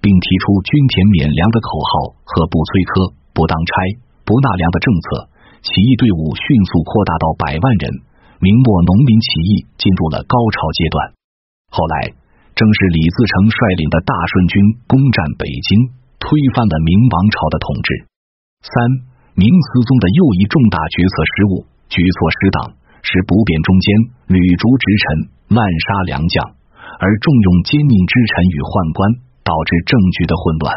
并提出均田免粮的口号和不催科、不当差、不纳粮的政策，起义队伍迅速扩大到百万人。明末农民起义进入了高潮阶段。后来，正是李自成率领的大顺军攻占北京，推翻了明王朝的统治。三，明思宗的又一重大决策失误，举措失当，使不变中间屡逐直臣，滥杀良将。而重用奸佞之臣与宦官，导致政局的混乱。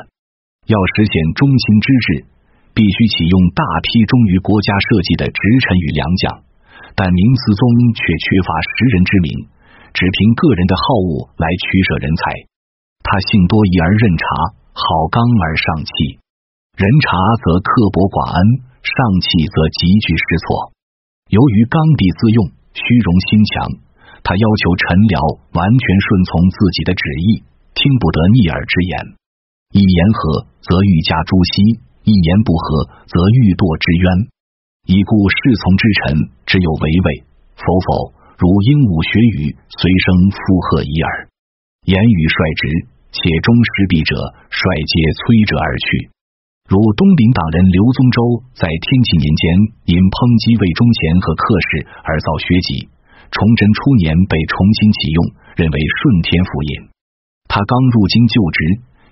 要实现中兴之治，必须启用大批忠于国家社稷的直臣与良将。但明思宗却缺乏识人之明，只凭个人的好恶来取舍人才。他性多疑而任察，好刚而上气。人察则刻薄寡恩，上气则急剧失措。由于刚愎自用，虚荣心强。他要求臣僚完全顺从自己的旨意，听不得逆耳之言。一言和，则欲加诛息；一言不和，则欲堕之渊。已故侍从之臣，只有违违，否否，如鹦鹉学语，随声附和一耳。言语率直，且忠实笔者，率皆摧折而去。如东林党人刘宗周，在天启年间因抨击魏忠贤和客氏而遭削籍。崇祯初年被重新启用，认为顺天福音。他刚入京就职，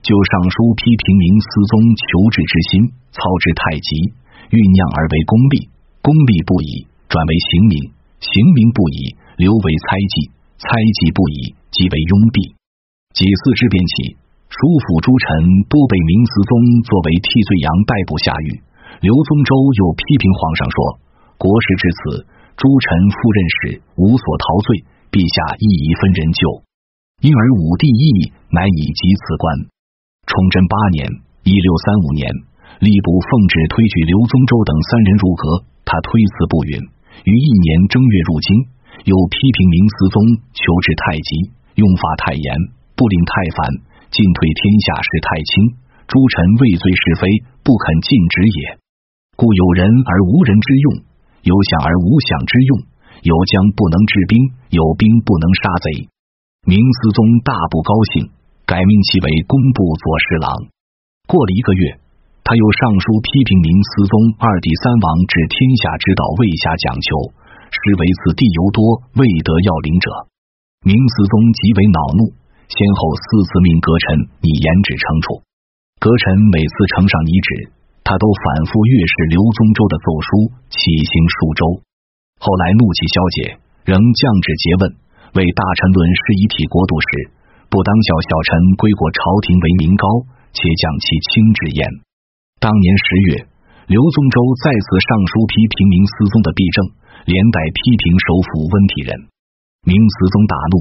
就上书批评明思宗求治之心操之太急，酝酿而为功利，功利不已，转为刑名，刑名不已，留为猜忌，猜忌不已，即为拥蔽。几次之变起，叔府诸臣多被明思宗作为替罪羊逮捕下狱。刘宗周又批评皇上说：“国事至此。”诸臣赴任时无所陶醉，陛下亦宜分人救，因而武帝意乃以及此官。崇祯八年（一六三五年），吏部奉旨推举刘宗周等三人入阁，他推辞不允。于一年正月入京，又批评明思宗求治太急，用法太严，不令太繁，进退天下事太轻。诸臣畏罪是非，不肯尽职也，故有人而无人之用。有想而无想之用，有将不能治兵，有兵不能杀贼。明思宗大不高兴，改名其为工部左侍郎。过了一个月，他又上书批评明思宗二弟三王治天下之道未下讲求，实为此地尤多未得要领者。明思宗极为恼怒，先后四次命阁臣以严旨惩处。阁臣每次呈上拟旨。他都反复阅视刘宗周的奏书，起行数周。后来怒气消解，仍降旨诘问，为大臣论事以体国度时，不当小小臣归过朝廷为民高，且降其轻之焉。当年十月，刘宗周再次上书批评明思宗的弊政，连带批评首辅温体仁。明思宗大怒，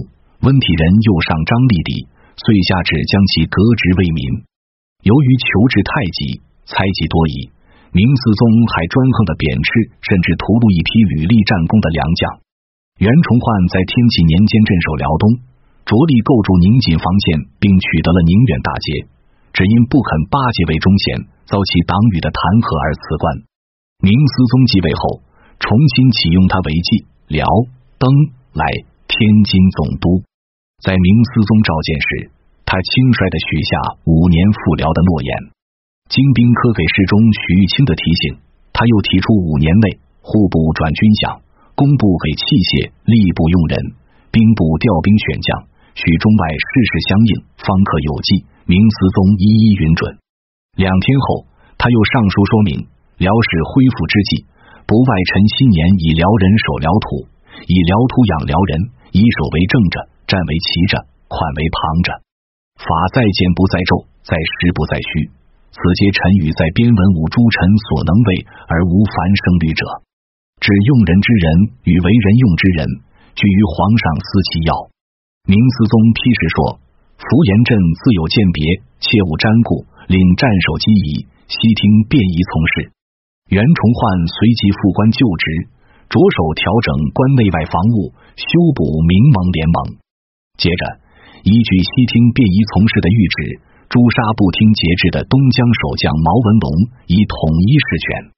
温体仁又上张立底，遂下旨将其革职为民。由于求治太急。猜忌多疑，明思宗还专横的贬斥，甚至屠戮一批屡立战功的良将。袁崇焕在天启年间镇守辽东，着力构筑宁锦防线，并取得了宁远大捷，只因不肯巴结魏忠贤，遭其党羽的弹劾而辞官。明思宗继位后，重新启用他为冀、辽、登、来天津总督。在明思宗召见时，他轻率的许下五年复辽的诺言。经兵科给事中许玉清的提醒，他又提出五年内户部转军饷，工部给器械，吏部用人，兵部调兵选将，许中外事事相应，方可有计。明思宗一一允准。两天后，他又上书说明辽史恢复之际，不外陈昔年以辽人守辽土，以辽土养辽人，以守为正者，战为奇者，款为旁者。法在简不在胄，在实不在虚。此皆臣语在边文武诸臣所能为而无凡生虑者。指用人之人与为人用之人，居于皇上思其要。明思宗批示说：“福延镇自有鉴别，切勿沾顾，领战守机宜，悉听便宜从事。”袁崇焕随即复官就职，着手调整关内外防务，修补明蒙联盟。接着。依据西听便宜从事的谕旨，诛杀不听节制的东江守将毛文龙，以统一实权；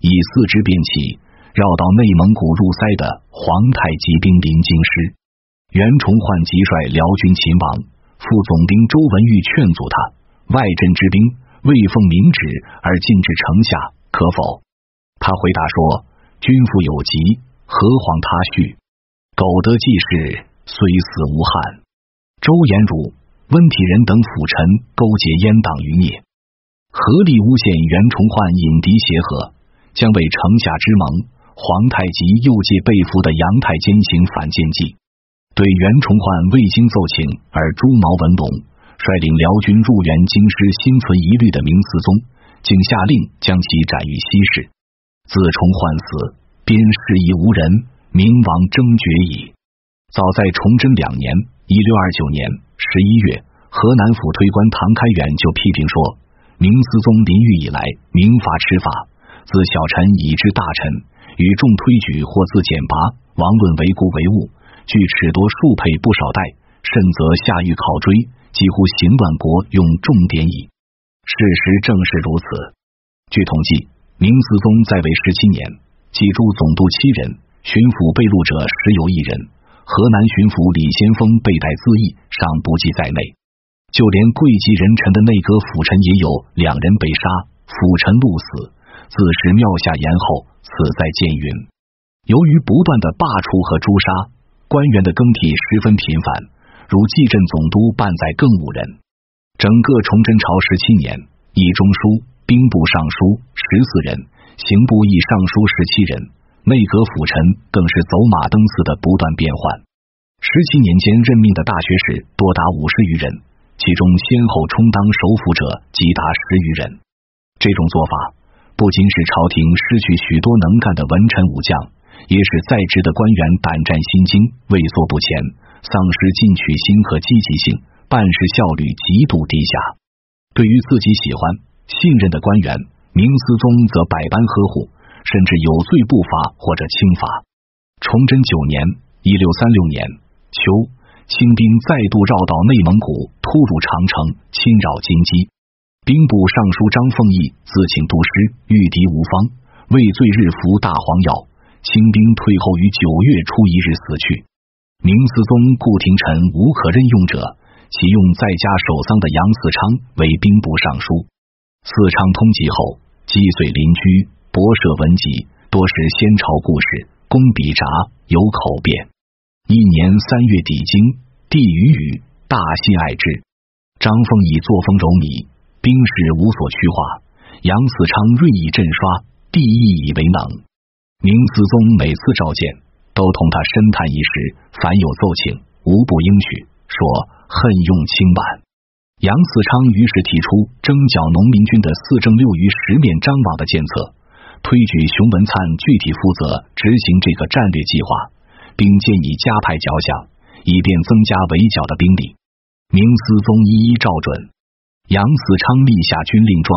以四支便起，绕到内蒙古入塞的皇太极兵临京师。袁崇焕即率辽军秦王，副总兵周文玉劝阻他：外镇之兵未奉明旨而进至城下，可否？他回答说：君父有疾，何妨他叙？苟得济事，虽死无憾。周延儒、温体仁等辅臣勾结阉党余孽，合力诬陷袁崇焕引敌协和，将为城下之盟。皇太极又借被俘的杨太监行反间计，对袁崇焕未经奏请而朱毛文龙，率领辽军入援京师，心存疑虑的明思宗，竟下令将其斩于西市。自崇焕死，边事已无人，明王争绝矣。早在崇祯两年。一六二九年十一月，河南府推官唐开元就批评说：“明思宗临狱以来，明法持法，自小臣以至大臣，与众推举或自简拔，王论为故为物，据尺多数配不少代，甚则下狱考追，几乎行乱国用重典矣。事实正是如此。据统计，明思宗在位十七年，记诸总督七人，巡抚被录者十有一人。”河南巡抚李先锋被逮自缢，尚不计在内。就连贵极人臣的内阁辅臣也有两人被杀，辅臣戮死。自是庙下延后，死在建云。由于不断的罢黜和诛杀，官员的更替十分频繁，如蓟镇总督半载更五人。整个崇祯朝十七年，以中书、兵部尚书十四人，刑部议尚书十七人。内阁辅臣更是走马灯似的不断变换，十七年间任命的大学士多达五十余人，其中先后充当首辅者即达十余人。这种做法不仅使朝廷失去许多能干的文臣武将，也使在职的官员胆战心惊、畏缩不前，丧失进取心和积极性，办事效率极度低下。对于自己喜欢、信任的官员，明思宗则百般呵护。甚至有罪不罚或者轻罚。崇祯九年（一六三六年）秋，清兵再度绕到内蒙古，突入长城，侵扰京畿。兵部尚书张凤义自请督师，御敌无方，畏罪日服大黄药。清兵退后于九月初一日死去。明思宗顾廷臣无可任用者，启用在家守丧的杨嗣昌为兵部尚书。嗣昌通缉后，击碎邻居。博涉文集，多是先朝故事，工笔札，有口辩。一年三月抵京，帝与语，大信爱之。张凤以作风柔靡，兵士无所趋化。杨嗣昌锐意振刷，帝亦以为能。明思宗每次召见，都同他深谈一时，凡有奏请，无不应许，说恨用轻慢。杨嗣昌于是提出征剿农民军的四正六余十面张网的建策。推举熊文灿具体负责执行这个战略计划，并建议加派剿饷，以便增加围剿的兵力。明思宗一一照准。杨嗣昌立下军令状，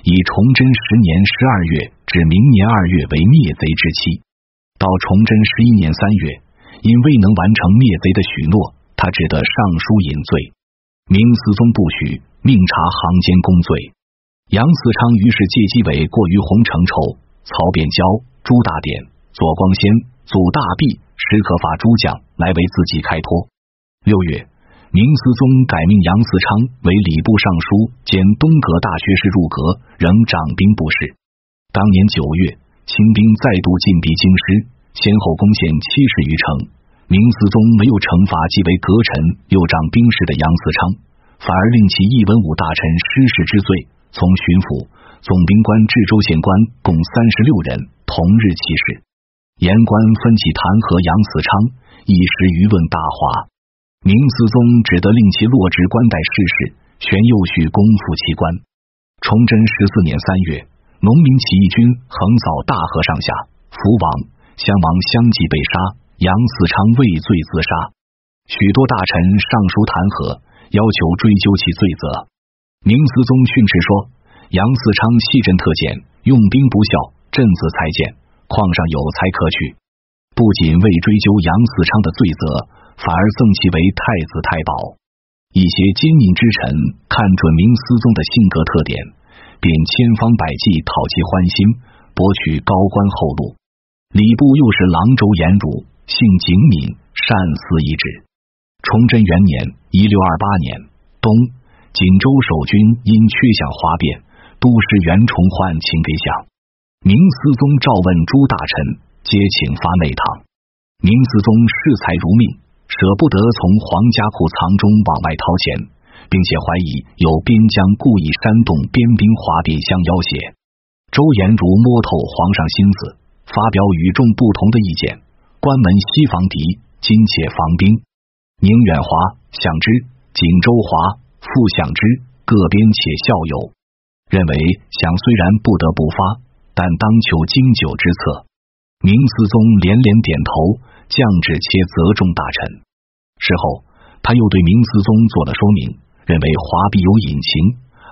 以崇祯十年十二月至明年二月为灭贼之期。到崇祯十一年三月，因未能完成灭贼的许诺，他只得上书引罪。明思宗不许，命查行间公罪。杨嗣昌于是借机为过于洪承畴、曹变交、朱大典、左光先、祖大弼，史可法诸将来为自己开脱。六月，明思宗改命杨嗣昌为礼部尚书兼东阁大学士入阁，仍掌兵部事。当年九月，清兵再度进逼京师，先后攻陷七十余城，明思宗没有惩罚既为阁臣又掌兵事的杨嗣昌，反而令其一文武大臣失事之罪，从巡抚、总兵官至州县官共三十六人同日起事。言官分起弹劾杨嗣昌，一时舆论大哗。明思宗只得令其落职官代世事，玄又续公复其官。崇祯十四年三月，农民起义军横扫大河上下，福王、襄王相继被杀，杨嗣昌畏罪自杀。许多大臣上书弹劾，要求追究其罪责。明思宗训斥说：“杨嗣昌系朕特谏，用兵不效，朕自裁谏，况上有才可取。不仅未追究杨嗣昌的罪责。”反而赠其为太子太保。一些奸佞之臣看准明思宗的性格特点，便千方百计讨其欢心，博取高官厚禄。礼部又是郎州颜汝，性警敏，善思遗旨。崇祯元年（一六二八年）冬，锦州守军因缺饷哗变，都师袁崇焕请给饷。明思宗召问诸大臣，皆请发内堂。明思宗视财如命。舍不得从皇家库藏中往外掏钱，并且怀疑有边疆故意煽动边兵哗变相要挟。周延儒摸透皇上心思，发表与众不同的意见：关门西防敌，今且防兵。宁远华、想之、锦州华、傅想之各边且效尤，认为想虽然不得不发，但当求经久之策。明思宗连连点头。降旨切责众大臣。事后，他又对明思宗做了说明，认为华必有隐情，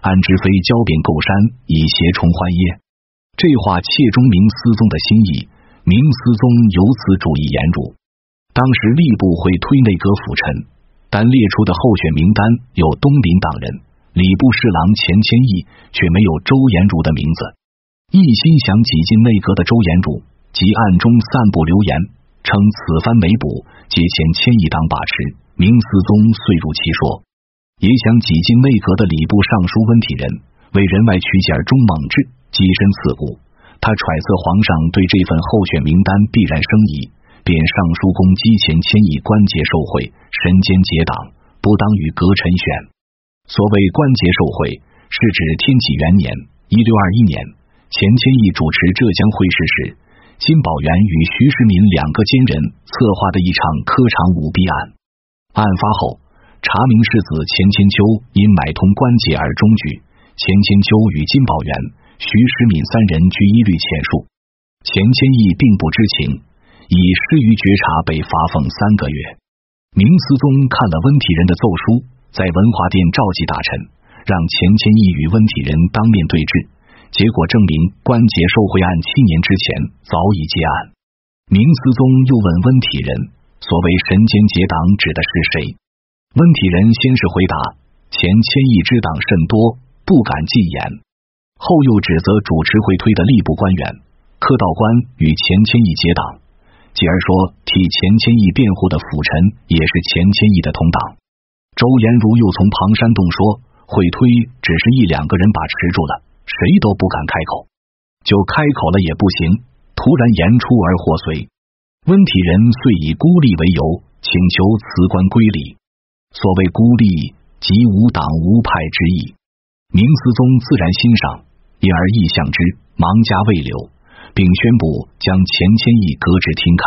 安知非交贬构山以挟崇欢耶？这话切中明思宗的心意。明思宗由此主意严儒。当时吏部会推内阁辅臣，但列出的候选名单有东林党人、礼部侍郎钱谦益，却没有周延儒的名字。一心想挤进内阁的周延儒，即暗中散布流言。称此番没补，借前千亿党把持。明思宗遂入其说，也想挤进内阁的礼部尚书温体仁，为人外取简而终猛志，跻身刺骨。他揣测皇上对这份候选名单必然生疑，便上书公击前千亿官节受贿，身兼结党，不当与阁臣选。所谓官节受贿，是指天启元年（一六二一年），钱谦益主持浙江会试时。金宝元与徐世民两个奸人策划的一场科场舞弊案，案发后，查明世子钱千秋因买通关节而中举，钱千秋与金宝元、徐世民三人均一律起诉。钱谦益并不知情，以失于觉察被罚俸三个月。明思宗看了温体仁的奏书，在文华殿召集大臣，让钱谦益与温体仁当面对质。结果证明，关节受贿案七年之前早已结案。明思宗又问温体仁：“所谓神奸结党指的是谁？”温体仁先是回答：“前千亿之党甚多，不敢进言。”后又指责主持会推的吏部官员、科道官与钱谦益结党，继而说替钱谦益辩护的辅臣也是钱谦益的同党。周延儒又从庞山洞说：“会推只是一两个人把持住了。”谁都不敢开口，就开口了也不行。突然言出而祸随，温体仁遂以孤立为由，请求辞官归里。所谓孤立，即无党无派之意。明思宗自然欣赏，因而意向之，忙加未留，并宣布将钱谦益革职听刊，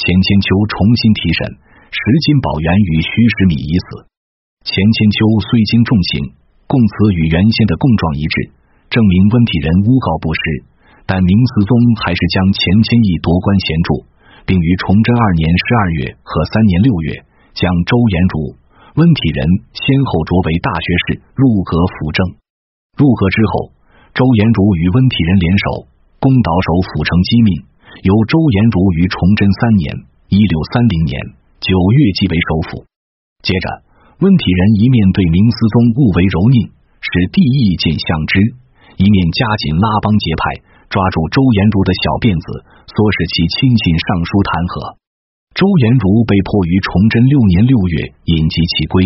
钱千秋重新提审，石金宝元与徐时米已死。钱千秋虽经重刑，供词与原先的供状一致。证明温体仁诬告不实，但明思宗还是将钱谦益夺官衔住，并于崇祯二年十二月和三年六月将周延儒、温体仁先后擢为大学士，入阁辅政。入阁之后，周延儒与温体仁联手攻岛守府城机命，由周延儒于崇祯三年（一六三零年）九月即为首辅。接着，温体仁一面对明思宗误为蹂佞，使帝意见相知。一面加紧拉帮结派，抓住周延儒的小辫子，唆使其亲信上书弹劾。周延儒被迫于崇祯六年六月隐疾其归，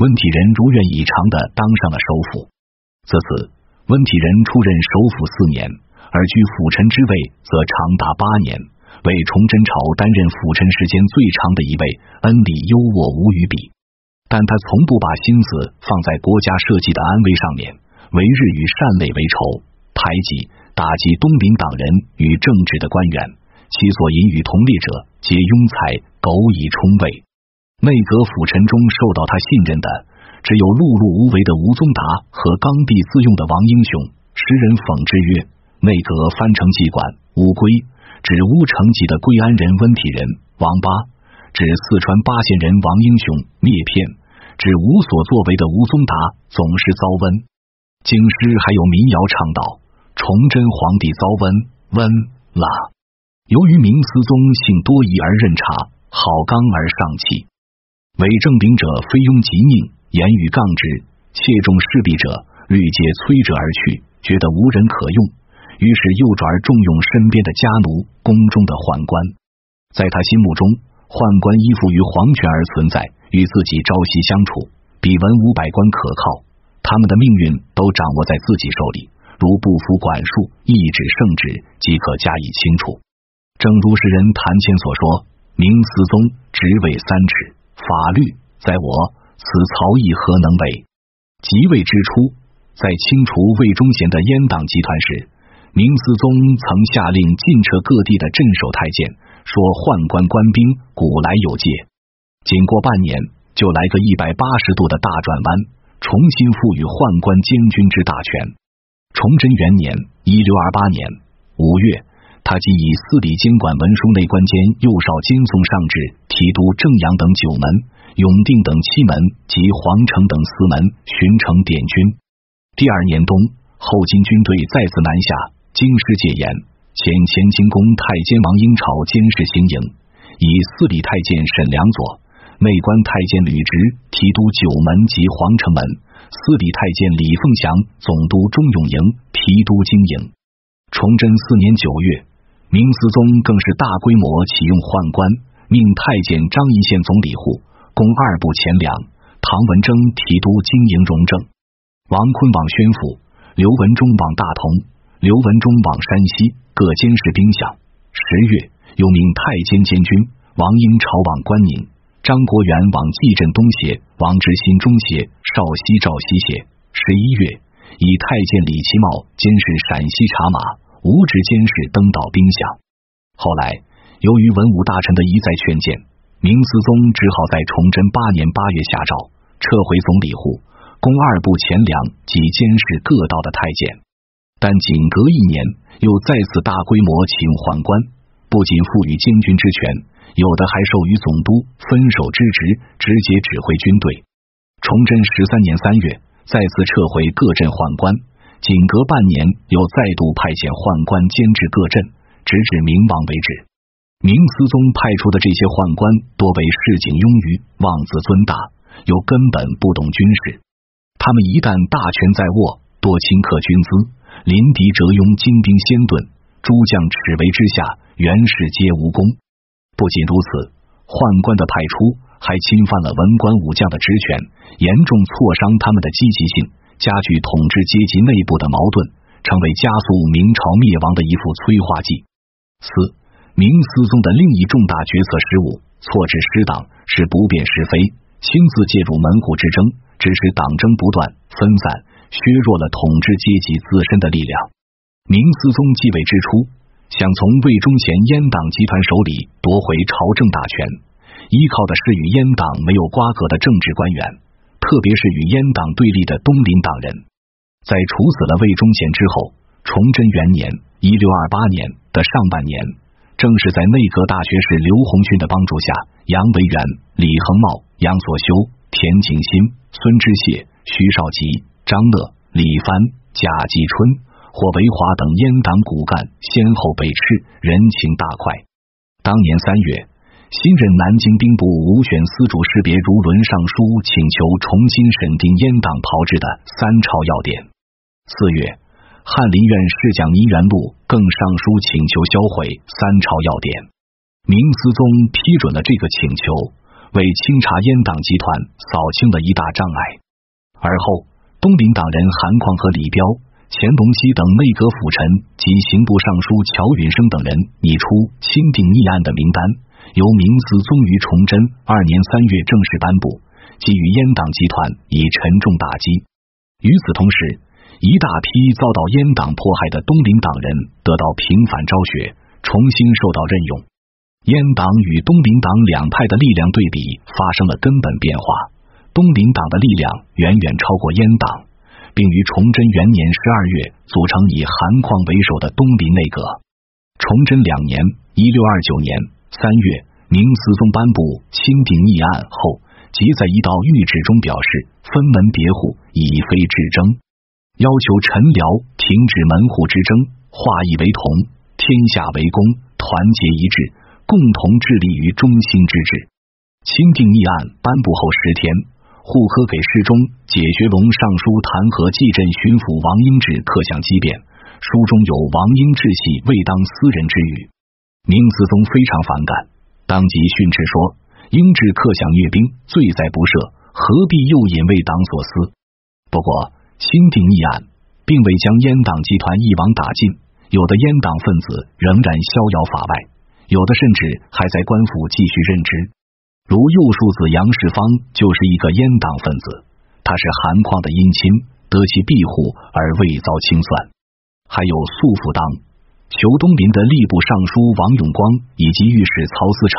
温体仁如愿以偿的当上了首辅。自此，温体仁出任首辅四年，而居辅臣之位则长达八年，为崇祯朝担任辅臣时间最长的一位，恩礼优渥无与比。但他从不把心思放在国家社稷的安危上面，为日与善类为仇，排挤打击东林党人与正直的官员。其所引与同列者，皆庸才，苟以充位。内阁辅臣中受到他信任的，只有碌碌无为的吴宗达和刚愎自用的王英雄。诗人讽之曰：“内阁翻成妓馆乌龟，指乌城籍的贵安人温体人王八，指四川巴县人王英雄灭片，指无所作为的吴宗达总是遭瘟。京师还有民谣唱道：崇祯皇帝遭瘟，瘟啦。”由于明思宗性多疑而任察，好刚而上气，伪正兵者非庸即佞，言语杠直，切重势力者屡皆摧折而去，觉得无人可用，于是又转而重用身边的家奴、宫中的宦官。在他心目中，宦官依附于皇权而存在，与自己朝夕相处，比文武百官可靠。他们的命运都掌握在自己手里，如不服管束，一纸圣旨即可加以清除。正如诗人谭谦所说：“明思宗职位三尺，法律在我，此曹议何能为？”即位之初，在清除魏忠贤的阉党集团时，明思宗曾下令禁撤各地的镇守太监，说宦官官兵古来有戒。仅过半年，就来个一百八十度的大转弯，重新赋予宦官监军之大权。崇祯元年（一六二八年）五月。他即以司礼监管文书内官监右少监送上至提督正阳等九门、永定等七门及皇城等四门巡城点军。第二年冬，后金军队再次南下，京师戒严，遣前清宫太监王英朝监视行营，以司礼太监沈良佐、内官太监吕直、提督九门及皇城门，司礼太监李凤祥总督中永营、提督经营。崇祯四年九月。明思宗更是大规模启用宦官，命太监张义宪总理户，供二部钱粮；唐文征提督经营荣政，王坤往宣府，刘文忠往大同，刘文忠往山西，各监视兵饷。十月，又命太监监军王英朝往关宁，张国元往蓟镇东协，王之新中协，少西赵西协。十一月，以太监李其茂监视陕西茶马。无职监视登岛兵饷。后来，由于文武大臣的一再劝谏，明思宗只好在崇祯八年八月下诏，撤回总理户，供二部钱粮及监视各道的太监。但仅隔一年，又再次大规模启用宦官，不仅赋予监军之权，有的还授予总督分守之职，直接指挥军队。崇祯十三年三月，再次撤回各镇宦官。仅隔半年，又再度派遣宦官监制各镇，直至明亡为止。明思宗派出的这些宦官，多为市井庸愚，妄自尊大，又根本不懂军事。他们一旦大权在握，多顷刻军资，临敌折拥，精兵先遁，诸将耻为之下，元氏皆无功。不仅如此，宦官的派出还侵犯了文官武将的职权，严重挫伤他们的积极性。加剧统治阶级内部的矛盾，成为加速明朝灭亡的一副催化剂。四，明思宗的另一重大决策失误，错置失党，是不辨是非，亲自介入门户之争，致使党争不断，分散削弱了统治阶级自身的力量。明思宗继位之初，想从魏忠贤阉党集团手里夺回朝政大权，依靠的是与阉党没有瓜葛的政治官员。特别是与阉党对立的东林党人，在处死了魏忠贤之后，崇祯元年（一六二八年）的上半年，正是在内阁大学士刘洪勋的帮助下，杨维元、李恒茂、杨所修、田景新、孙知谢、徐少吉、张乐、李藩、贾继春、霍维华等阉党骨干先后被斥，人情大快。当年三月。新任南京兵部武选司主识别如轮上书，请求重新审定阉党炮制的三朝要点。四月，翰林院侍讲倪元禄更上书请求销毁三朝要点。明思宗批准了这个请求，为清查阉党集团扫清了一大障碍。而后，东林党人韩况和李彪钱隆基等内阁辅臣及刑部尚书乔允生等人拟出钦定议案的名单，由明思宗于崇祯二年三月正式颁布，给予阉党集团以沉重打击。与此同时，一大批遭到阉党迫害的东林党人得到平反昭雪，重新受到任用。阉党与东林党两派的力量对比发生了根本变化，东林党的力量远远超过阉党。并于崇祯元年十二月组成以韩况为首的东林内阁。崇祯两年（一六二九年）三月，明思宗颁布钦定议案后，即在一道谕旨中表示分门别户，以非之争，要求臣僚停止门户之争，化义为同，天下为公，团结一致，共同致力于中兴之治。钦定议案颁布后十天。护科给侍中解学龙尚书弹劾蓟镇巡抚王英志客相激辩，书中有王英志系未当私人之语。明思宗非常反感，当即训斥说：“英志客相阅兵，罪在不赦，何必又引为党所思？”不过，钦定议案并未将阉党集团一网打尽，有的阉党分子仍然逍遥法外，有的甚至还在官府继续任职。如右庶子杨世芳就是一个阉党分子，他是韩况的姻亲，得其庇护而未遭清算。还有素福当、裘东林的吏部尚书王永光，以及御史曹思成、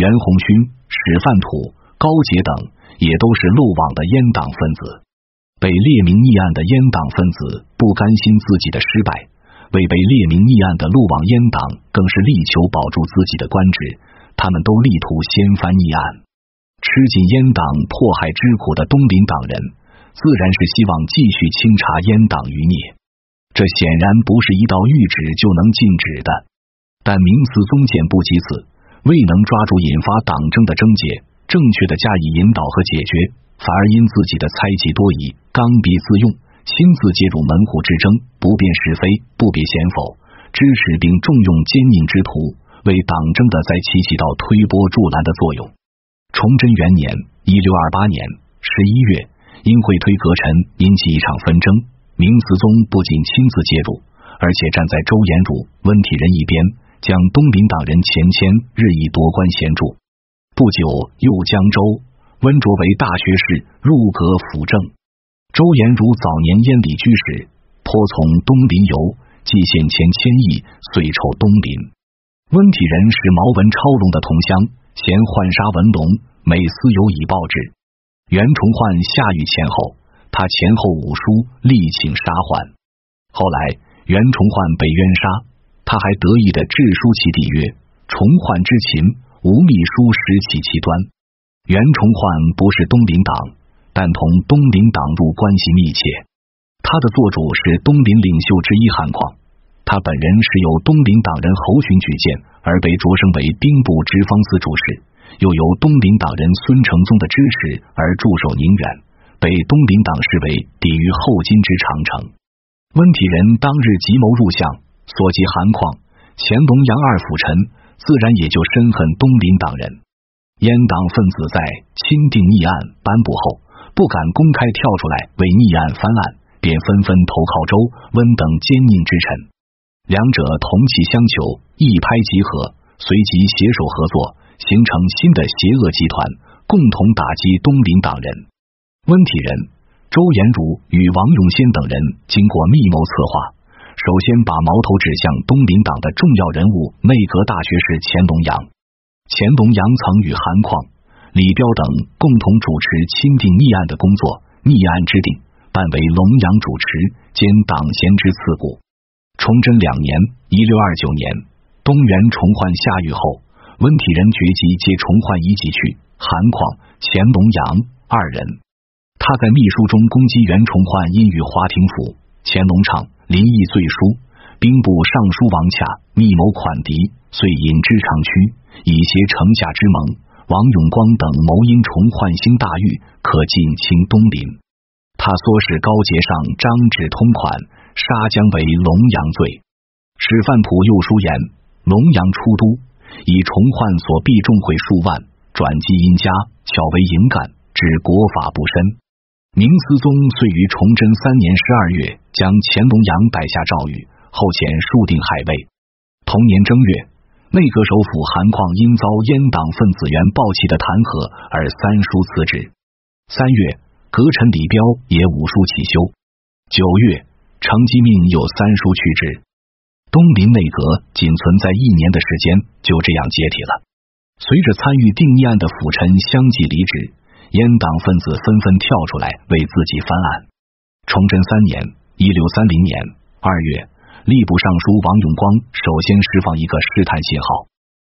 袁洪勋、史范土、高杰等，也都是漏网的阉党分子。被列明议案的阉党分子不甘心自己的失败，未被列明议案的漏网阉党更是力求保住自己的官职。他们都力图掀翻议案，吃尽阉党迫害之苦的东林党人，自然是希望继续清查阉党余孽。这显然不是一道谕旨就能禁止的。但明思宗见不及此，未能抓住引发党争的症结，正确的加以引导和解决，反而因自己的猜忌多疑、刚愎自用，亲自介入门户之争，不辨是非，不别贤否，支持并重用奸佞之徒。为党争的再起起到推波助澜的作用。崇祯元年（一六二八年）十一月，因会推阁臣引起一场纷争，明思宗不仅亲自介入，而且站在周延儒、温体仁一边，将东林党人钱谦日益夺官显著。不久，又江州温卓为大学士，入阁辅政。周延儒早年燕礼居士，颇从东林游，既献钱谦意，遂酬东林。温体仁是毛文超龙的同乡，嫌浣纱文龙，每私有以报之。袁崇焕下狱前后，他前后五书力请杀浣。后来袁崇焕被冤杀，他还得意的致书其弟曰：“崇焕之秦，无秘书实起其端。”袁崇焕不是东林党，但同东林党入关系密切。他的做主是东林领袖之一韩况。他本人是由东林党人侯寻举荐而被擢升为兵部直方司主事，又由东林党人孙承宗的支持而驻守宁远，被东林党视为抵御后金之长城。温体仁当日急谋入相，所及韩况、乾隆杨二辅臣，自然也就深恨东林党人。阉党分子在钦定逆案颁布后，不敢公开跳出来为逆案翻案，便纷纷投靠周、温等奸佞之臣。两者同气相求，一拍即合，随即携手合作，形成新的邪恶集团，共同打击东林党人。温体仁、周延儒与王永先等人经过密谋策划，首先把矛头指向东林党的重要人物——内阁大学士钱龙阳。钱龙阳曾与韩况、李彪等共同主持钦定议案的工作，议案之定，办为龙阳主持，兼党贤之次故。崇祯两年（一六二九年），东元崇焕下狱后，温体仁决计接崇焕一计去韩况、乾隆阳二人。他在密书中攻击袁崇焕因与华亭府、乾隆畅临议罪书，兵部尚书王洽密谋款敌，遂引之长驱，以挟城下之盟。王永光等谋因崇焕兴大狱，可进清东林。他唆使高杰上张纸通款。杀将为龙阳罪，史范普又书言：龙阳出都，以重焕所必重会数万，转寄殷家，巧为营干，指国法不深。明思宗遂于崇祯三年十二月将乾隆阳摆下诏狱，后遣数定海卫。同年正月，内阁首辅韩况因遭阉党分子员暴起的弹劾而三书辞职。三月，阁臣李彪也五书起修。九月，承继命又三书去职。东林内阁仅存在一年的时间，就这样解体了。随着参与定议案的辅臣相继离职，阉党分子纷纷跳出来为自己翻案。崇祯三年（一六三零年）二月，吏部尚书王永光首先释放一个试探信号，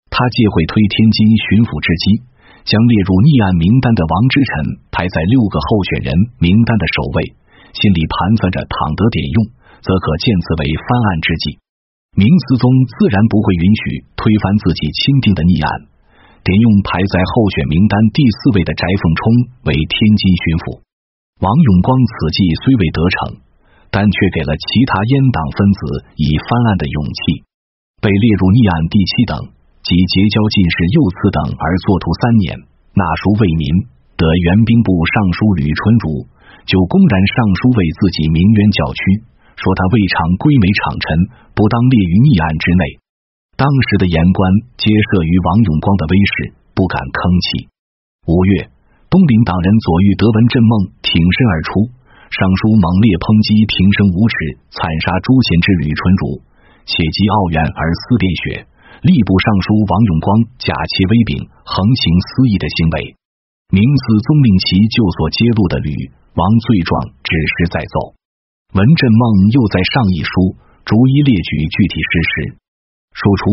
他借会推天津巡抚之机。将列入逆案名单的王之臣排在六个候选人名单的首位，心里盘算着倘得点用，则可见此为翻案之计。明思宗自然不会允许推翻自己钦定的逆案，点用排在候选名单第四位的翟凤冲为天津巡抚。王永光此计虽未得逞，但却给了其他阉党分子以翻案的勇气。被列入逆案第七等。即结交进士右慈等而作图三年，纳书为民，得援兵部尚书吕纯如，就公然上书为自己鸣冤叫屈，说他未尝归美场臣，不当列于逆案之内。当时的言官皆慑于王永光的威势，不敢吭气。五月，东林党人左玉德文振梦挺身而出，上书猛烈抨击平生无耻、惨杀诸贤之吕纯如，且击奥元而思变血。吏部尚书王永光假窃威柄、横行私议的行为，明思宗令其就所揭露的吕王罪状指示在奏。文振梦又在上一书逐一列举具体事实，说出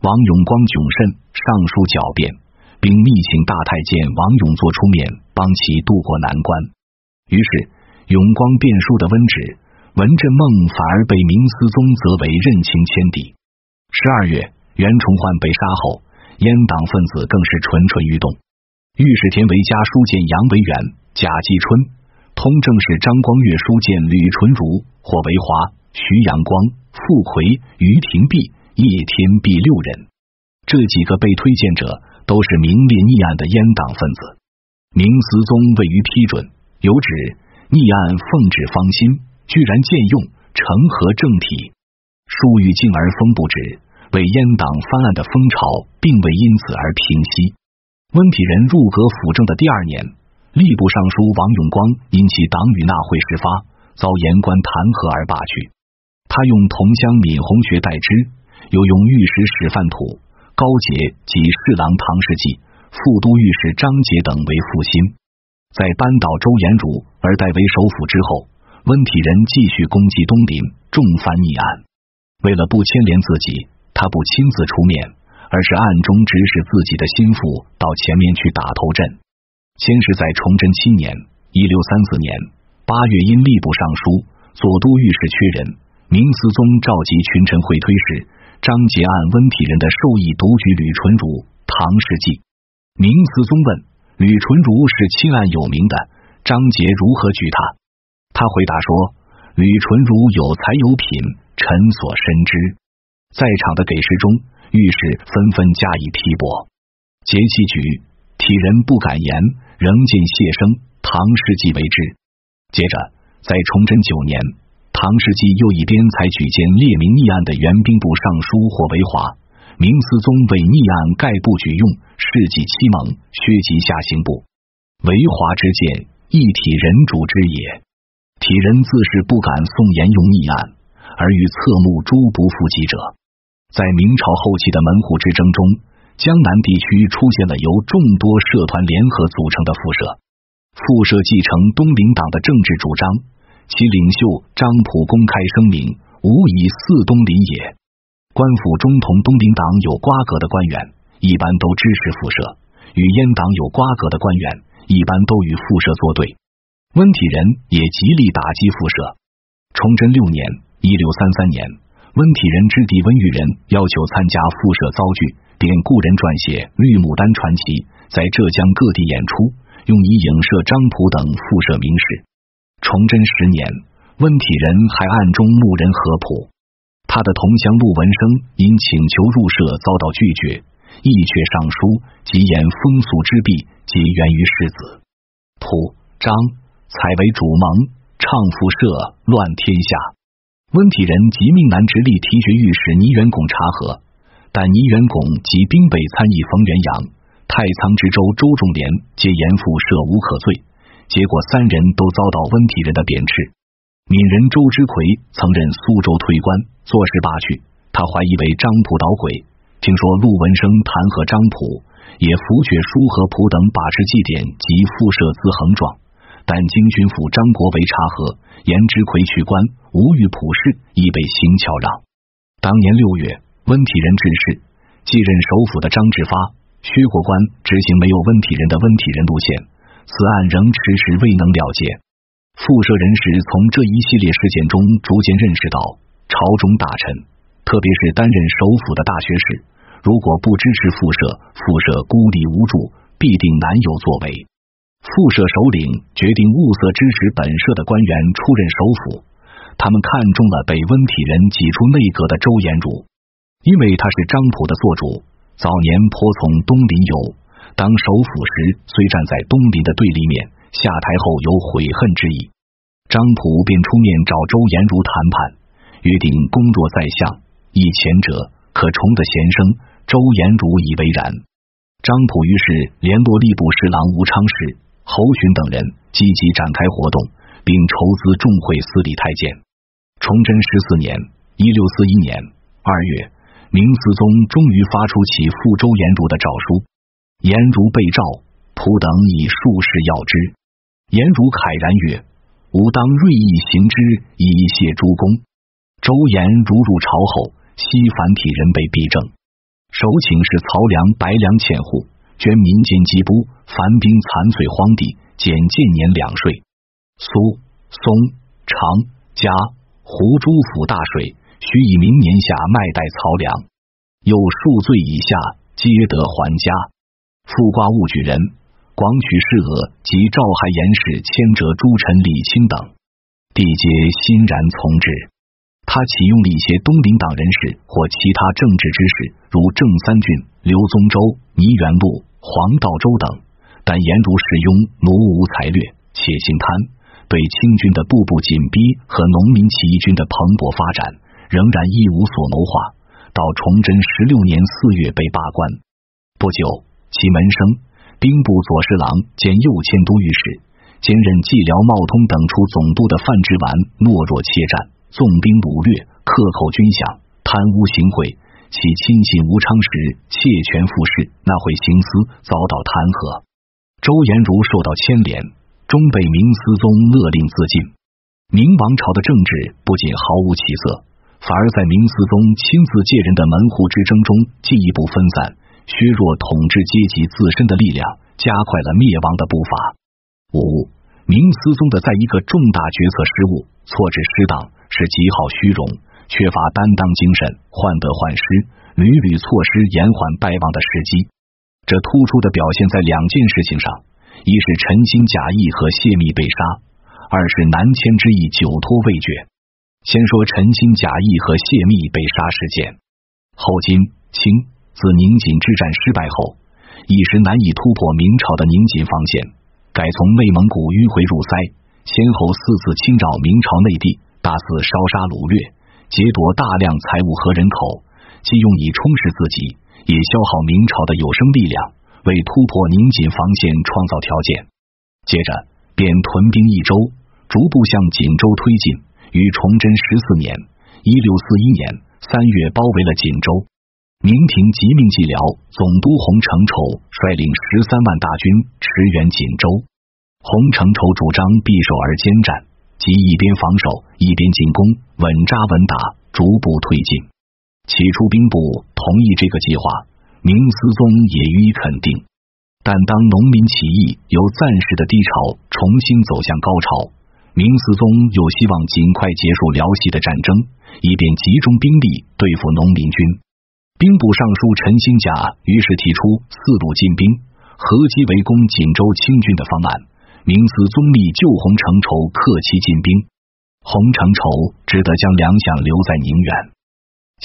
王永光窘甚，上书狡辩，并密请大太监王永作出面帮其渡过难关。于是永光辩书的温旨，文振梦反而被明思宗责为认亲迁敌。十二月。袁崇焕被杀后，阉党分子更是蠢蠢欲动。御史田维嘉书见杨维元、贾继春，通政使张光岳书见吕纯如、霍维华、徐阳光、傅奎、于廷弼、叶天弼六人。这几个被推荐者都是名列逆案的阉党分子。明思宗位于批准，有旨逆案奉旨方心，居然见用，成何正体？书欲静而风不止。为阉党翻案的风潮并未因此而平息。温体仁入阁辅政的第二年，吏部尚书王永光因其党羽纳贿事发，遭言官弹劾而罢去。他用同乡闵洪学代之，又用御史史范土、高杰及侍郎唐世纪、副都御史张杰等为副心。在扳倒周延儒而代为首辅之后，温体仁继续攻击东林，重翻逆案。为了不牵连自己。他不亲自出面，而是暗中指使自己的心腹到前面去打头阵。先是在崇祯七年（一六三四年）八月，因吏部尚书、左都御史缺人，明思宗召集群臣会推使张杰按温体仁的授意独举吕纯如、唐世纪。明思宗问吕纯如是亲案有名的，张杰如何举他？他回答说：“吕纯如有才有品，臣所深知。”在场的给事中，御史纷纷加以批驳。节气举体人不敢言，仍尽谢生。唐世纪为之。接着，在崇祯九年，唐世纪又以边采举荐列明逆案的原兵部尚书霍维华，明思宗为逆案盖部举用，事迹欺蒙，削及下刑部。维华之见，一体人主之也。体人自是不敢送言用逆案，而与侧目诸不负己者。在明朝后期的门户之争中，江南地区出现了由众多社团联合组成的复社。复社继承东林党的政治主张，其领袖张溥公开声明，无以四东林也。官府中同东林党有瓜葛的官员，一般都支持复社；与阉党有瓜葛的官员，一般都与复社作对。温体仁也极力打击复社。崇祯六年（一六三三年）。温体仁之弟温玉仁要求参加复社遭拒，便雇人撰写《绿牡丹传奇》，在浙江各地演出，用以影射张溥等复社名士。崇祯十年，温体仁还暗中募人合谱。他的同乡陆文生因请求入社遭到拒绝，意却上书，即言风俗之弊，即源于世子、溥、张、采为主盟，倡复社，乱天下。温体仁即命南直隶提学御史倪元拱查核，但倪元拱及兵北参议冯元阳、太仓知州周仲廉皆严复赦无可罪，结果三人都遭到温体仁的贬斥。闽人周之奎曾任苏州推官，做事霸趣，他怀疑为张普捣鬼。听说陆文生弹劾张普，也扶阙舒和普等把持祭典及复设资衡状。但京军府张国维查核，严之奎去官，无遇普事，亦被行翘让。当年六月，温体仁致仕，继任首辅的张志发、薛国官执行没有温体仁的温体仁路线，此案仍迟迟未能了结。复社人士从这一系列事件中逐渐认识到，朝中大臣，特别是担任首辅的大学士，如果不支持复社，复社孤立无助，必定难有作为。副社首领决定物色支持本社的官员出任首辅，他们看中了被温体仁挤出内阁的周延儒，因为他是张普的做主，早年颇从东林游，当首辅时虽站在东林的对立面，下台后有悔恨之意。张普便出面找周延儒谈判，约定公若在相，以前者可重的贤生。周延儒以为然，张普于是联络吏部侍郎吴昌时。侯恂等人积极展开活动，并筹资重会司礼太监。崇祯十四年（一六四一年）二月，明思宗终于发出其复周延儒的诏书。延儒被诏，仆等以数事要之。延儒慨然曰：“吾当锐意行之，以谢诸公。”周延儒入朝后，悉繁体人被逼政，首请是曹良、白良遣户。捐民间疾布，凡兵残碎荒地，减建年两税。苏、松、长、嘉、胡诸府大水，须以明年下麦代曹粮。有数罪以下，皆得还家。复挂物举人，广取士额及赵还严氏、迁者诸臣李清等，帝皆欣然从之。他启用了一些东林党人士或其他政治之士，如郑三郡、刘宗周、倪元禄。黄道周等，但严如使庸奴无才略，且性贪，对清军的步步紧逼和农民起义军的蓬勃发展，仍然一无所谋划。到崇祯十六年四月被罢官，不久其门生兵部左侍郎兼右迁都御史，兼任蓟辽茂通等处总督的范之完懦弱怯战，纵兵掳掠，克扣军饷，贪污行贿。其亲信吴昌时窃权附势，那会行私遭到弹劾。周延儒受到牵连，终被明思宗勒令自尽。明王朝的政治不仅毫无起色，反而在明思宗亲自借人的门户之争中进一步分散，削弱统治阶级自身的力量，加快了灭亡的步伐。五，明思宗的在一个重大决策失误，错置失当，是极好虚荣。缺乏担当精神，患得患失，屡屡错失延缓败亡的时机。这突出的表现在两件事情上：一是陈兴贾谊和泄密被杀；二是南迁之意久拖未决。先说陈兴贾谊和泄密被杀事件。后金、清自宁锦之战失败后，一时难以突破明朝的宁锦防线，改从内蒙古迂回入塞，先后四次侵扰明朝内地，大肆烧杀掳掠。劫夺大量财物和人口，既用以充实自己，也消耗明朝的有生力量，为突破宁锦防线创造条件。接着，便屯兵益州，逐步向锦州推进。于崇祯十四年（一六四一年）三月，包围了锦州。明廷即命蓟辽总督洪承畴率领十三万大军驰援锦州。洪承畴主张避守而兼战。即一边防守一边进攻，稳扎稳打，逐步推进。起初兵部同意这个计划，明思宗也予以肯定。但当农民起义由暂时的低潮重新走向高潮，明思宗又希望尽快结束辽西的战争，以便集中兵力对付农民军。兵部尚书陈兴甲于是提出四路进兵，合击围攻锦州清军的方案。明思宗立救洪承畴克其进兵，洪承畴只得将粮饷留在宁远。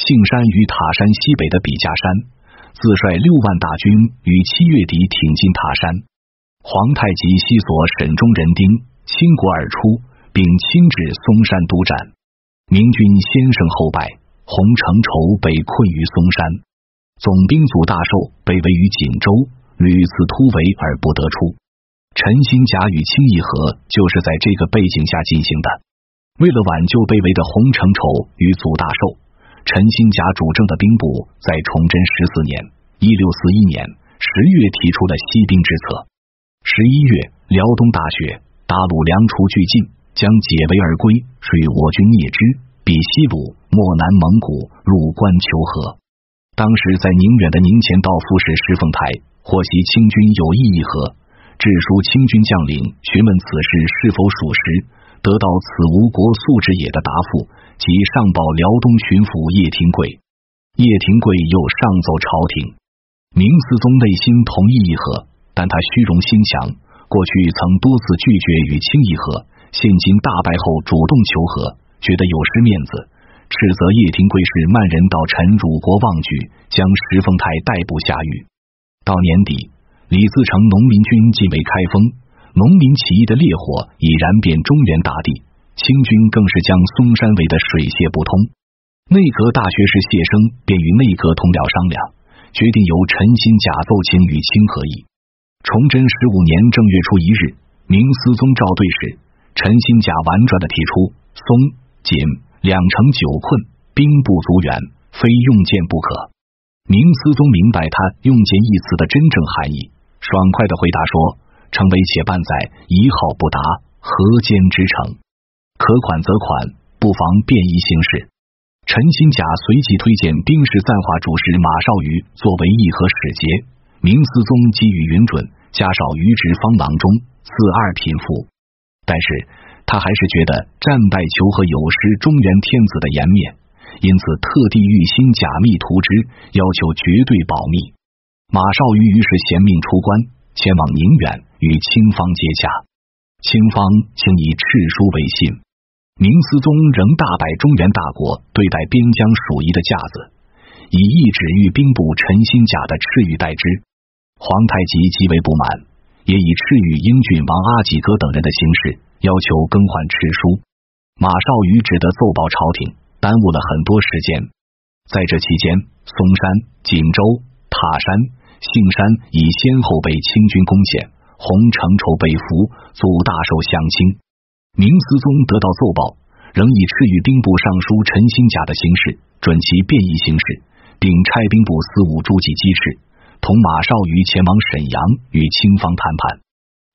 杏山与塔山西北的笔架山，自率六万大军于七月底挺进塔山。皇太极西所沈中人丁倾国而出，并亲至嵩山督战。明军先胜后败，洪承畴被困于嵩山，总兵祖大寿被围于锦州，屡次突围而不得出。陈新甲与清议和就是在这个背景下进行的。为了挽救被围的洪承畴与祖大寿，陈新甲主政的兵部在崇祯十四年（一六四一年）十月提出了息兵之策。十一月，辽东大雪，大陆粮储俱尽，将解围而归，属我军灭之。比西鲁、漠南蒙古入关求和。当时在宁远的宁前道副使石凤台获悉清军有意议和，致书清军将领询问此事是否属实。得到此吴国素之也的答复，即上报辽东巡抚叶廷贵。叶廷贵又上奏朝廷，明思宗内心同意议和，但他虚荣心强，过去曾多次拒绝与清议和，现今大败后主动求和，觉得有失面子，斥责叶廷贵是慢人到臣辱国妄举，将石凤台逮捕下狱。到年底，李自成农民军既未开封。农民起义的烈火已燃遍中原大地，清军更是将嵩山围得水泄不通。内阁大学士谢生便与内阁同僚商量，决定由陈新甲奏请与清和议。崇祯十五年正月初一日，明思宗诏对时，陈新甲婉转的提出：松、锦两城久困，兵不足援，非用剑不可。明思宗明白他用剑一词的真正含义，爽快的回答说。成为且半载，一号不达，何间之成？可款则款，不妨便宜行事。陈新甲随即推荐兵士赞化主事马绍瑜作为议和使节，明思宗给予允准，加少于职方郎中，赐二品符。但是他还是觉得战败求和有失中原天子的颜面，因此特地御新假密图之，要求绝对保密。马绍瑜于是衔命出关。前往宁远与清方接洽，清方请以敕书为信。明思宗仍大摆中原大国对待边疆属夷的架子，以一纸御兵部陈新甲的敕谕代之。皇太极极为不满，也以敕谕英俊王阿济格等人的形式要求更换敕书。马绍瑜只得奏报朝廷，耽误了很多时间。在这期间，嵩山、锦州、塔山。杏山已先后被清军攻陷，洪承畴被俘，祖大寿降清。明思宗得到奏报，仍以敕谕兵部尚书陈新甲的形式准其便宜行事，并差兵部司务诸暨机事，同马绍瑜前往沈阳与清方谈判。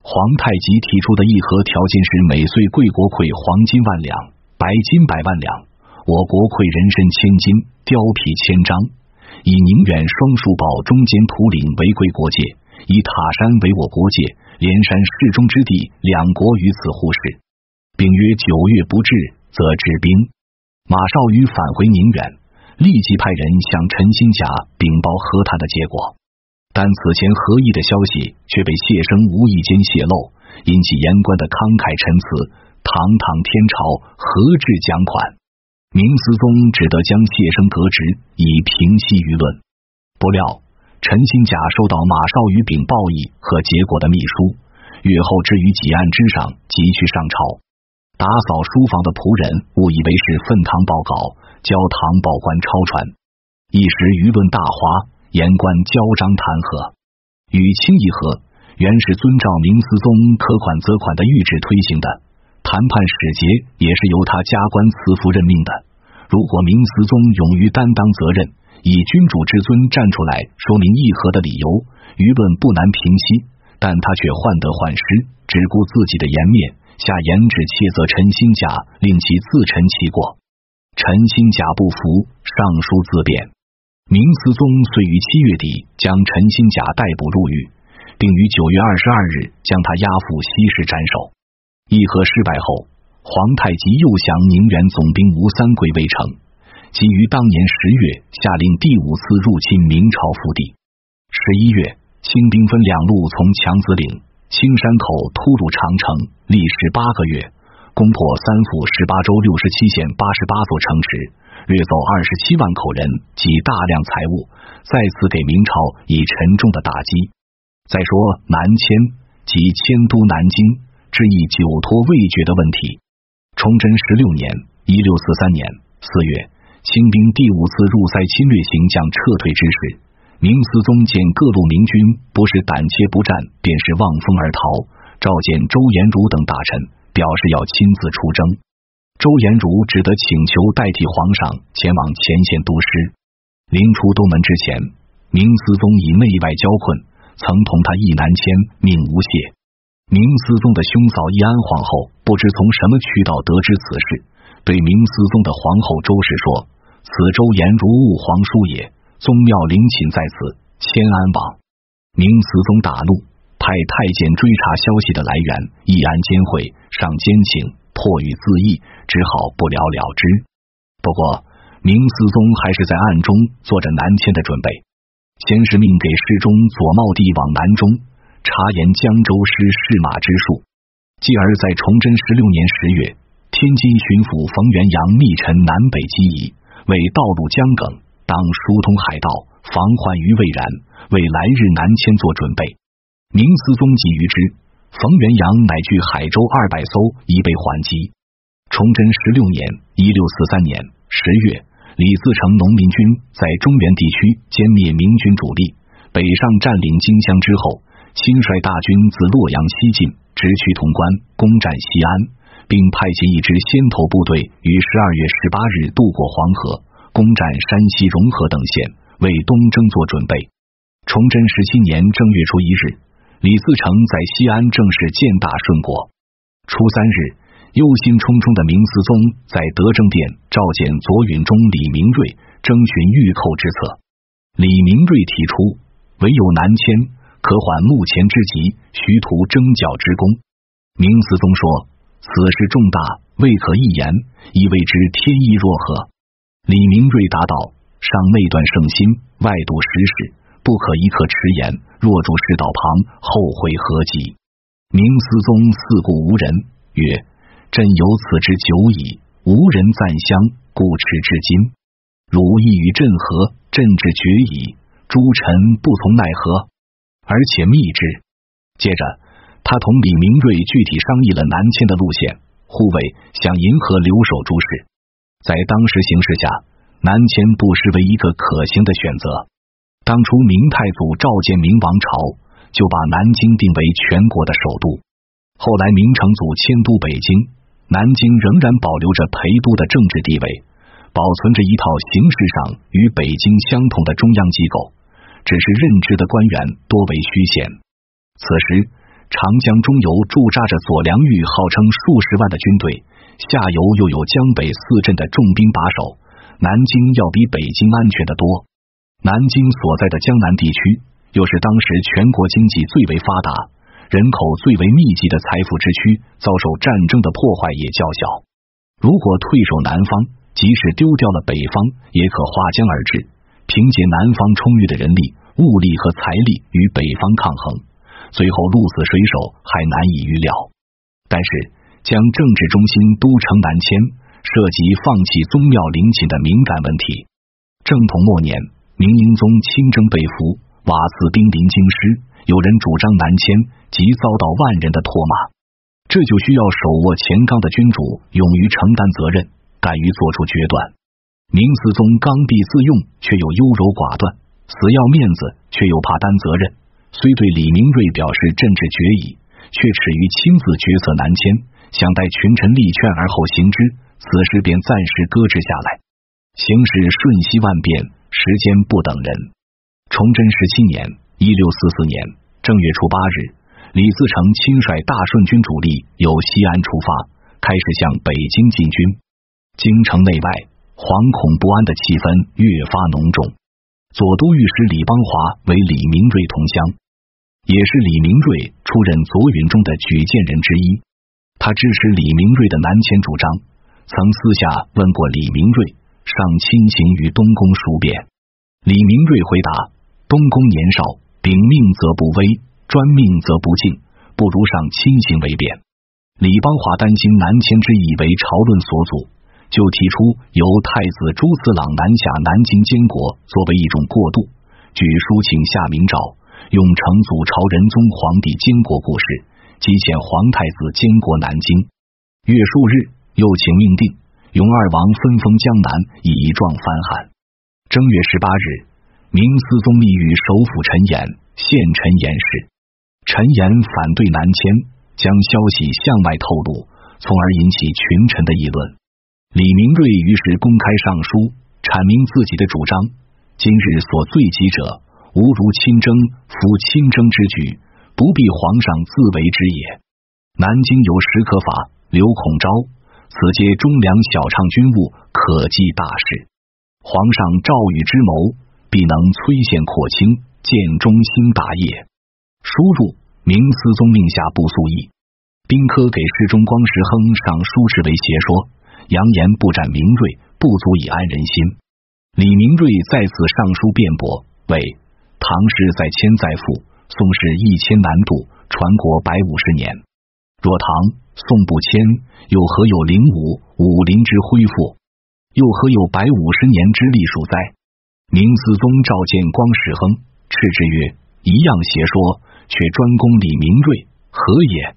皇太极提出的议和条件是：每岁贵国馈黄金万两，白金百万两；我国馈人参千斤，貂皮千张。以宁远双树堡中间土岭为贵国界，以塔山为我国界，连山适中之地，两国于此互市，并曰九月不至，则治兵。马绍瑜返回宁远，立即派人向陈新甲禀报和谈的结果，但此前合议的消息却被谢生无意间泄露，引起言官的慷慨陈词。堂堂天朝，何至讲款？明思宗只得将谢生革职，以平息舆论。不料陈新甲收到马绍瑜禀报议和结果的密书，月后置于几案之上，急去上朝。打扫书房的仆人误以为是粪堂报告，交堂报官抄传，一时舆论大哗，言官交章弹劾。与清议和原是遵照明思宗可款则款的谕旨推行的。谈判使节也是由他加官赐福任命的。如果明思宗勇于担当责任，以君主之尊站出来说明议和的理由，舆论不难平息。但他却患得患失，只顾自己的颜面，下言旨切责陈新甲，令其自陈其过。陈新甲不服，上书自辩。明思宗遂于七月底将陈新甲逮捕入狱，并于九月二十二日将他押赴西市斩首。议和失败后，皇太极又降宁远总兵吴三桂未成，即于当年十月下令第五次入侵明朝腹地。十一月，清兵分两路从强子岭、青山口突入长城，历时八个月，攻破三府十八州六十七县八十八座城池，掠走二十七万口人及大量财物，再次给明朝以沉重的打击。再说南迁，及迁都南京。致意久拖未决的问题。崇祯十六年（一六四三年）四月，清兵第五次入塞侵略行将撤退之时，明思宗见各路明军不是胆怯不战，便是望风而逃，召见周延儒等大臣，表示要亲自出征。周延儒只得请求代替皇上前往前线督师。临出东门之前，明思宗以内外交困。曾同他意南迁，命无谢。明思宗的兄嫂义安皇后不知从什么渠道得知此事，对明思宗的皇后周氏说：“此周延如误皇叔也，宗庙陵寝在此，迁安王。”明思宗大怒，派太监追查消息的来源，义安监会上奸情，迫于自缢，只好不了了之。不过，明思宗还是在暗中做着南迁的准备。先是命给侍中左茂帝往南中查研江州师士马之术，继而在崇祯十六年十月，天津巡抚冯元阳密陈南北机宜，为道路江梗，当疏通海道，防患于未然，为来日南迁做准备。明思宗急于之，冯元阳乃据海州二百艘，以备还击。崇祯十六年（一六四三年）十月。李自成农民军在中原地区歼灭明军主力，北上占领荆襄之后，亲率大军自洛阳西进，直趋潼关，攻占西安，并派遣一支先头部队于十二月十八日渡过黄河，攻占山西融合等县，为东征做准备。崇祯十七年正月初一日，李自成在西安正式建大顺国。初三日。忧心忡忡的明思宗在德政殿召见左允中李明瑞，征询御寇之策。李明瑞提出，唯有南迁，可缓目前之急，徐图征剿之功。明思宗说：“此事重大，未可一言，亦未知天意若何。”李明瑞答道：“上内断圣心，外度时事，不可一刻迟延。若住世道旁，后悔何及？”明思宗四顾无人，曰。朕有此之久矣，无人赞襄，故持至今。汝意与朕和，朕之决矣。诸臣不从奈何？而且密之。接着，他同李明瑞具体商议了南迁的路线，护卫想迎合留守诸事。在当时形势下，南迁不失为一个可行的选择。当初明太祖召见明王朝，就把南京定为全国的首都。后来明成祖迁都北京。南京仍然保留着陪都的政治地位，保存着一套形式上与北京相同的中央机构，只是任职的官员多为虚衔。此时，长江中游驻扎着左良玉号称数十万的军队，下游又有江北四镇的重兵把守，南京要比北京安全的多。南京所在的江南地区，又是当时全国经济最为发达。人口最为密集的财富之区，遭受战争的破坏也较小。如果退守南方，即使丢掉了北方，也可划江而治，凭借南方充裕的人力、物力和财力与北方抗衡，最后鹿死谁手还难以预料。但是，将政治中心都城南迁，涉及放弃宗庙陵寝的敏感问题。正统末年，明英宗亲征被俘，瓦剌兵临京师。有人主张南迁，即遭到万人的唾骂。这就需要手握钱纲的君主勇于承担责任，敢于做出决断。明思宗刚愎自用，却又优柔寡断，死要面子，却又怕担责任。虽对李明瑞表示政治决矣，却耻于亲自决策南迁，想待群臣力劝而后行之。此事便暂时搁置下来。形势瞬息万变，时间不等人。崇祯十七年。一六四四年正月初八日，李自成亲率大顺军主力由西安出发，开始向北京进军。京城内外惶恐不安的气氛越发浓重。左都御史李邦华为李明瑞同乡，也是李明瑞出任左允中的举荐人之一。他支持李明瑞的南迁主张，曾私下问过李明瑞，上亲行于东宫书便。李明瑞回答：东宫年少。禀命则不威，专命则不敬，不如上亲行为便。李邦华担心南迁之意为朝论所阻，就提出由太子朱子朗南下南京监国，作为一种过渡。举书请下明诏，用成祖朝仁宗皇帝监国故事，即遣皇太子监国南京。月数日，又请命定，永二王分封江南，以状藩汉。正月十八日，明思宗密谕首辅陈演，献陈言事。陈言反对南迁，将消息向外透露，从而引起群臣的议论。李明瑞于是公开上书，阐明自己的主张：今日所罪己者，无如亲征，夫亲征之举，不必皇上自为之也。南京有史可法。刘孔昭，此皆忠良小畅军务，可记大事。皇上诏谕之谋，必能摧县扩清，建中兴大业。输入明思宗命下不素议，兵科给侍中光时亨上书示为邪说，扬言不斩明锐，不足以安人心。李明瑞在此上书辩驳，为唐诗在迁在赋，宋诗一千难度，传国百五十年。若唐。宋不迁，又何有灵武武林之恢复？又何有百五十年之历数哉？明思宗召见光时亨，斥之曰：“一样邪说，却专攻李明瑞，何也？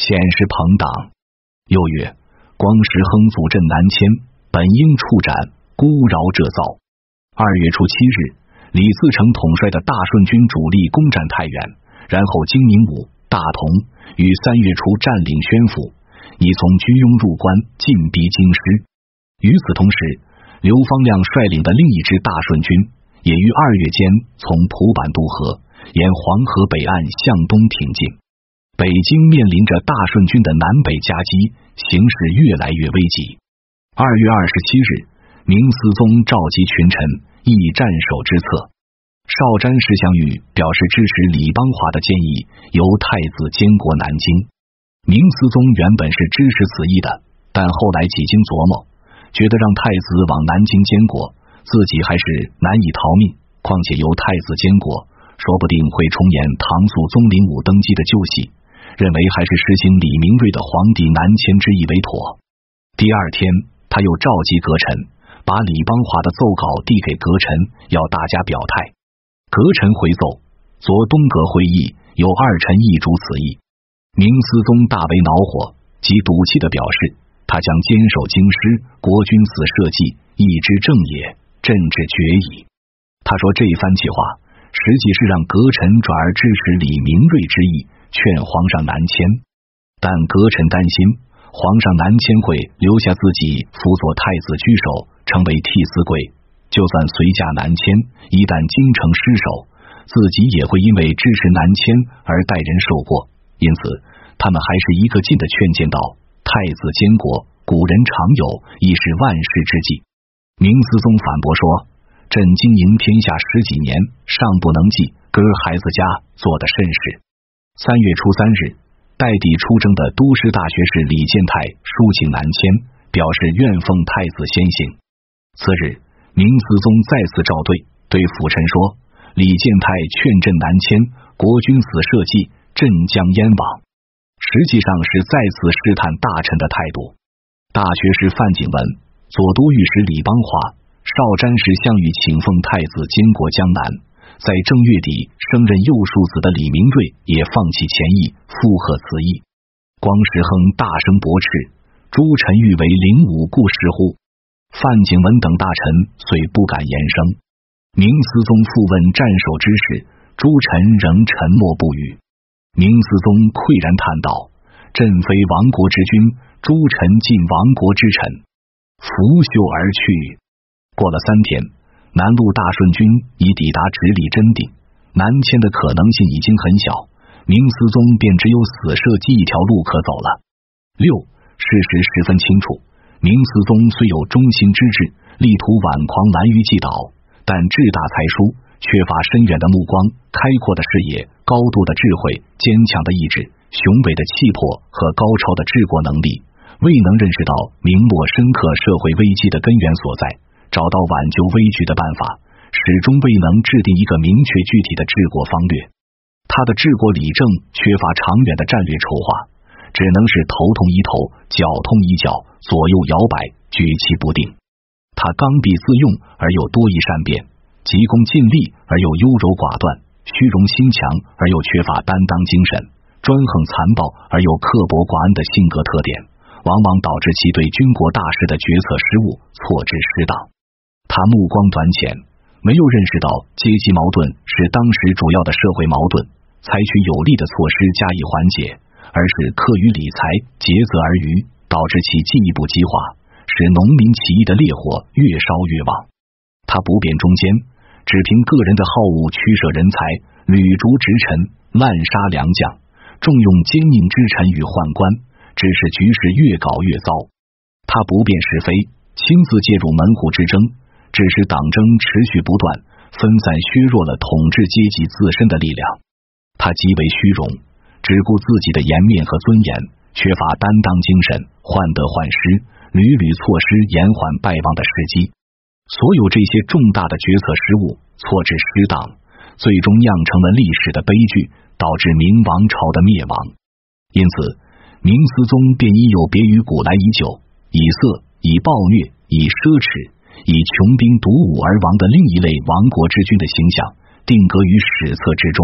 显是朋党。”又曰：“光时亨阻镇南迁，本应处斩，孤饶这造。”二月初七日，李自成统帅的大顺军主力攻占太原，然后经明武、大同。于三月初占领宣府，已从居庸入关，进逼京师。与此同时，刘方亮率领的另一支大顺军，也于二月间从蒲坂渡河，沿黄河北岸向东挺进。北京面临着大顺军的南北夹击，形势越来越危急。二月二十七日，明思宗召集群臣，议战守之策。少詹石祥宇表示支持李邦华的建议，由太子监国南京。明思宗原本是支持此意的，但后来几经琢磨，觉得让太子往南京监国，自己还是难以逃命。况且由太子监国，说不定会重演唐肃宗灵武登基的旧戏，认为还是实行李明瑞的皇帝南迁之意为妥。第二天，他又召集阁臣，把李邦华的奏稿递给阁臣，要大家表态。阁臣回奏，昨东阁会议有二臣议主此意。明思宗大为恼火，即赌气的表示，他将坚守京师，国君此社稷，义之正也，朕之决矣。他说这番气话，实际是让阁臣转而支持李明瑞之意，劝皇上南迁。但阁臣担心，皇上南迁会留下自己辅佐太子居首，成为替死鬼。就算随驾南迁，一旦京城失守，自己也会因为支持南迁而待人受过。因此，他们还是一个劲的劝谏道：“太子监国，古人常有，亦是万世之计。”明思宗反驳说：“朕经营天下十几年，尚不能记哥孩子家做的甚事。”三月初三日，代抵出征的都师大学士李建泰书请南迁，表示愿奉太子先行。次日。明思宗再次召对，对辅臣说：“李建泰劝朕南迁，国君死社稷，朕将燕王？”实际上是再次试探大臣的态度。大学士范景文、左都御史李邦华、少詹事项羽请奉太子监国江南，在正月底升任右庶子的李明瑞也放弃前意，附和此意。光时亨大声驳斥：“诸臣欲为灵武故事乎？”范景文等大臣虽不敢言声，明思宗复问战守之事，诸臣仍沉默不语。明思宗喟然叹道：“朕非亡国之君，诸臣尽亡国之臣，拂袖而去。”过了三天，南路大顺军已抵达直隶真定，南迁的可能性已经很小，明思宗便只有死设计一条路可走了。六，事实十分清楚。明思宗虽有忠心之志，力图挽狂澜于既倒，但志大才疏，缺乏深远的目光、开阔的视野、高度的智慧、坚强的意志、雄伟的气魄和高超的治国能力，未能认识到明末深刻社会危机的根源所在，找到挽救危局的办法，始终未能制定一个明确具体的治国方略。他的治国理政缺乏长远的战略筹划。只能是头痛医头，脚痛医脚，左右摇摆，举棋不定。他刚愎自用而又多疑善变，急功近利而又优柔寡断，虚荣心强而又缺乏担当精神，专横残暴而又刻薄寡恩的性格特点，往往导致其对军国大事的决策失误、错置失当。他目光短浅，没有认识到阶级矛盾是当时主要的社会矛盾，采取有力的措施加以缓解，而是课于理财、竭泽而渔，导致其进一步激化，使农民起义的烈火越烧越旺。他不变中间，只凭个人的好恶驱舍人才，屡逐直臣，滥杀良将。重用奸佞之臣与宦官，致使局势越搞越糟。他不辨是非，亲自介入门户之争，致使党争持续不断，分散削弱了统治阶级自身的力量。他极为虚荣，只顾自己的颜面和尊严，缺乏担当精神，患得患失，屡屡错失延缓败亡的时机。所有这些重大的决策失误、错置失当，最终酿成了历史的悲剧。导致明王朝的灭亡，因此明思宗便以有别于古来已久以色、以暴虐、以奢侈、以穷兵黩武而亡的另一类亡国之君的形象，定格于史册之中。